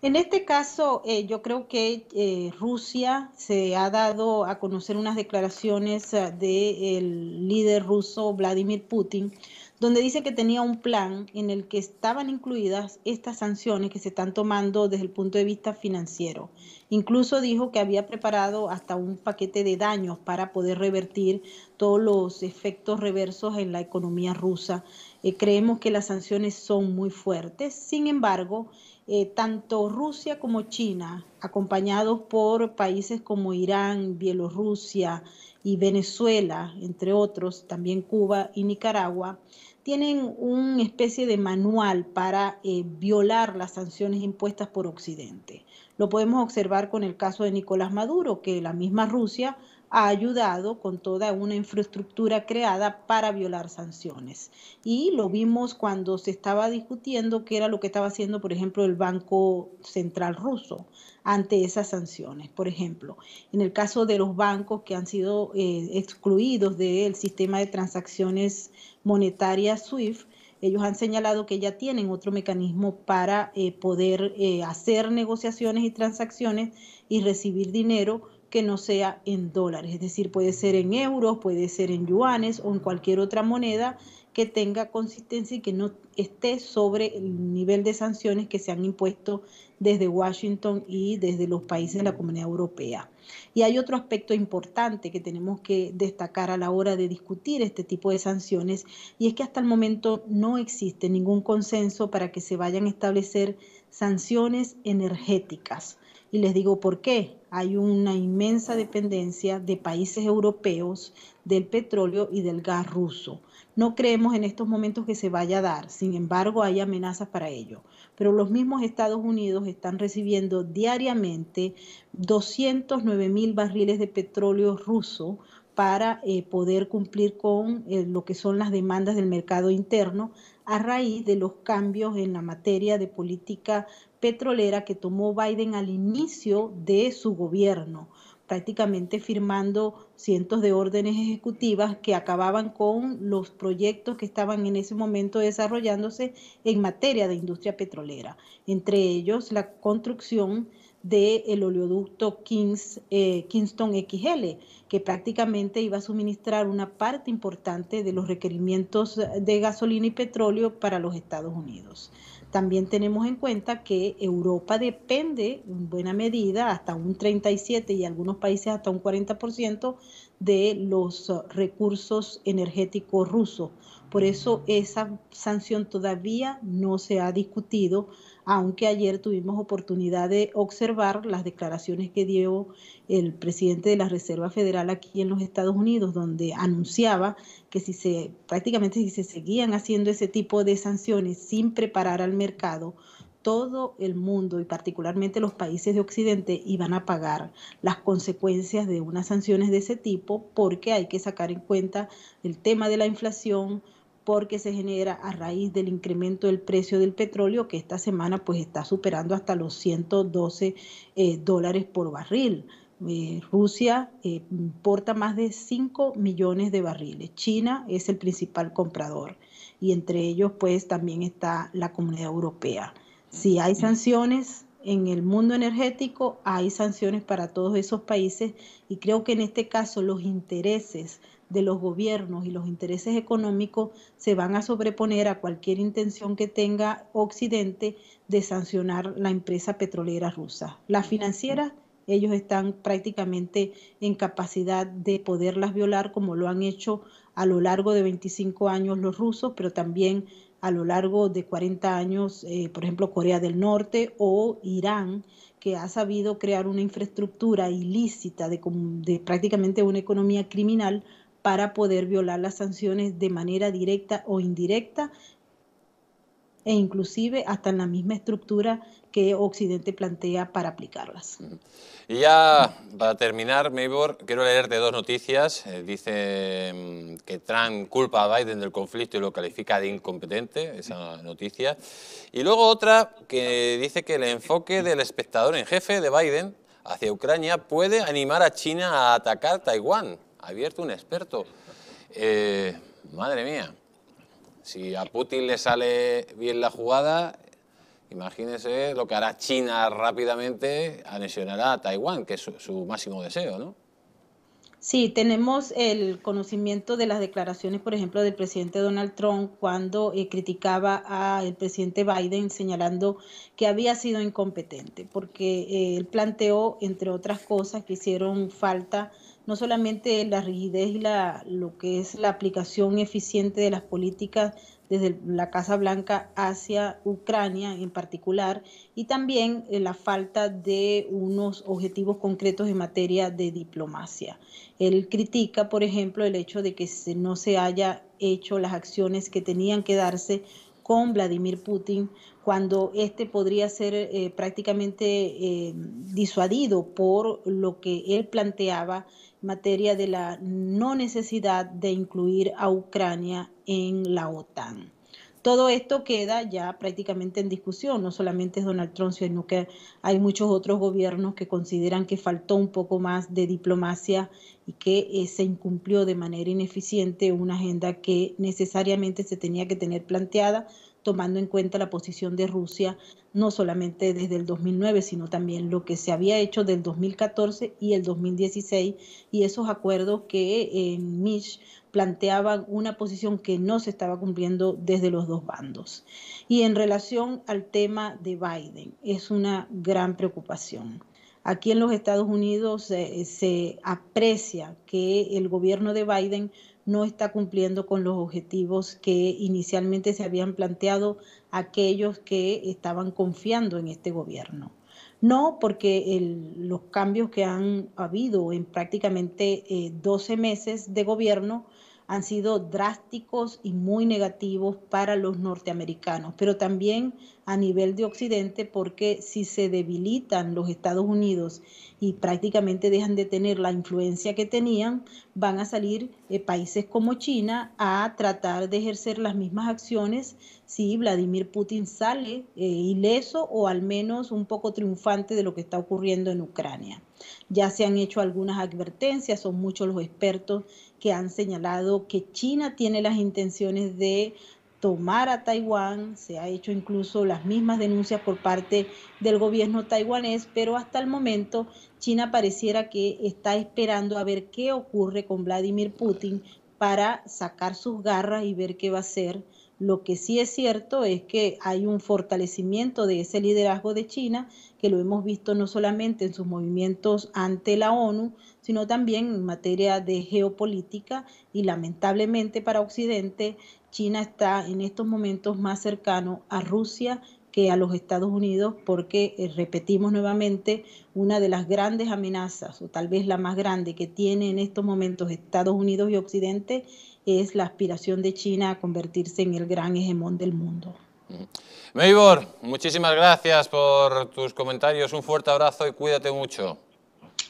En este caso, eh, yo creo que eh, Rusia se ha dado a conocer unas declaraciones del líder ruso Vladimir Putin, donde dice que tenía un plan en el que estaban incluidas estas sanciones que se están tomando desde el punto de vista financiero. Incluso dijo que había preparado hasta un paquete de daños para poder revertir todos los efectos reversos en la economía rusa. Eh, creemos que las sanciones son muy fuertes, sin embargo, eh, tanto Rusia como China, acompañados por países como Irán, Bielorrusia y Venezuela, entre otros, también Cuba y Nicaragua, tienen una especie de manual para eh, violar las sanciones impuestas por Occidente. Lo podemos observar con el caso de Nicolás Maduro, que la misma Rusia ha ayudado con toda una infraestructura creada para violar sanciones. Y lo vimos cuando se estaba discutiendo qué era lo que estaba haciendo, por ejemplo, el Banco Central ruso ante esas sanciones. Por ejemplo, en el caso de los bancos que han sido eh, excluidos del sistema de transacciones monetarias SWIFT, ellos han señalado que ya tienen otro mecanismo para eh, poder eh, hacer negociaciones y transacciones y recibir dinero que no sea en dólares, es decir, puede ser en euros, puede ser en yuanes o en cualquier otra moneda que tenga consistencia y que no esté sobre el nivel de sanciones que se han impuesto desde Washington y desde los países de la Comunidad Europea. Y hay otro aspecto importante que tenemos que destacar a la hora de discutir este tipo de sanciones y es que hasta el momento no existe ningún consenso para que se vayan a establecer sanciones energéticas. Y les digo por qué. Hay una inmensa dependencia de países europeos del petróleo y del gas ruso. No creemos en estos momentos que se vaya a dar, sin embargo hay amenazas para ello. Pero los mismos Estados Unidos están recibiendo diariamente 209 mil barriles de petróleo ruso para eh, poder cumplir con eh, lo que son las demandas del mercado interno a raíz de los cambios en la materia de política petrolera que tomó Biden al inicio de su gobierno, prácticamente firmando cientos de órdenes ejecutivas que acababan con los proyectos que estaban en ese momento desarrollándose en materia de industria petrolera, entre ellos la construcción del oleoducto Kings, eh, Kingston XL, que prácticamente iba a suministrar una parte importante de los requerimientos de gasolina y petróleo para los Estados Unidos. También tenemos en cuenta que Europa depende en buena medida, hasta un 37 y algunos países hasta un 40% de los recursos energéticos rusos. Por eso esa sanción todavía no se ha discutido aunque ayer tuvimos oportunidad de observar las declaraciones que dio el presidente de la Reserva Federal aquí en los Estados Unidos, donde anunciaba que si se prácticamente si se seguían haciendo ese tipo de sanciones sin preparar al mercado, todo el mundo y particularmente los países de Occidente iban a pagar las consecuencias de unas sanciones de ese tipo porque hay que sacar en cuenta el tema de la inflación, porque se genera a raíz del incremento del precio del petróleo que esta semana pues está superando hasta los 112 eh, dólares por barril. Eh, Rusia eh, importa más de 5 millones de barriles. China es el principal comprador y entre ellos pues también está la comunidad europea. Si hay sanciones en el mundo energético, hay sanciones para todos esos países y creo que en este caso los intereses de los gobiernos y los intereses económicos se van a sobreponer a cualquier intención que tenga Occidente de sancionar la empresa petrolera rusa. Las financieras, ellos están prácticamente en capacidad de poderlas violar como lo han hecho a lo largo de 25 años los rusos, pero también a lo largo de 40 años, eh, por ejemplo, Corea del Norte o Irán, que ha sabido crear una infraestructura ilícita de, de prácticamente una economía criminal para poder violar las sanciones de manera directa o indirecta e inclusive hasta en la misma estructura que Occidente plantea para aplicarlas. Y ya para terminar, Maybor, quiero leerte dos noticias. Eh, dice mm, que Trump culpa a Biden del conflicto y lo califica de incompetente, esa noticia. Y luego otra que dice que el enfoque del espectador en jefe de Biden hacia Ucrania puede animar a China a atacar Taiwán abierto un experto. Eh, madre mía, si a Putin le sale bien la jugada, imagínese lo que hará China rápidamente, anexionará a Taiwán, que es su, máximo deseo, ¿no? Sí, tenemos el conocimiento de las declaraciones, por ejemplo, del presidente Donald Trump cuando eh, criticaba al presidente Biden señalando que había sido incompetente, porque eh, él planteó, entre otras cosas, que hicieron falta no solamente la rigidez y la, lo que es la aplicación eficiente de las políticas desde la Casa Blanca hacia Ucrania en particular, y también eh, la falta de unos objetivos concretos en materia de diplomacia. Él critica, por ejemplo, el hecho de que no se haya hecho las acciones que tenían que darse con Vladimir Putin cuando este podría ser eh, prácticamente eh, disuadido por lo que él planteaba materia de la no necesidad de incluir a Ucrania en la OTAN. Todo esto queda ya prácticamente en discusión, no solamente es Donald Trump, sino que hay muchos otros gobiernos que consideran que faltó un poco más de diplomacia y que eh, se incumplió de manera ineficiente una agenda que necesariamente se tenía que tener planteada tomando en cuenta la posición de Rusia, no solamente desde el 2009, sino también lo que se había hecho del 2014 y el 2016, y esos acuerdos que en Mich planteaban una posición que no se estaba cumpliendo desde los dos bandos. Y en relación al tema de Biden, es una gran preocupación. Aquí en los Estados Unidos se aprecia que el gobierno de Biden no está cumpliendo con los objetivos que inicialmente se habían planteado aquellos que estaban confiando en este gobierno. No porque los cambios que han habido en prácticamente 12 eh, meses de gobierno han sido drásticos y muy negativos para los norteamericanos, pero también a nivel de Occidente, porque si se debilitan los Estados Unidos y prácticamente dejan de tener la influencia que tenían, van a salir eh, países como China a tratar de ejercer las mismas acciones si Vladimir Putin sale eh, ileso o al menos un poco triunfante de lo que está ocurriendo en Ucrania. Ya se han hecho algunas advertencias, son muchos los expertos que han señalado que China tiene las intenciones de tomar a Taiwán, se ha hecho incluso las mismas denuncias por parte del gobierno taiwanés, pero hasta el momento China pareciera que está esperando a ver qué ocurre con Vladimir Putin para sacar sus garras y ver qué va a hacer. Lo que sí es cierto es que hay un fortalecimiento de ese liderazgo de China, que lo hemos visto no solamente en sus movimientos ante la ONU, sino también en materia de geopolítica y lamentablemente para Occidente, China está en estos momentos más cercano a Rusia que a los Estados Unidos porque, eh, repetimos nuevamente, una de las grandes amenazas, o tal vez la más grande que tiene en estos momentos Estados Unidos y Occidente, es la aspiración de China a convertirse en el gran hegemón del mundo. Meibor, muchísimas gracias por tus comentarios, un fuerte abrazo y cuídate mucho.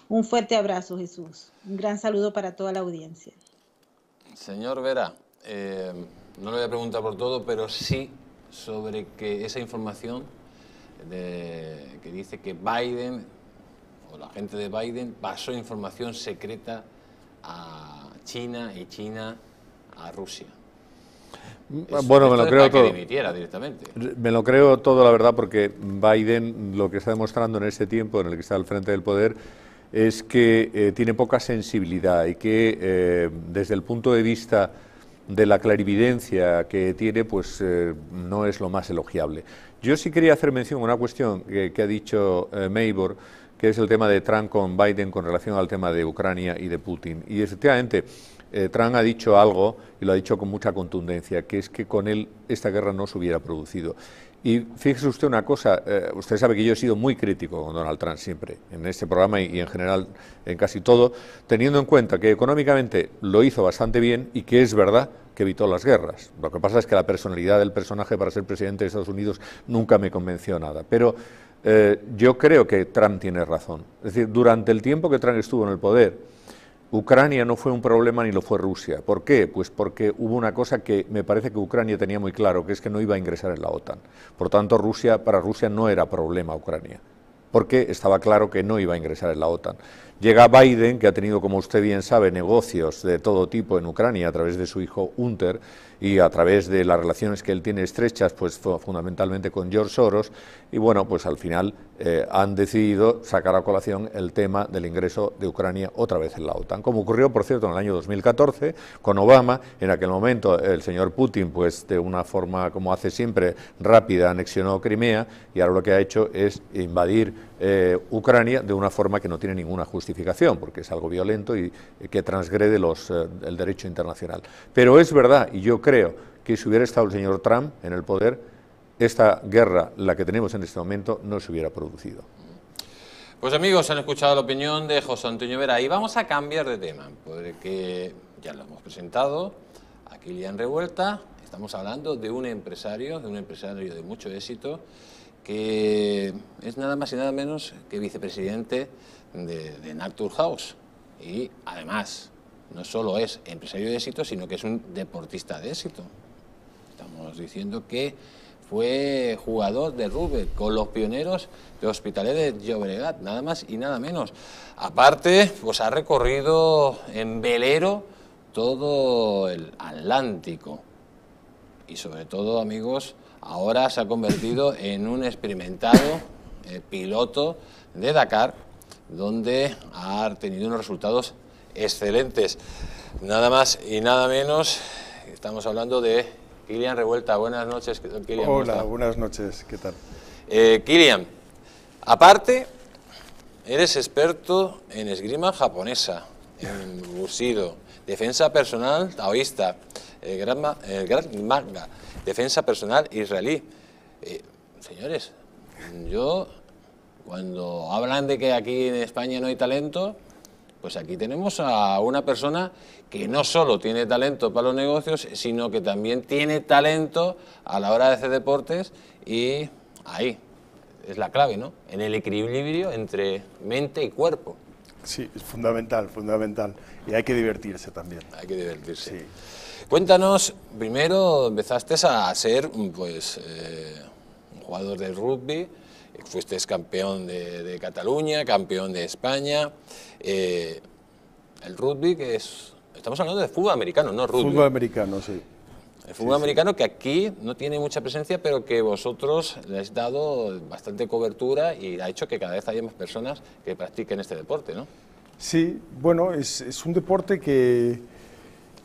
Un fuerte abrazo, Jesús. Un gran saludo para toda la audiencia. Señor Vera, eh, no le voy a preguntar por todo, pero sí sobre que esa información que dice que Biden o la gente de Biden pasó información secreta a China y China a Rusia. bueno, me lo creo todo. directamente. Me lo creo todo, la verdad, porque Biden lo que está demostrando en este tiempo en el que está al frente del poder es que eh, tiene poca sensibilidad y que eh, desde el punto de vista de la clarividencia que tiene, pues eh, no es lo más elogiable. Yo sí quería hacer mención a una cuestión que, ha dicho eh, Maybor, que es el tema de Trump con Biden con relación al tema de Ucrania y de Putin. Y efectivamente, eh, Trump ha dicho algo, y lo ha dicho con mucha contundencia, que es que con él esta guerra no se hubiera producido. Y fíjese usted una cosa, eh, usted sabe que yo he sido muy crítico con Donald Trump siempre, en este programa y, en general en casi todo, teniendo en cuenta que económicamente lo hizo bastante bien y que es verdad que evitó las guerras. Lo que pasa es que la personalidad del personaje para ser presidente de Estados Unidos nunca me convenció nada. Pero eh, yo creo que Trump tiene razón. Es decir, durante el tiempo que Trump estuvo en el poder, Ucrania no fue un problema ni lo fue Rusia. ¿Por qué? Pues porque hubo una cosa que me parece que Ucrania tenía muy claro, que es que no iba a ingresar en la OTAN. Por tanto, Rusia, para Rusia no era problema Ucrania, porque estaba claro que no iba a ingresar en la OTAN. Llega Biden, que ha tenido, como usted bien sabe, negocios de todo tipo en Ucrania a través de su hijo Hunter y a través de las relaciones que él tiene estrechas, pues fundamentalmente con George Soros, y bueno, pues al final eh, han decidido sacar a colación el tema del ingreso de Ucrania otra vez en la OTAN, como ocurrió, por cierto, en el año 2014 con Obama. En aquel momento el señor Putin, pues de una forma, como hace siempre, rápida, anexionó Crimea y ahora lo que ha hecho es invadir eh, Ucrania de una forma que no tiene ninguna justificación, porque es algo violento y que transgrede los, eh, el derecho internacional. Pero es verdad, y yo creo que si hubiera estado el señor Trump en el poder, esta guerra, la que tenemos en este momento, no se hubiera producido. Pues amigos, han escuchado la opinión de José Antonio Vera y vamos a cambiar de tema, porque ya lo hemos presentado, a Kilian Revuelta, estamos hablando de un empresario, de un empresario de mucho éxito, que es nada más y nada menos que vicepresidente de, de. House. Y además, no solo es empresario de éxito, sino que es un deportista de éxito. Estamos diciendo que fue jugador de rugby con los pioneros de Hospitalet de Llobregat, nada más y nada menos. Aparte, pues ha recorrido en velero todo el Atlántico. Y sobre todo, amigos, ahora se ha convertido en un experimentado eh, piloto de Dakar, donde ha tenido unos resultados excelentes. Nada más y nada menos, estamos hablando de Kilian Revuelta. Buenas noches, Kilian. Hola, buenas noches, ¿qué tal? Eh, Kilian, aparte, eres experto en esgrima japonesa, en busido, defensa personal taoísta, el gran, el gran manga, defensa personal israelí. Eh, señores, yo, cuando hablan de que aquí en España no hay talento, pues aquí tenemos a una persona que no solo tiene talento para los negocios, sino que también tiene talento a la hora de hacer deportes y ahí es la clave, ¿no? En el equilibrio entre mente y cuerpo. Sí, es fundamental, fundamental. Y hay que divertirse también. Hay que divertirse. Sí. Cuéntanos, primero empezaste a ser pues, eh, un jugador de rugby, fuiste campeón de, de Cataluña, campeón de España. Eh, el rugby, que es. Estamos hablando de fútbol americano, no rugby. Fútbol americano, sí. El fútbol americano que aquí no tiene mucha presencia, pero que vosotros le habéis dado bastante cobertura y ha hecho que cada vez haya más personas que practiquen este deporte, ¿no? Sí, bueno, es, es un deporte que,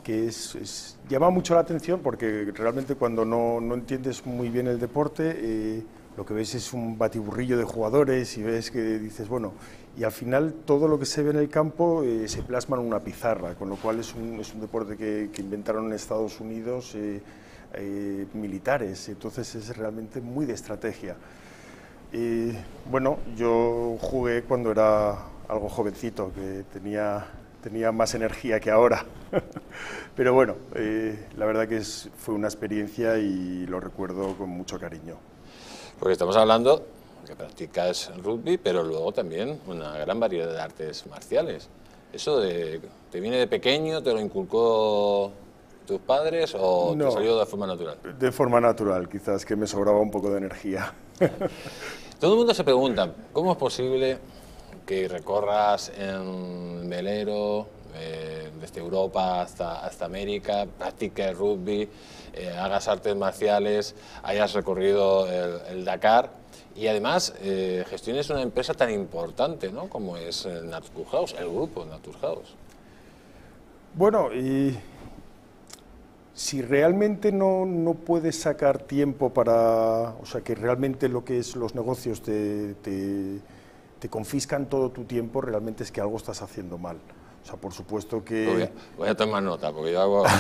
que es, es- llama mucho la atención porque realmente cuando no, no entiendes muy bien el deporte, eh, lo que ves es un batiburrillo de jugadores y ves que dices, bueno, y al final todo lo que se ve en el campo eh, se plasma en una pizarra, con lo cual es un, es un deporte que, inventaron en Estados Unidos eh, militares, entonces es realmente muy de estrategia. Bueno, yo jugué cuando era algo jovencito, que tenía, tenía más energía que ahora. *laughs* Pero bueno, eh, la verdad que es- fue una experiencia y lo recuerdo con mucho cariño. Porque estamos hablando que practicas rugby, pero luego también una gran variedad de artes marciales. ¿Eso de, te viene de pequeño, te lo inculcó tus padres o No. te salió de forma natural? De forma natural, quizás que me sobraba un poco de energía. *laughs* Todo el mundo se pregunta, ¿cómo es posible que recorras en velero eh, desde Europa hasta, hasta América, practiques rugby, eh, hagas artes marciales, hayas recorrido el, Dakar y además eh, gestiones una empresa tan importante ¿no? como es eh, Naturhaus, el grupo Naturhaus? Bueno, y si realmente no, no puedes sacar tiempo para, o sea, que realmente lo que es los negocios te, te, te confiscan todo tu tiempo, realmente es que algo estás haciendo mal. O sea, por supuesto que... Voy a, voy a tomar nota porque yo hago... *laughs*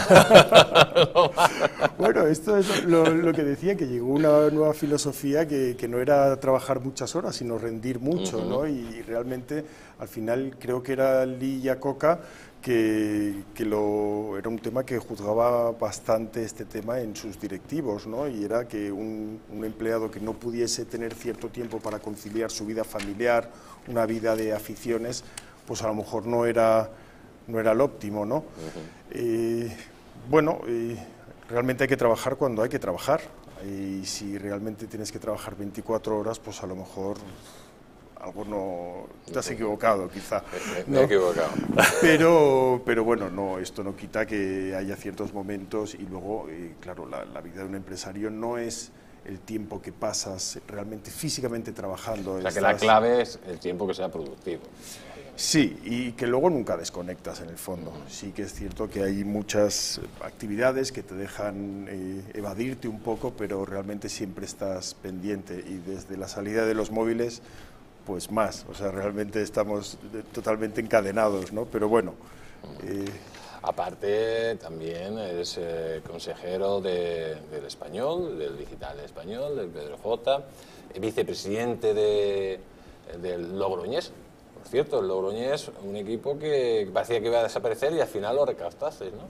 Bueno, esto es lo, lo que decía, que llegó una nueva filosofía que, que no era trabajar muchas horas, sino rendir mucho. ¿no? Y, realmente, al final, creo que era Lee Iacocca que, que lo, era un tema que juzgaba bastante este tema en sus directivos, ¿no? Y era que un, un empleado que no pudiese tener cierto tiempo para conciliar su vida familiar, una vida de aficiones, pues a lo mejor no era, no era el óptimo, ¿no? Eh, bueno, eh, realmente hay que trabajar cuando hay que trabajar. Y si realmente tienes que trabajar 24 horas, pues a lo mejor algo no... Te has equivocado, quizá. Me he ¿no? equivocado. *laughs* Pero, pero bueno, no, esto no quita que haya ciertos momentos y luego, eh, claro, la, la vida de un empresario no es el tiempo que pasas realmente físicamente trabajando. O sea que la clave es el tiempo que sea productivo. Sí, y que luego nunca desconectas en el fondo. Sí que es cierto que hay muchas actividades que te dejan eh, evadirte un poco, pero realmente siempre estás pendiente y desde la salida de los móviles, pues más. O sea, realmente estamos totalmente encadenados, ¿no? Pero bueno. eh, Aparte, también eres eh, consejero de- del español, del digital español, del Pedro J, vicepresidente de, del Logroñés. Por cierto, el Logroñés, un equipo que parecía que iba a desaparecer y al final lo recaptaste, ¿no?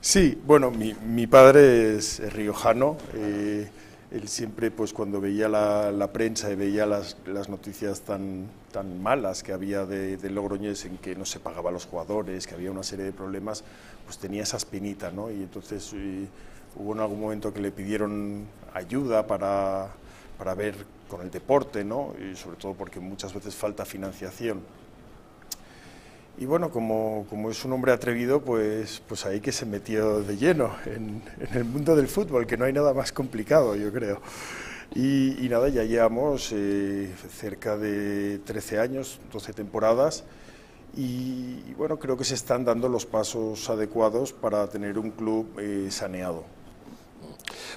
Sí, bueno, mi, mi padre es, es riojano. eh, él siempre, pues cuando veía la, prensa y veía las, las noticias tan, tan malas que había de, de Logroñés en que no se pagaba a los jugadores, que había una serie de problemas, pues tenía esa espinita, ¿no? Y entonces eh, hubo en algún momento que le pidieron ayuda para, para ver con el deporte, ¿no? Y sobre todo porque muchas veces falta financiación. Y bueno, como, como es un hombre atrevido, pues, pues ahí que se metió de lleno en, en el mundo del fútbol, que no hay nada más complicado, yo creo. Y, nada, ya llevamos eh, cerca de 13 años, 12 temporadas, y, bueno, creo que se están dando los pasos adecuados para tener un club eh, saneado.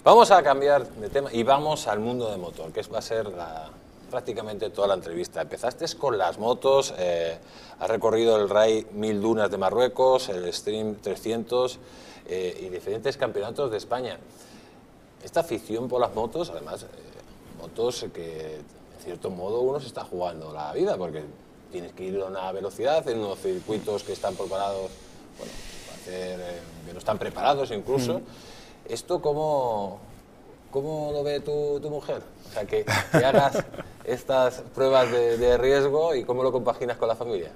Vamos a cambiar de tema y vamos al mundo de motor, que va a ser la- prácticamente toda la entrevista. Empezaste con las motos, eh, has recorrido el RAI 1000 Dunas de Marruecos, el Stream 300 eh, y diferentes campeonatos de España. Esta afición por las motos, además, eh, motos que en cierto modo uno se está jugando la vida, porque tienes que ir a una velocidad en unos circuitos que están preparados, bueno, para hacer, eh, que no están preparados incluso. ¿Esto cómo, cómo lo ve tu, tu mujer? O sea, que, que hagas estas pruebas de, de riesgo y cómo lo compaginas con la familia.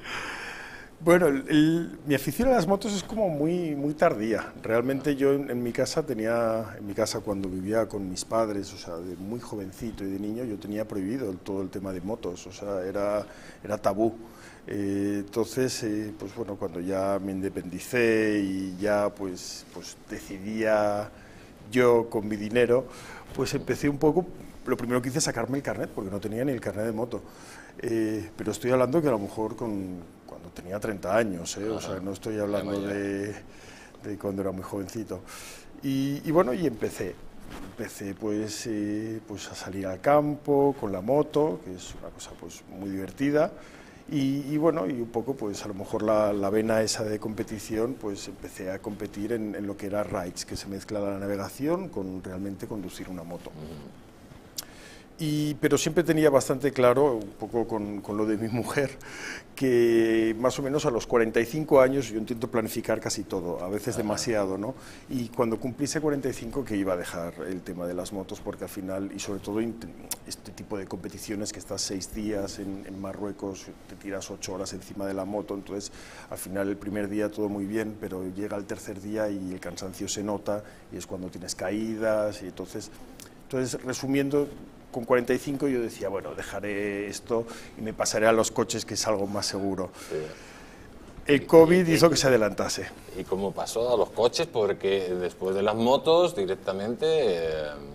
Bueno, el- el- mi afición a las motos es como muy, muy tardía. Realmente yo en, en mi casa tenía, en mi casa cuando vivía con mis padres, o sea, de muy jovencito y de niño, yo tenía prohibido el- todo el tema de motos, o sea, era, era tabú. Eh, entonces, eh, pues bueno, cuando ya me independicé y ya pues, pues decidía yo con mi dinero, pues empecé un poco, lo primero que hice es sacarme el carnet, porque no tenía ni el carnet de moto. Eh, pero estoy hablando que a lo mejor con, cuando tenía 30 años, ¿eh? o sea, no estoy hablando de, de cuando era muy jovencito. Y, y bueno, y empecé. Empecé pues, eh, pues a salir al campo con la moto, que es una cosa pues muy divertida. Y, y bueno, y un poco pues a lo mejor la, la vena esa de competición, pues empecé a competir en, en lo que era rides, que se mezcla la navegación con realmente conducir una moto. Y, pero siempre tenía bastante claro, un poco con, con lo de mi mujer, que más o menos a los 45 años yo intento planificar casi todo, a veces demasiado, ¿no? Y cuando cumpliese 45 que iba a dejar el tema de las motos, porque al final, y sobre todo este tipo de competiciones que estás seis días en, en Marruecos, te tiras ocho horas encima de la moto, entonces al final el primer día todo muy bien, pero llega el tercer día y el cansancio se nota y es cuando tienes caídas y entonces... Entonces, resumiendo, con 45 yo decía, bueno, dejaré esto y me pasaré a los coches, que es algo más seguro. El COVID hizo que se adelantase. ¿Y cómo pasó a los coches? Porque después de las motos directamente eh,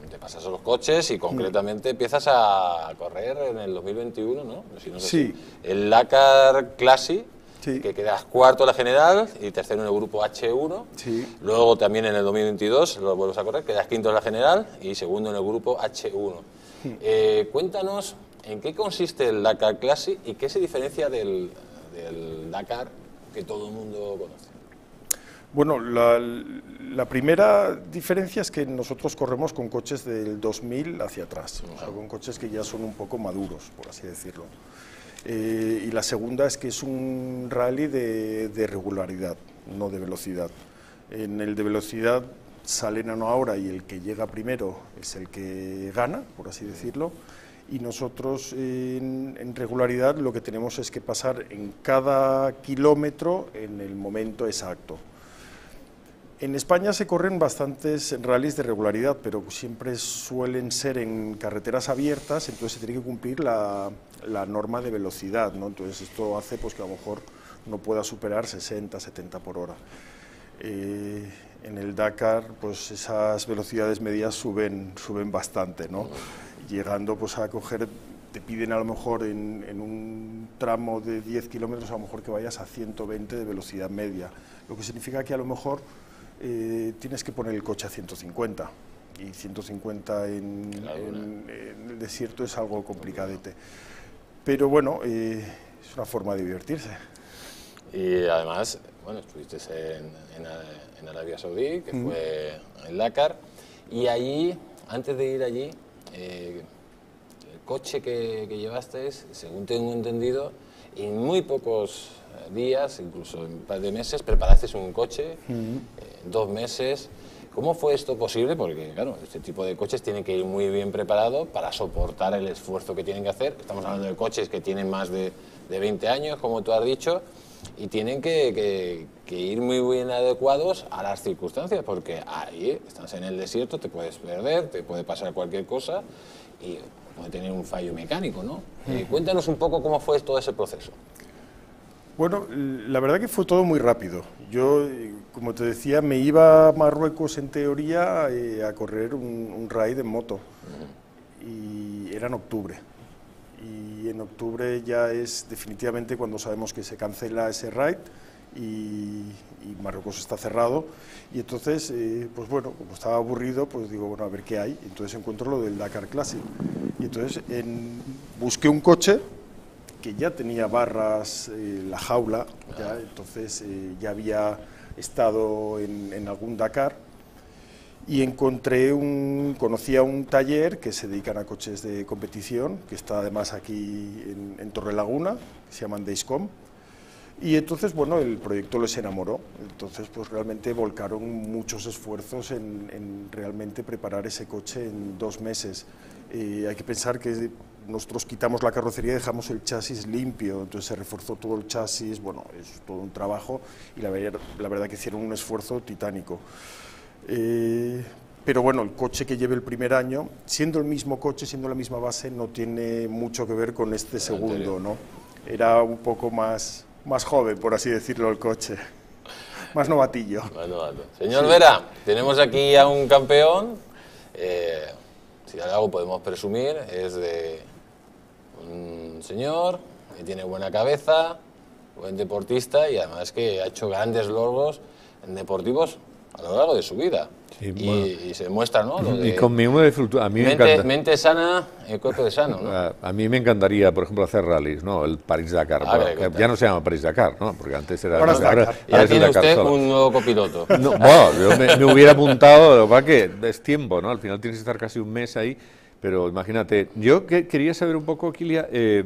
te pasas a los coches y concretamente empiezas a correr en el 2021, ¿no? Si no sé Sí. si- El Dakar Classic, que quedas cuarto en la general y tercero en el grupo H1. Sí. Luego también en el 2022 lo vuelves a correr, quedas quinto en la general y segundo en el grupo H1. *laughs* Eh, cuéntanos en qué consiste el Dakar Classic y qué se diferencia del, del Dakar que todo el mundo conoce. Bueno, la, la primera diferencia es que nosotros corremos con coches del 2000 hacia atrás, o sea, con coches que ya son un poco maduros, por así decirlo. Eh, y la segunda es que es un rally de, de regularidad, no de velocidad. En el de velocidad salen a una hora y el que llega primero es el que gana, por así decirlo. Y nosotros en, regularidad lo que tenemos es que pasar en cada kilómetro en el momento exacto. En España se corren bastantes rallies de regularidad, pero siempre suelen ser en carreteras abiertas, entonces se tiene que cumplir la, la norma de velocidad, ¿no? Entonces esto hace pues, que a lo mejor no pueda superar 60, 70 por hora. Eh, en el Dakar, pues esas velocidades medias suben, suben bastante, ¿no? Llegando pues a coger, te piden a lo mejor en, en un tramo de 10 kilómetros, a lo mejor que vayas a 120 de velocidad media, lo que significa que a lo mejor eh, tienes que poner el coche a 150 y 150 en, en- en el desierto es algo complicadete. Pero bueno, eh, es una forma de divertirse. Y además, bueno, estuviste en, en, en Arabia Saudí, que Mm. fue el Dakar, y allí, antes de ir allí, eh, el coche que, que llevasteis, según tengo entendido, en muy pocos eh, días, incluso en un par de meses, preparasteis un coche, eh, dos meses. ¿Cómo fue esto posible? Porque, claro, este tipo de coches tienen que ir muy bien preparados para soportar el esfuerzo que tienen que hacer. Estamos hablando de coches que tienen más de, de 20 años, como tú has dicho, y tienen que, que- que ir muy bien adecuados a las circunstancias, porque ahí estás en el desierto, te puedes perder, te puede pasar cualquier cosa y puede tener un fallo mecánico, ¿no? Eh, cuéntanos un poco cómo fue todo ese proceso. Bueno, la verdad que fue todo muy rápido. Yo, como te decía, me iba a Marruecos en teoría eh, a correr un, un raid en moto. Y era en octubre. Y en octubre ya es definitivamente cuando sabemos que se cancela ese raid y, y Marruecos está cerrado. Y entonces, eh, pues bueno, como estaba aburrido, pues digo, bueno, a ver qué hay. Entonces encuentro lo del Dakar Classic. Y entonces en- busqué un coche que ya tenía barras, eh, la jaula, ya, entonces eh, ya había estado en, en algún Dakar y encontré un, conocí a un taller que se dedican a coches de competición, que está además aquí en, en Torrelaguna, que se llaman Dayscom, y entonces, bueno, el proyecto les enamoró, entonces pues realmente volcaron muchos esfuerzos en, en realmente preparar ese coche en dos meses. Eh, hay que pensar que nosotros quitamos la carrocería y dejamos el chasis limpio, entonces se reforzó todo el chasis, bueno, es todo un trabajo y la, la verdad que hicieron un esfuerzo titánico. Eh, pero bueno, el coche que lleve el primer año, siendo el mismo coche, siendo la misma base, no tiene mucho que ver con este segundo, ¿no? Era un poco más, más joven, por así decirlo, el coche. *laughs* Más novatillo. Más novato. Señor Sí. Vera, tenemos aquí a un campeón. eh, si algo podemos presumir, es de un señor que tiene buena cabeza, buen deportista y además que ha hecho grandes logros en deportivos a lo largo de su vida. Sí, y, bueno. y se demuestra, ¿no? Lo *laughs* Y de con mi de fluctúa- a mí me mente, encanta. mente sana, el cuerpo de sano, ¿no? *laughs* A, a mí me encantaría, por ejemplo, hacer rallies, ¿no? El París-Dakar. Ah, ya no se llama París-Dakar, ¿no? Porque antes era... Ahora es Dakar. Ya es el tiene Dakar usted solo. un nuevo copiloto. No, bueno, yo me, me hubiera apuntado, lo que pasa es que es tiempo, ¿no? Al final tienes que estar casi un mes ahí, pero imagínate, yo que- quería saber un poco, Kilia, eh,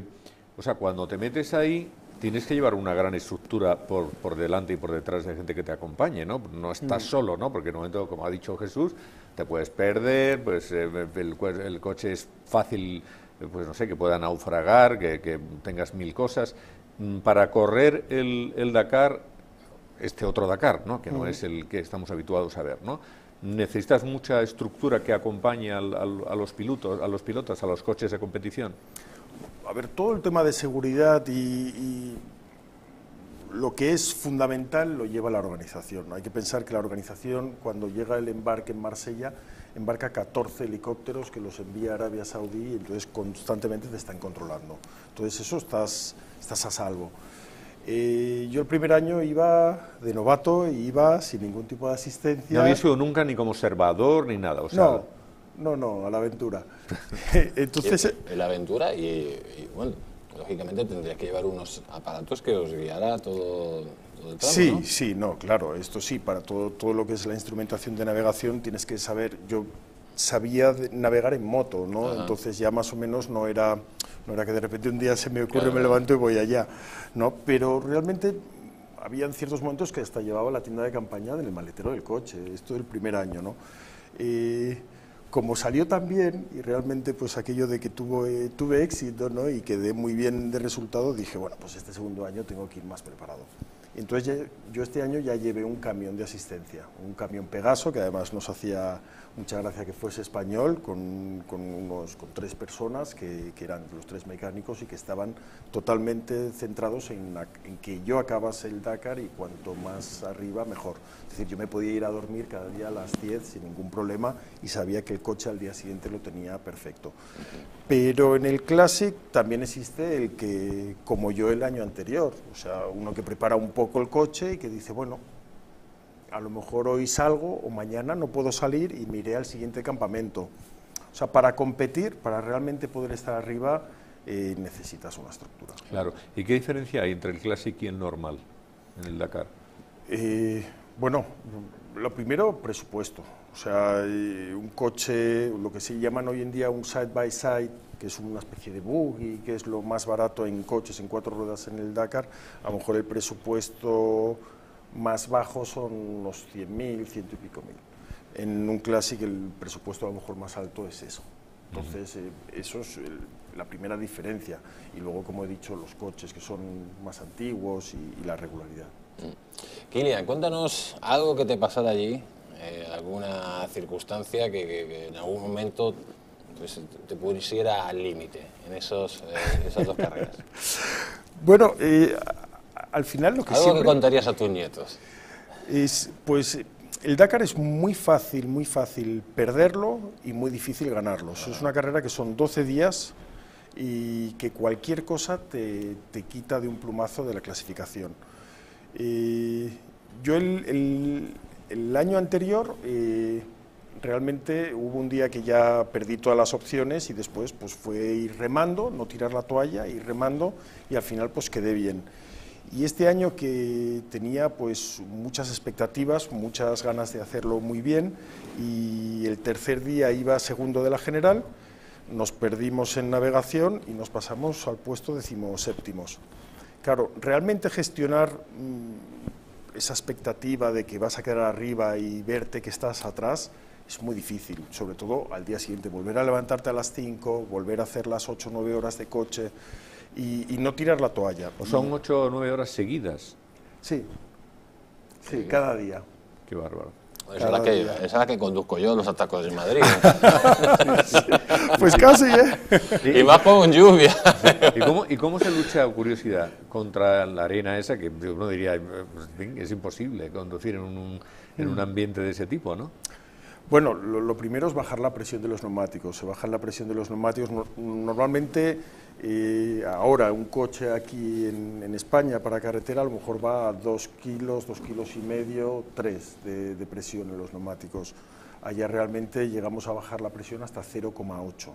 o sea, cuando te metes ahí, tienes que llevar una gran estructura por, por delante y por detrás de gente que te acompañe, ¿no? No estás Mm. solo, ¿no? Porque en un momento, como ha dicho Jesús, te puedes perder, pues eh, el, el coche es fácil, pues no sé, que pueda naufragar, que, que tengas mil cosas. Mm, Para correr el, el Dakar, este otro Dakar, ¿no? que no es el que estamos habituados a ver. ¿no? Necesitas mucha estructura que acompañe al- al- a los pilotos, a los pilotos, a los coches de competición. A ver, todo el tema de seguridad y, y lo que es fundamental lo lleva la organización. Hay que pensar que la organización, cuando llega el embarque en Marsella, embarca 14 helicópteros que los envía a Arabia Saudí y entonces constantemente te están controlando. Entonces eso estás, estás a salvo. Eh, yo el primer año iba de novato y iba sin ningún tipo de asistencia. No había sido nunca ni como observador ni nada. O sea, no, no, no, a la aventura. *laughs* Entonces, Y- la aventura y, y, bueno, lógicamente tendría que llevar unos aparatos que os guiara todo, todo el tramo, Sí, ¿no? sí, no, claro, esto sí, para todo, todo lo que es la instrumentación de navegación tienes que saber, yo sabía navegar en moto, ¿no? Ajá. Entonces ya más o menos no era, no era que de repente un día se me ocurre, Claro. me levanto y voy allá, ¿no? Pero realmente habían ciertos momentos que hasta llevaba la tienda de campaña en el maletero del coche, esto del primer año, ¿no? Eh, como salió tan bien y realmente pues aquello de que tuvo, eh, tuve éxito ¿no? y quedé muy bien de resultado, dije, bueno, pues este segundo año tengo que ir más preparado. Entonces yo este año ya llevé un camión de asistencia, un camión Pegaso, que además nos hacía mucha gracia que fuese español, con, con unos, con tres personas que, que eran los tres mecánicos y que estaban totalmente centrados en, en que yo acabase el Dakar y cuanto más arriba mejor. Es decir, yo me podía ir a dormir cada día a las 10 sin ningún problema y sabía que el coche al día siguiente lo tenía perfecto. Pero en el Classic también existe el que, como yo el año anterior, o sea, uno que prepara un poco el coche y que dice, bueno, a lo mejor hoy salgo o mañana no puedo salir y me iré al siguiente campamento. O sea, para competir, para realmente poder estar arriba, eh, necesitas una estructura. Claro. ¿Y qué diferencia hay entre el Classic y el normal en el Dakar? Eh, bueno, lo primero, presupuesto. O sea, eh, un coche, lo que se llaman hoy en día un side by side, que es una especie de buggy, que es lo más barato en coches en cuatro ruedas en el Dakar, a lo mejor el presupuesto más bajo son unos 100.000, ciento y pico mil. En un Classic el presupuesto a lo mejor más alto es eso. Entonces, eh, eso es el- la primera diferencia. Y luego, como he dicho, los coches que son más antiguos y- y la regularidad. Kilian, cuéntanos algo que te pasara allí, eh, alguna circunstancia que, que- que en algún momento pues, te pusiera al límite en esos, eh, esas dos carreras. *laughs* Bueno, eh, al final lo que Algo siempre que contarías a tus nietos. es, pues, el Dakar es muy fácil, muy fácil perderlo y muy difícil ganarlo. Es una carrera que son 12 días y que cualquier cosa te, te quita de un plumazo de la clasificación. Eh, yo el, el- el año anterior eh, realmente hubo un día que ya perdí todas las opciones y después pues fue ir remando, no tirar la toalla, ir remando y al final pues quedé bien. Y este año que tenía pues muchas expectativas, muchas ganas de hacerlo muy bien y el tercer día iba segundo de la general, nos perdimos en navegación y nos pasamos al puesto decimoséptimos. Claro, realmente gestionar mm, esa expectativa de que vas a quedar arriba y verte que estás atrás es muy difícil, sobre todo al día siguiente, volver a levantarte a las 5, volver a hacer las 8 o 9 horas de coche y, y no tirar la toalla. O son 8 o 9 horas seguidas. Sí, sí, cada día. Qué bárbaro. Esa es, la que, esa es la que conduzco yo, los atacos de Madrid. *laughs* Pues casi, ¿eh? Y más con lluvia. *laughs* ¿Y cómo, ¿Y cómo se lucha, curiosidad, contra la arena esa que uno diría, eh, pues, es imposible conducir en un, en un Mm. ambiente de ese tipo, ¿no? Bueno, lo, lo primero es bajar la presión de los neumáticos. Se baja la presión de los neumáticos. No- Normalmente, eh, ahora, un coche aquí en, en España para carretera a lo mejor va a dos kilos, dos kilos y medio, tres de, de presión en los neumáticos. Allá realmente llegamos a bajar la presión hasta 0,8.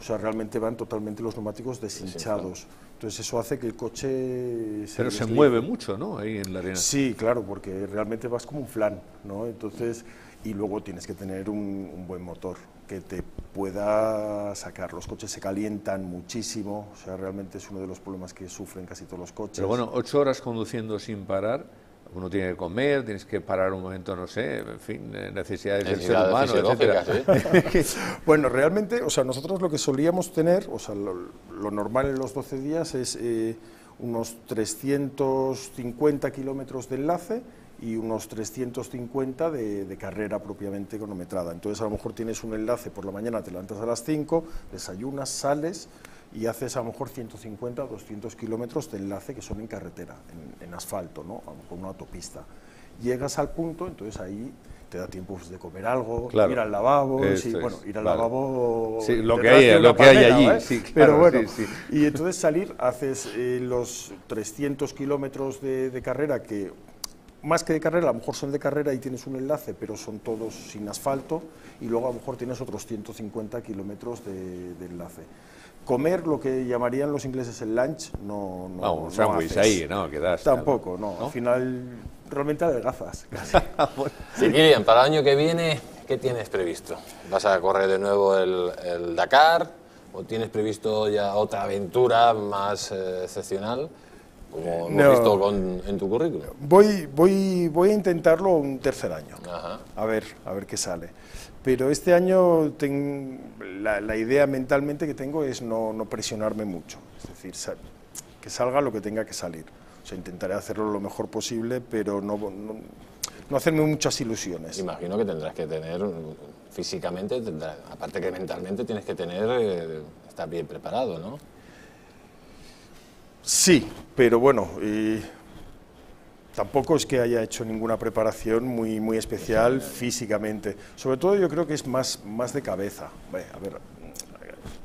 O sea, realmente van totalmente los neumáticos deshinchados. Entonces eso hace que el coche... Pero se mueve mucho, ¿no? Ahí en la arena. Sí, claro, porque realmente vas como un flan, ¿no? Entonces, y luego tienes que tener un, un buen motor que te pueda sacar. Los coches se calientan muchísimo, o sea, realmente es uno de los problemas que sufren casi todos los coches. Pero bueno, ocho horas conduciendo sin parar, uno tiene que comer, tienes que parar un momento, no sé, en fin, eh, necesidades del ser humano, fisiológicas, etcétera. *laughs* bueno, realmente, o sea, nosotros lo que solíamos tener, o sea, lo, lo normal en los 12 días es eh, unos 350 kilómetros de enlace y unos 350 de, de carrera propiamente cronometrada. Entonces, a lo mejor tienes un enlace por la mañana, te levantas a las 5, desayunas, sales y haces a lo mejor 150 o 200 kilómetros de enlace que son en carretera, en, en asfalto, ¿no? Mejor una autopista. Llegas al punto, entonces ahí te da tiempo pues, de comer algo, Claro. ir al lavabo, sí, bueno, ir al vale. lavabo. Sí, lo que hay- lo que hay allí, sí, *laughs* Pero claro, bueno, sí, sí. y entonces salir, haces eh, los 300 kilómetros de, de carrera que más que de carrera, a lo mejor son de carrera y tienes un enlace, pero son todos sin asfalto, y luego a lo mejor tienes otros 150 kilómetros de, de enlace. Comer lo que llamarían los ingleses el lunch, no, no, Vamos, un no sándwich ahí, ¿no? Que das, Tampoco, no, ¿no? Al final, realmente adelgazas. casi. *laughs* Sí, Kilian, para el año que viene, ¿qué tienes previsto? ¿Vas a correr de nuevo el, el Dakar o tienes previsto ya otra aventura más eh, excepcional, como hemos No. visto con- en tu currículum? Voy, voy, voy a intentarlo un tercer año. Ajá. A ver, a ver qué sale. Pero este año ten- la, la idea mentalmente que tengo es no, no presionarme mucho. Es decir, sa- que salga lo que tenga que salir. O sea, intentaré hacerlo lo mejor posible, pero no, no, no hacerme muchas ilusiones. Imagino que tendrás que tener, físicamente, tendrás- aparte que mentalmente, tienes que tener, eh, estar bien preparado, ¿no? Sí, pero bueno, y tampoco es que haya hecho ninguna preparación muy, muy especial físicamente. Sobre todo yo creo que es más, más de cabeza. Bueno, a ver,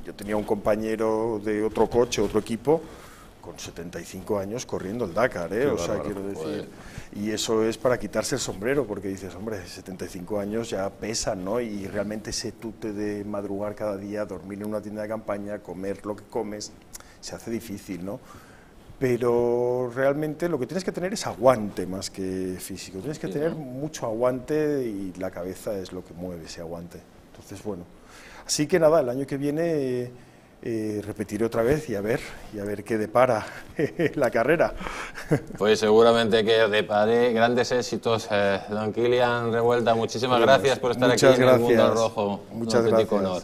yo tenía un compañero de otro coche, otro equipo, con 75 años corriendo el Dakar, ¿eh? O sea, quiero decir... Y eso es para quitarse el sombrero, porque dices, hombre, 75 años ya pesan, ¿no? Y realmente ese tute de madrugar cada día, dormir en una tienda de campaña, comer lo que comes, se hace difícil, ¿no? Pero realmente lo que tienes que tener es aguante más que físico. Tienes que tener mucho aguante y la cabeza es lo que mueve ese aguante. Entonces, bueno. Así que nada, el año que viene eh, repetiré otra vez y a ver, y a ver qué depara *laughs* la carrera. *laughs* Pues seguramente que depare grandes éxitos. Eh, don Kilian Revuelta, muchísimas Bueno, gracias por estar aquí en el Mundo gracias. Rojo. Muchas gracias, honor.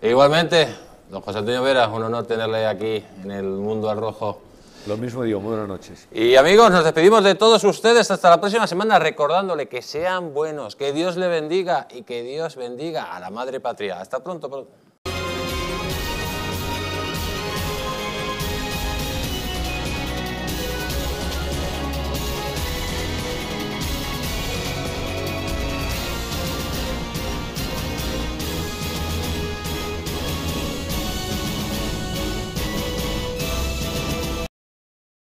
E igualmente, don José Antonio Vera, un honor tenerle aquí en el Mundo al Rojo. Lo mismo digo, buenas noches. Y amigos, nos despedimos de todos ustedes hasta la próxima semana recordándole que sean buenos, que Dios le bendiga y que Dios bendiga a la Madre Patria. Hasta pronto. pronto.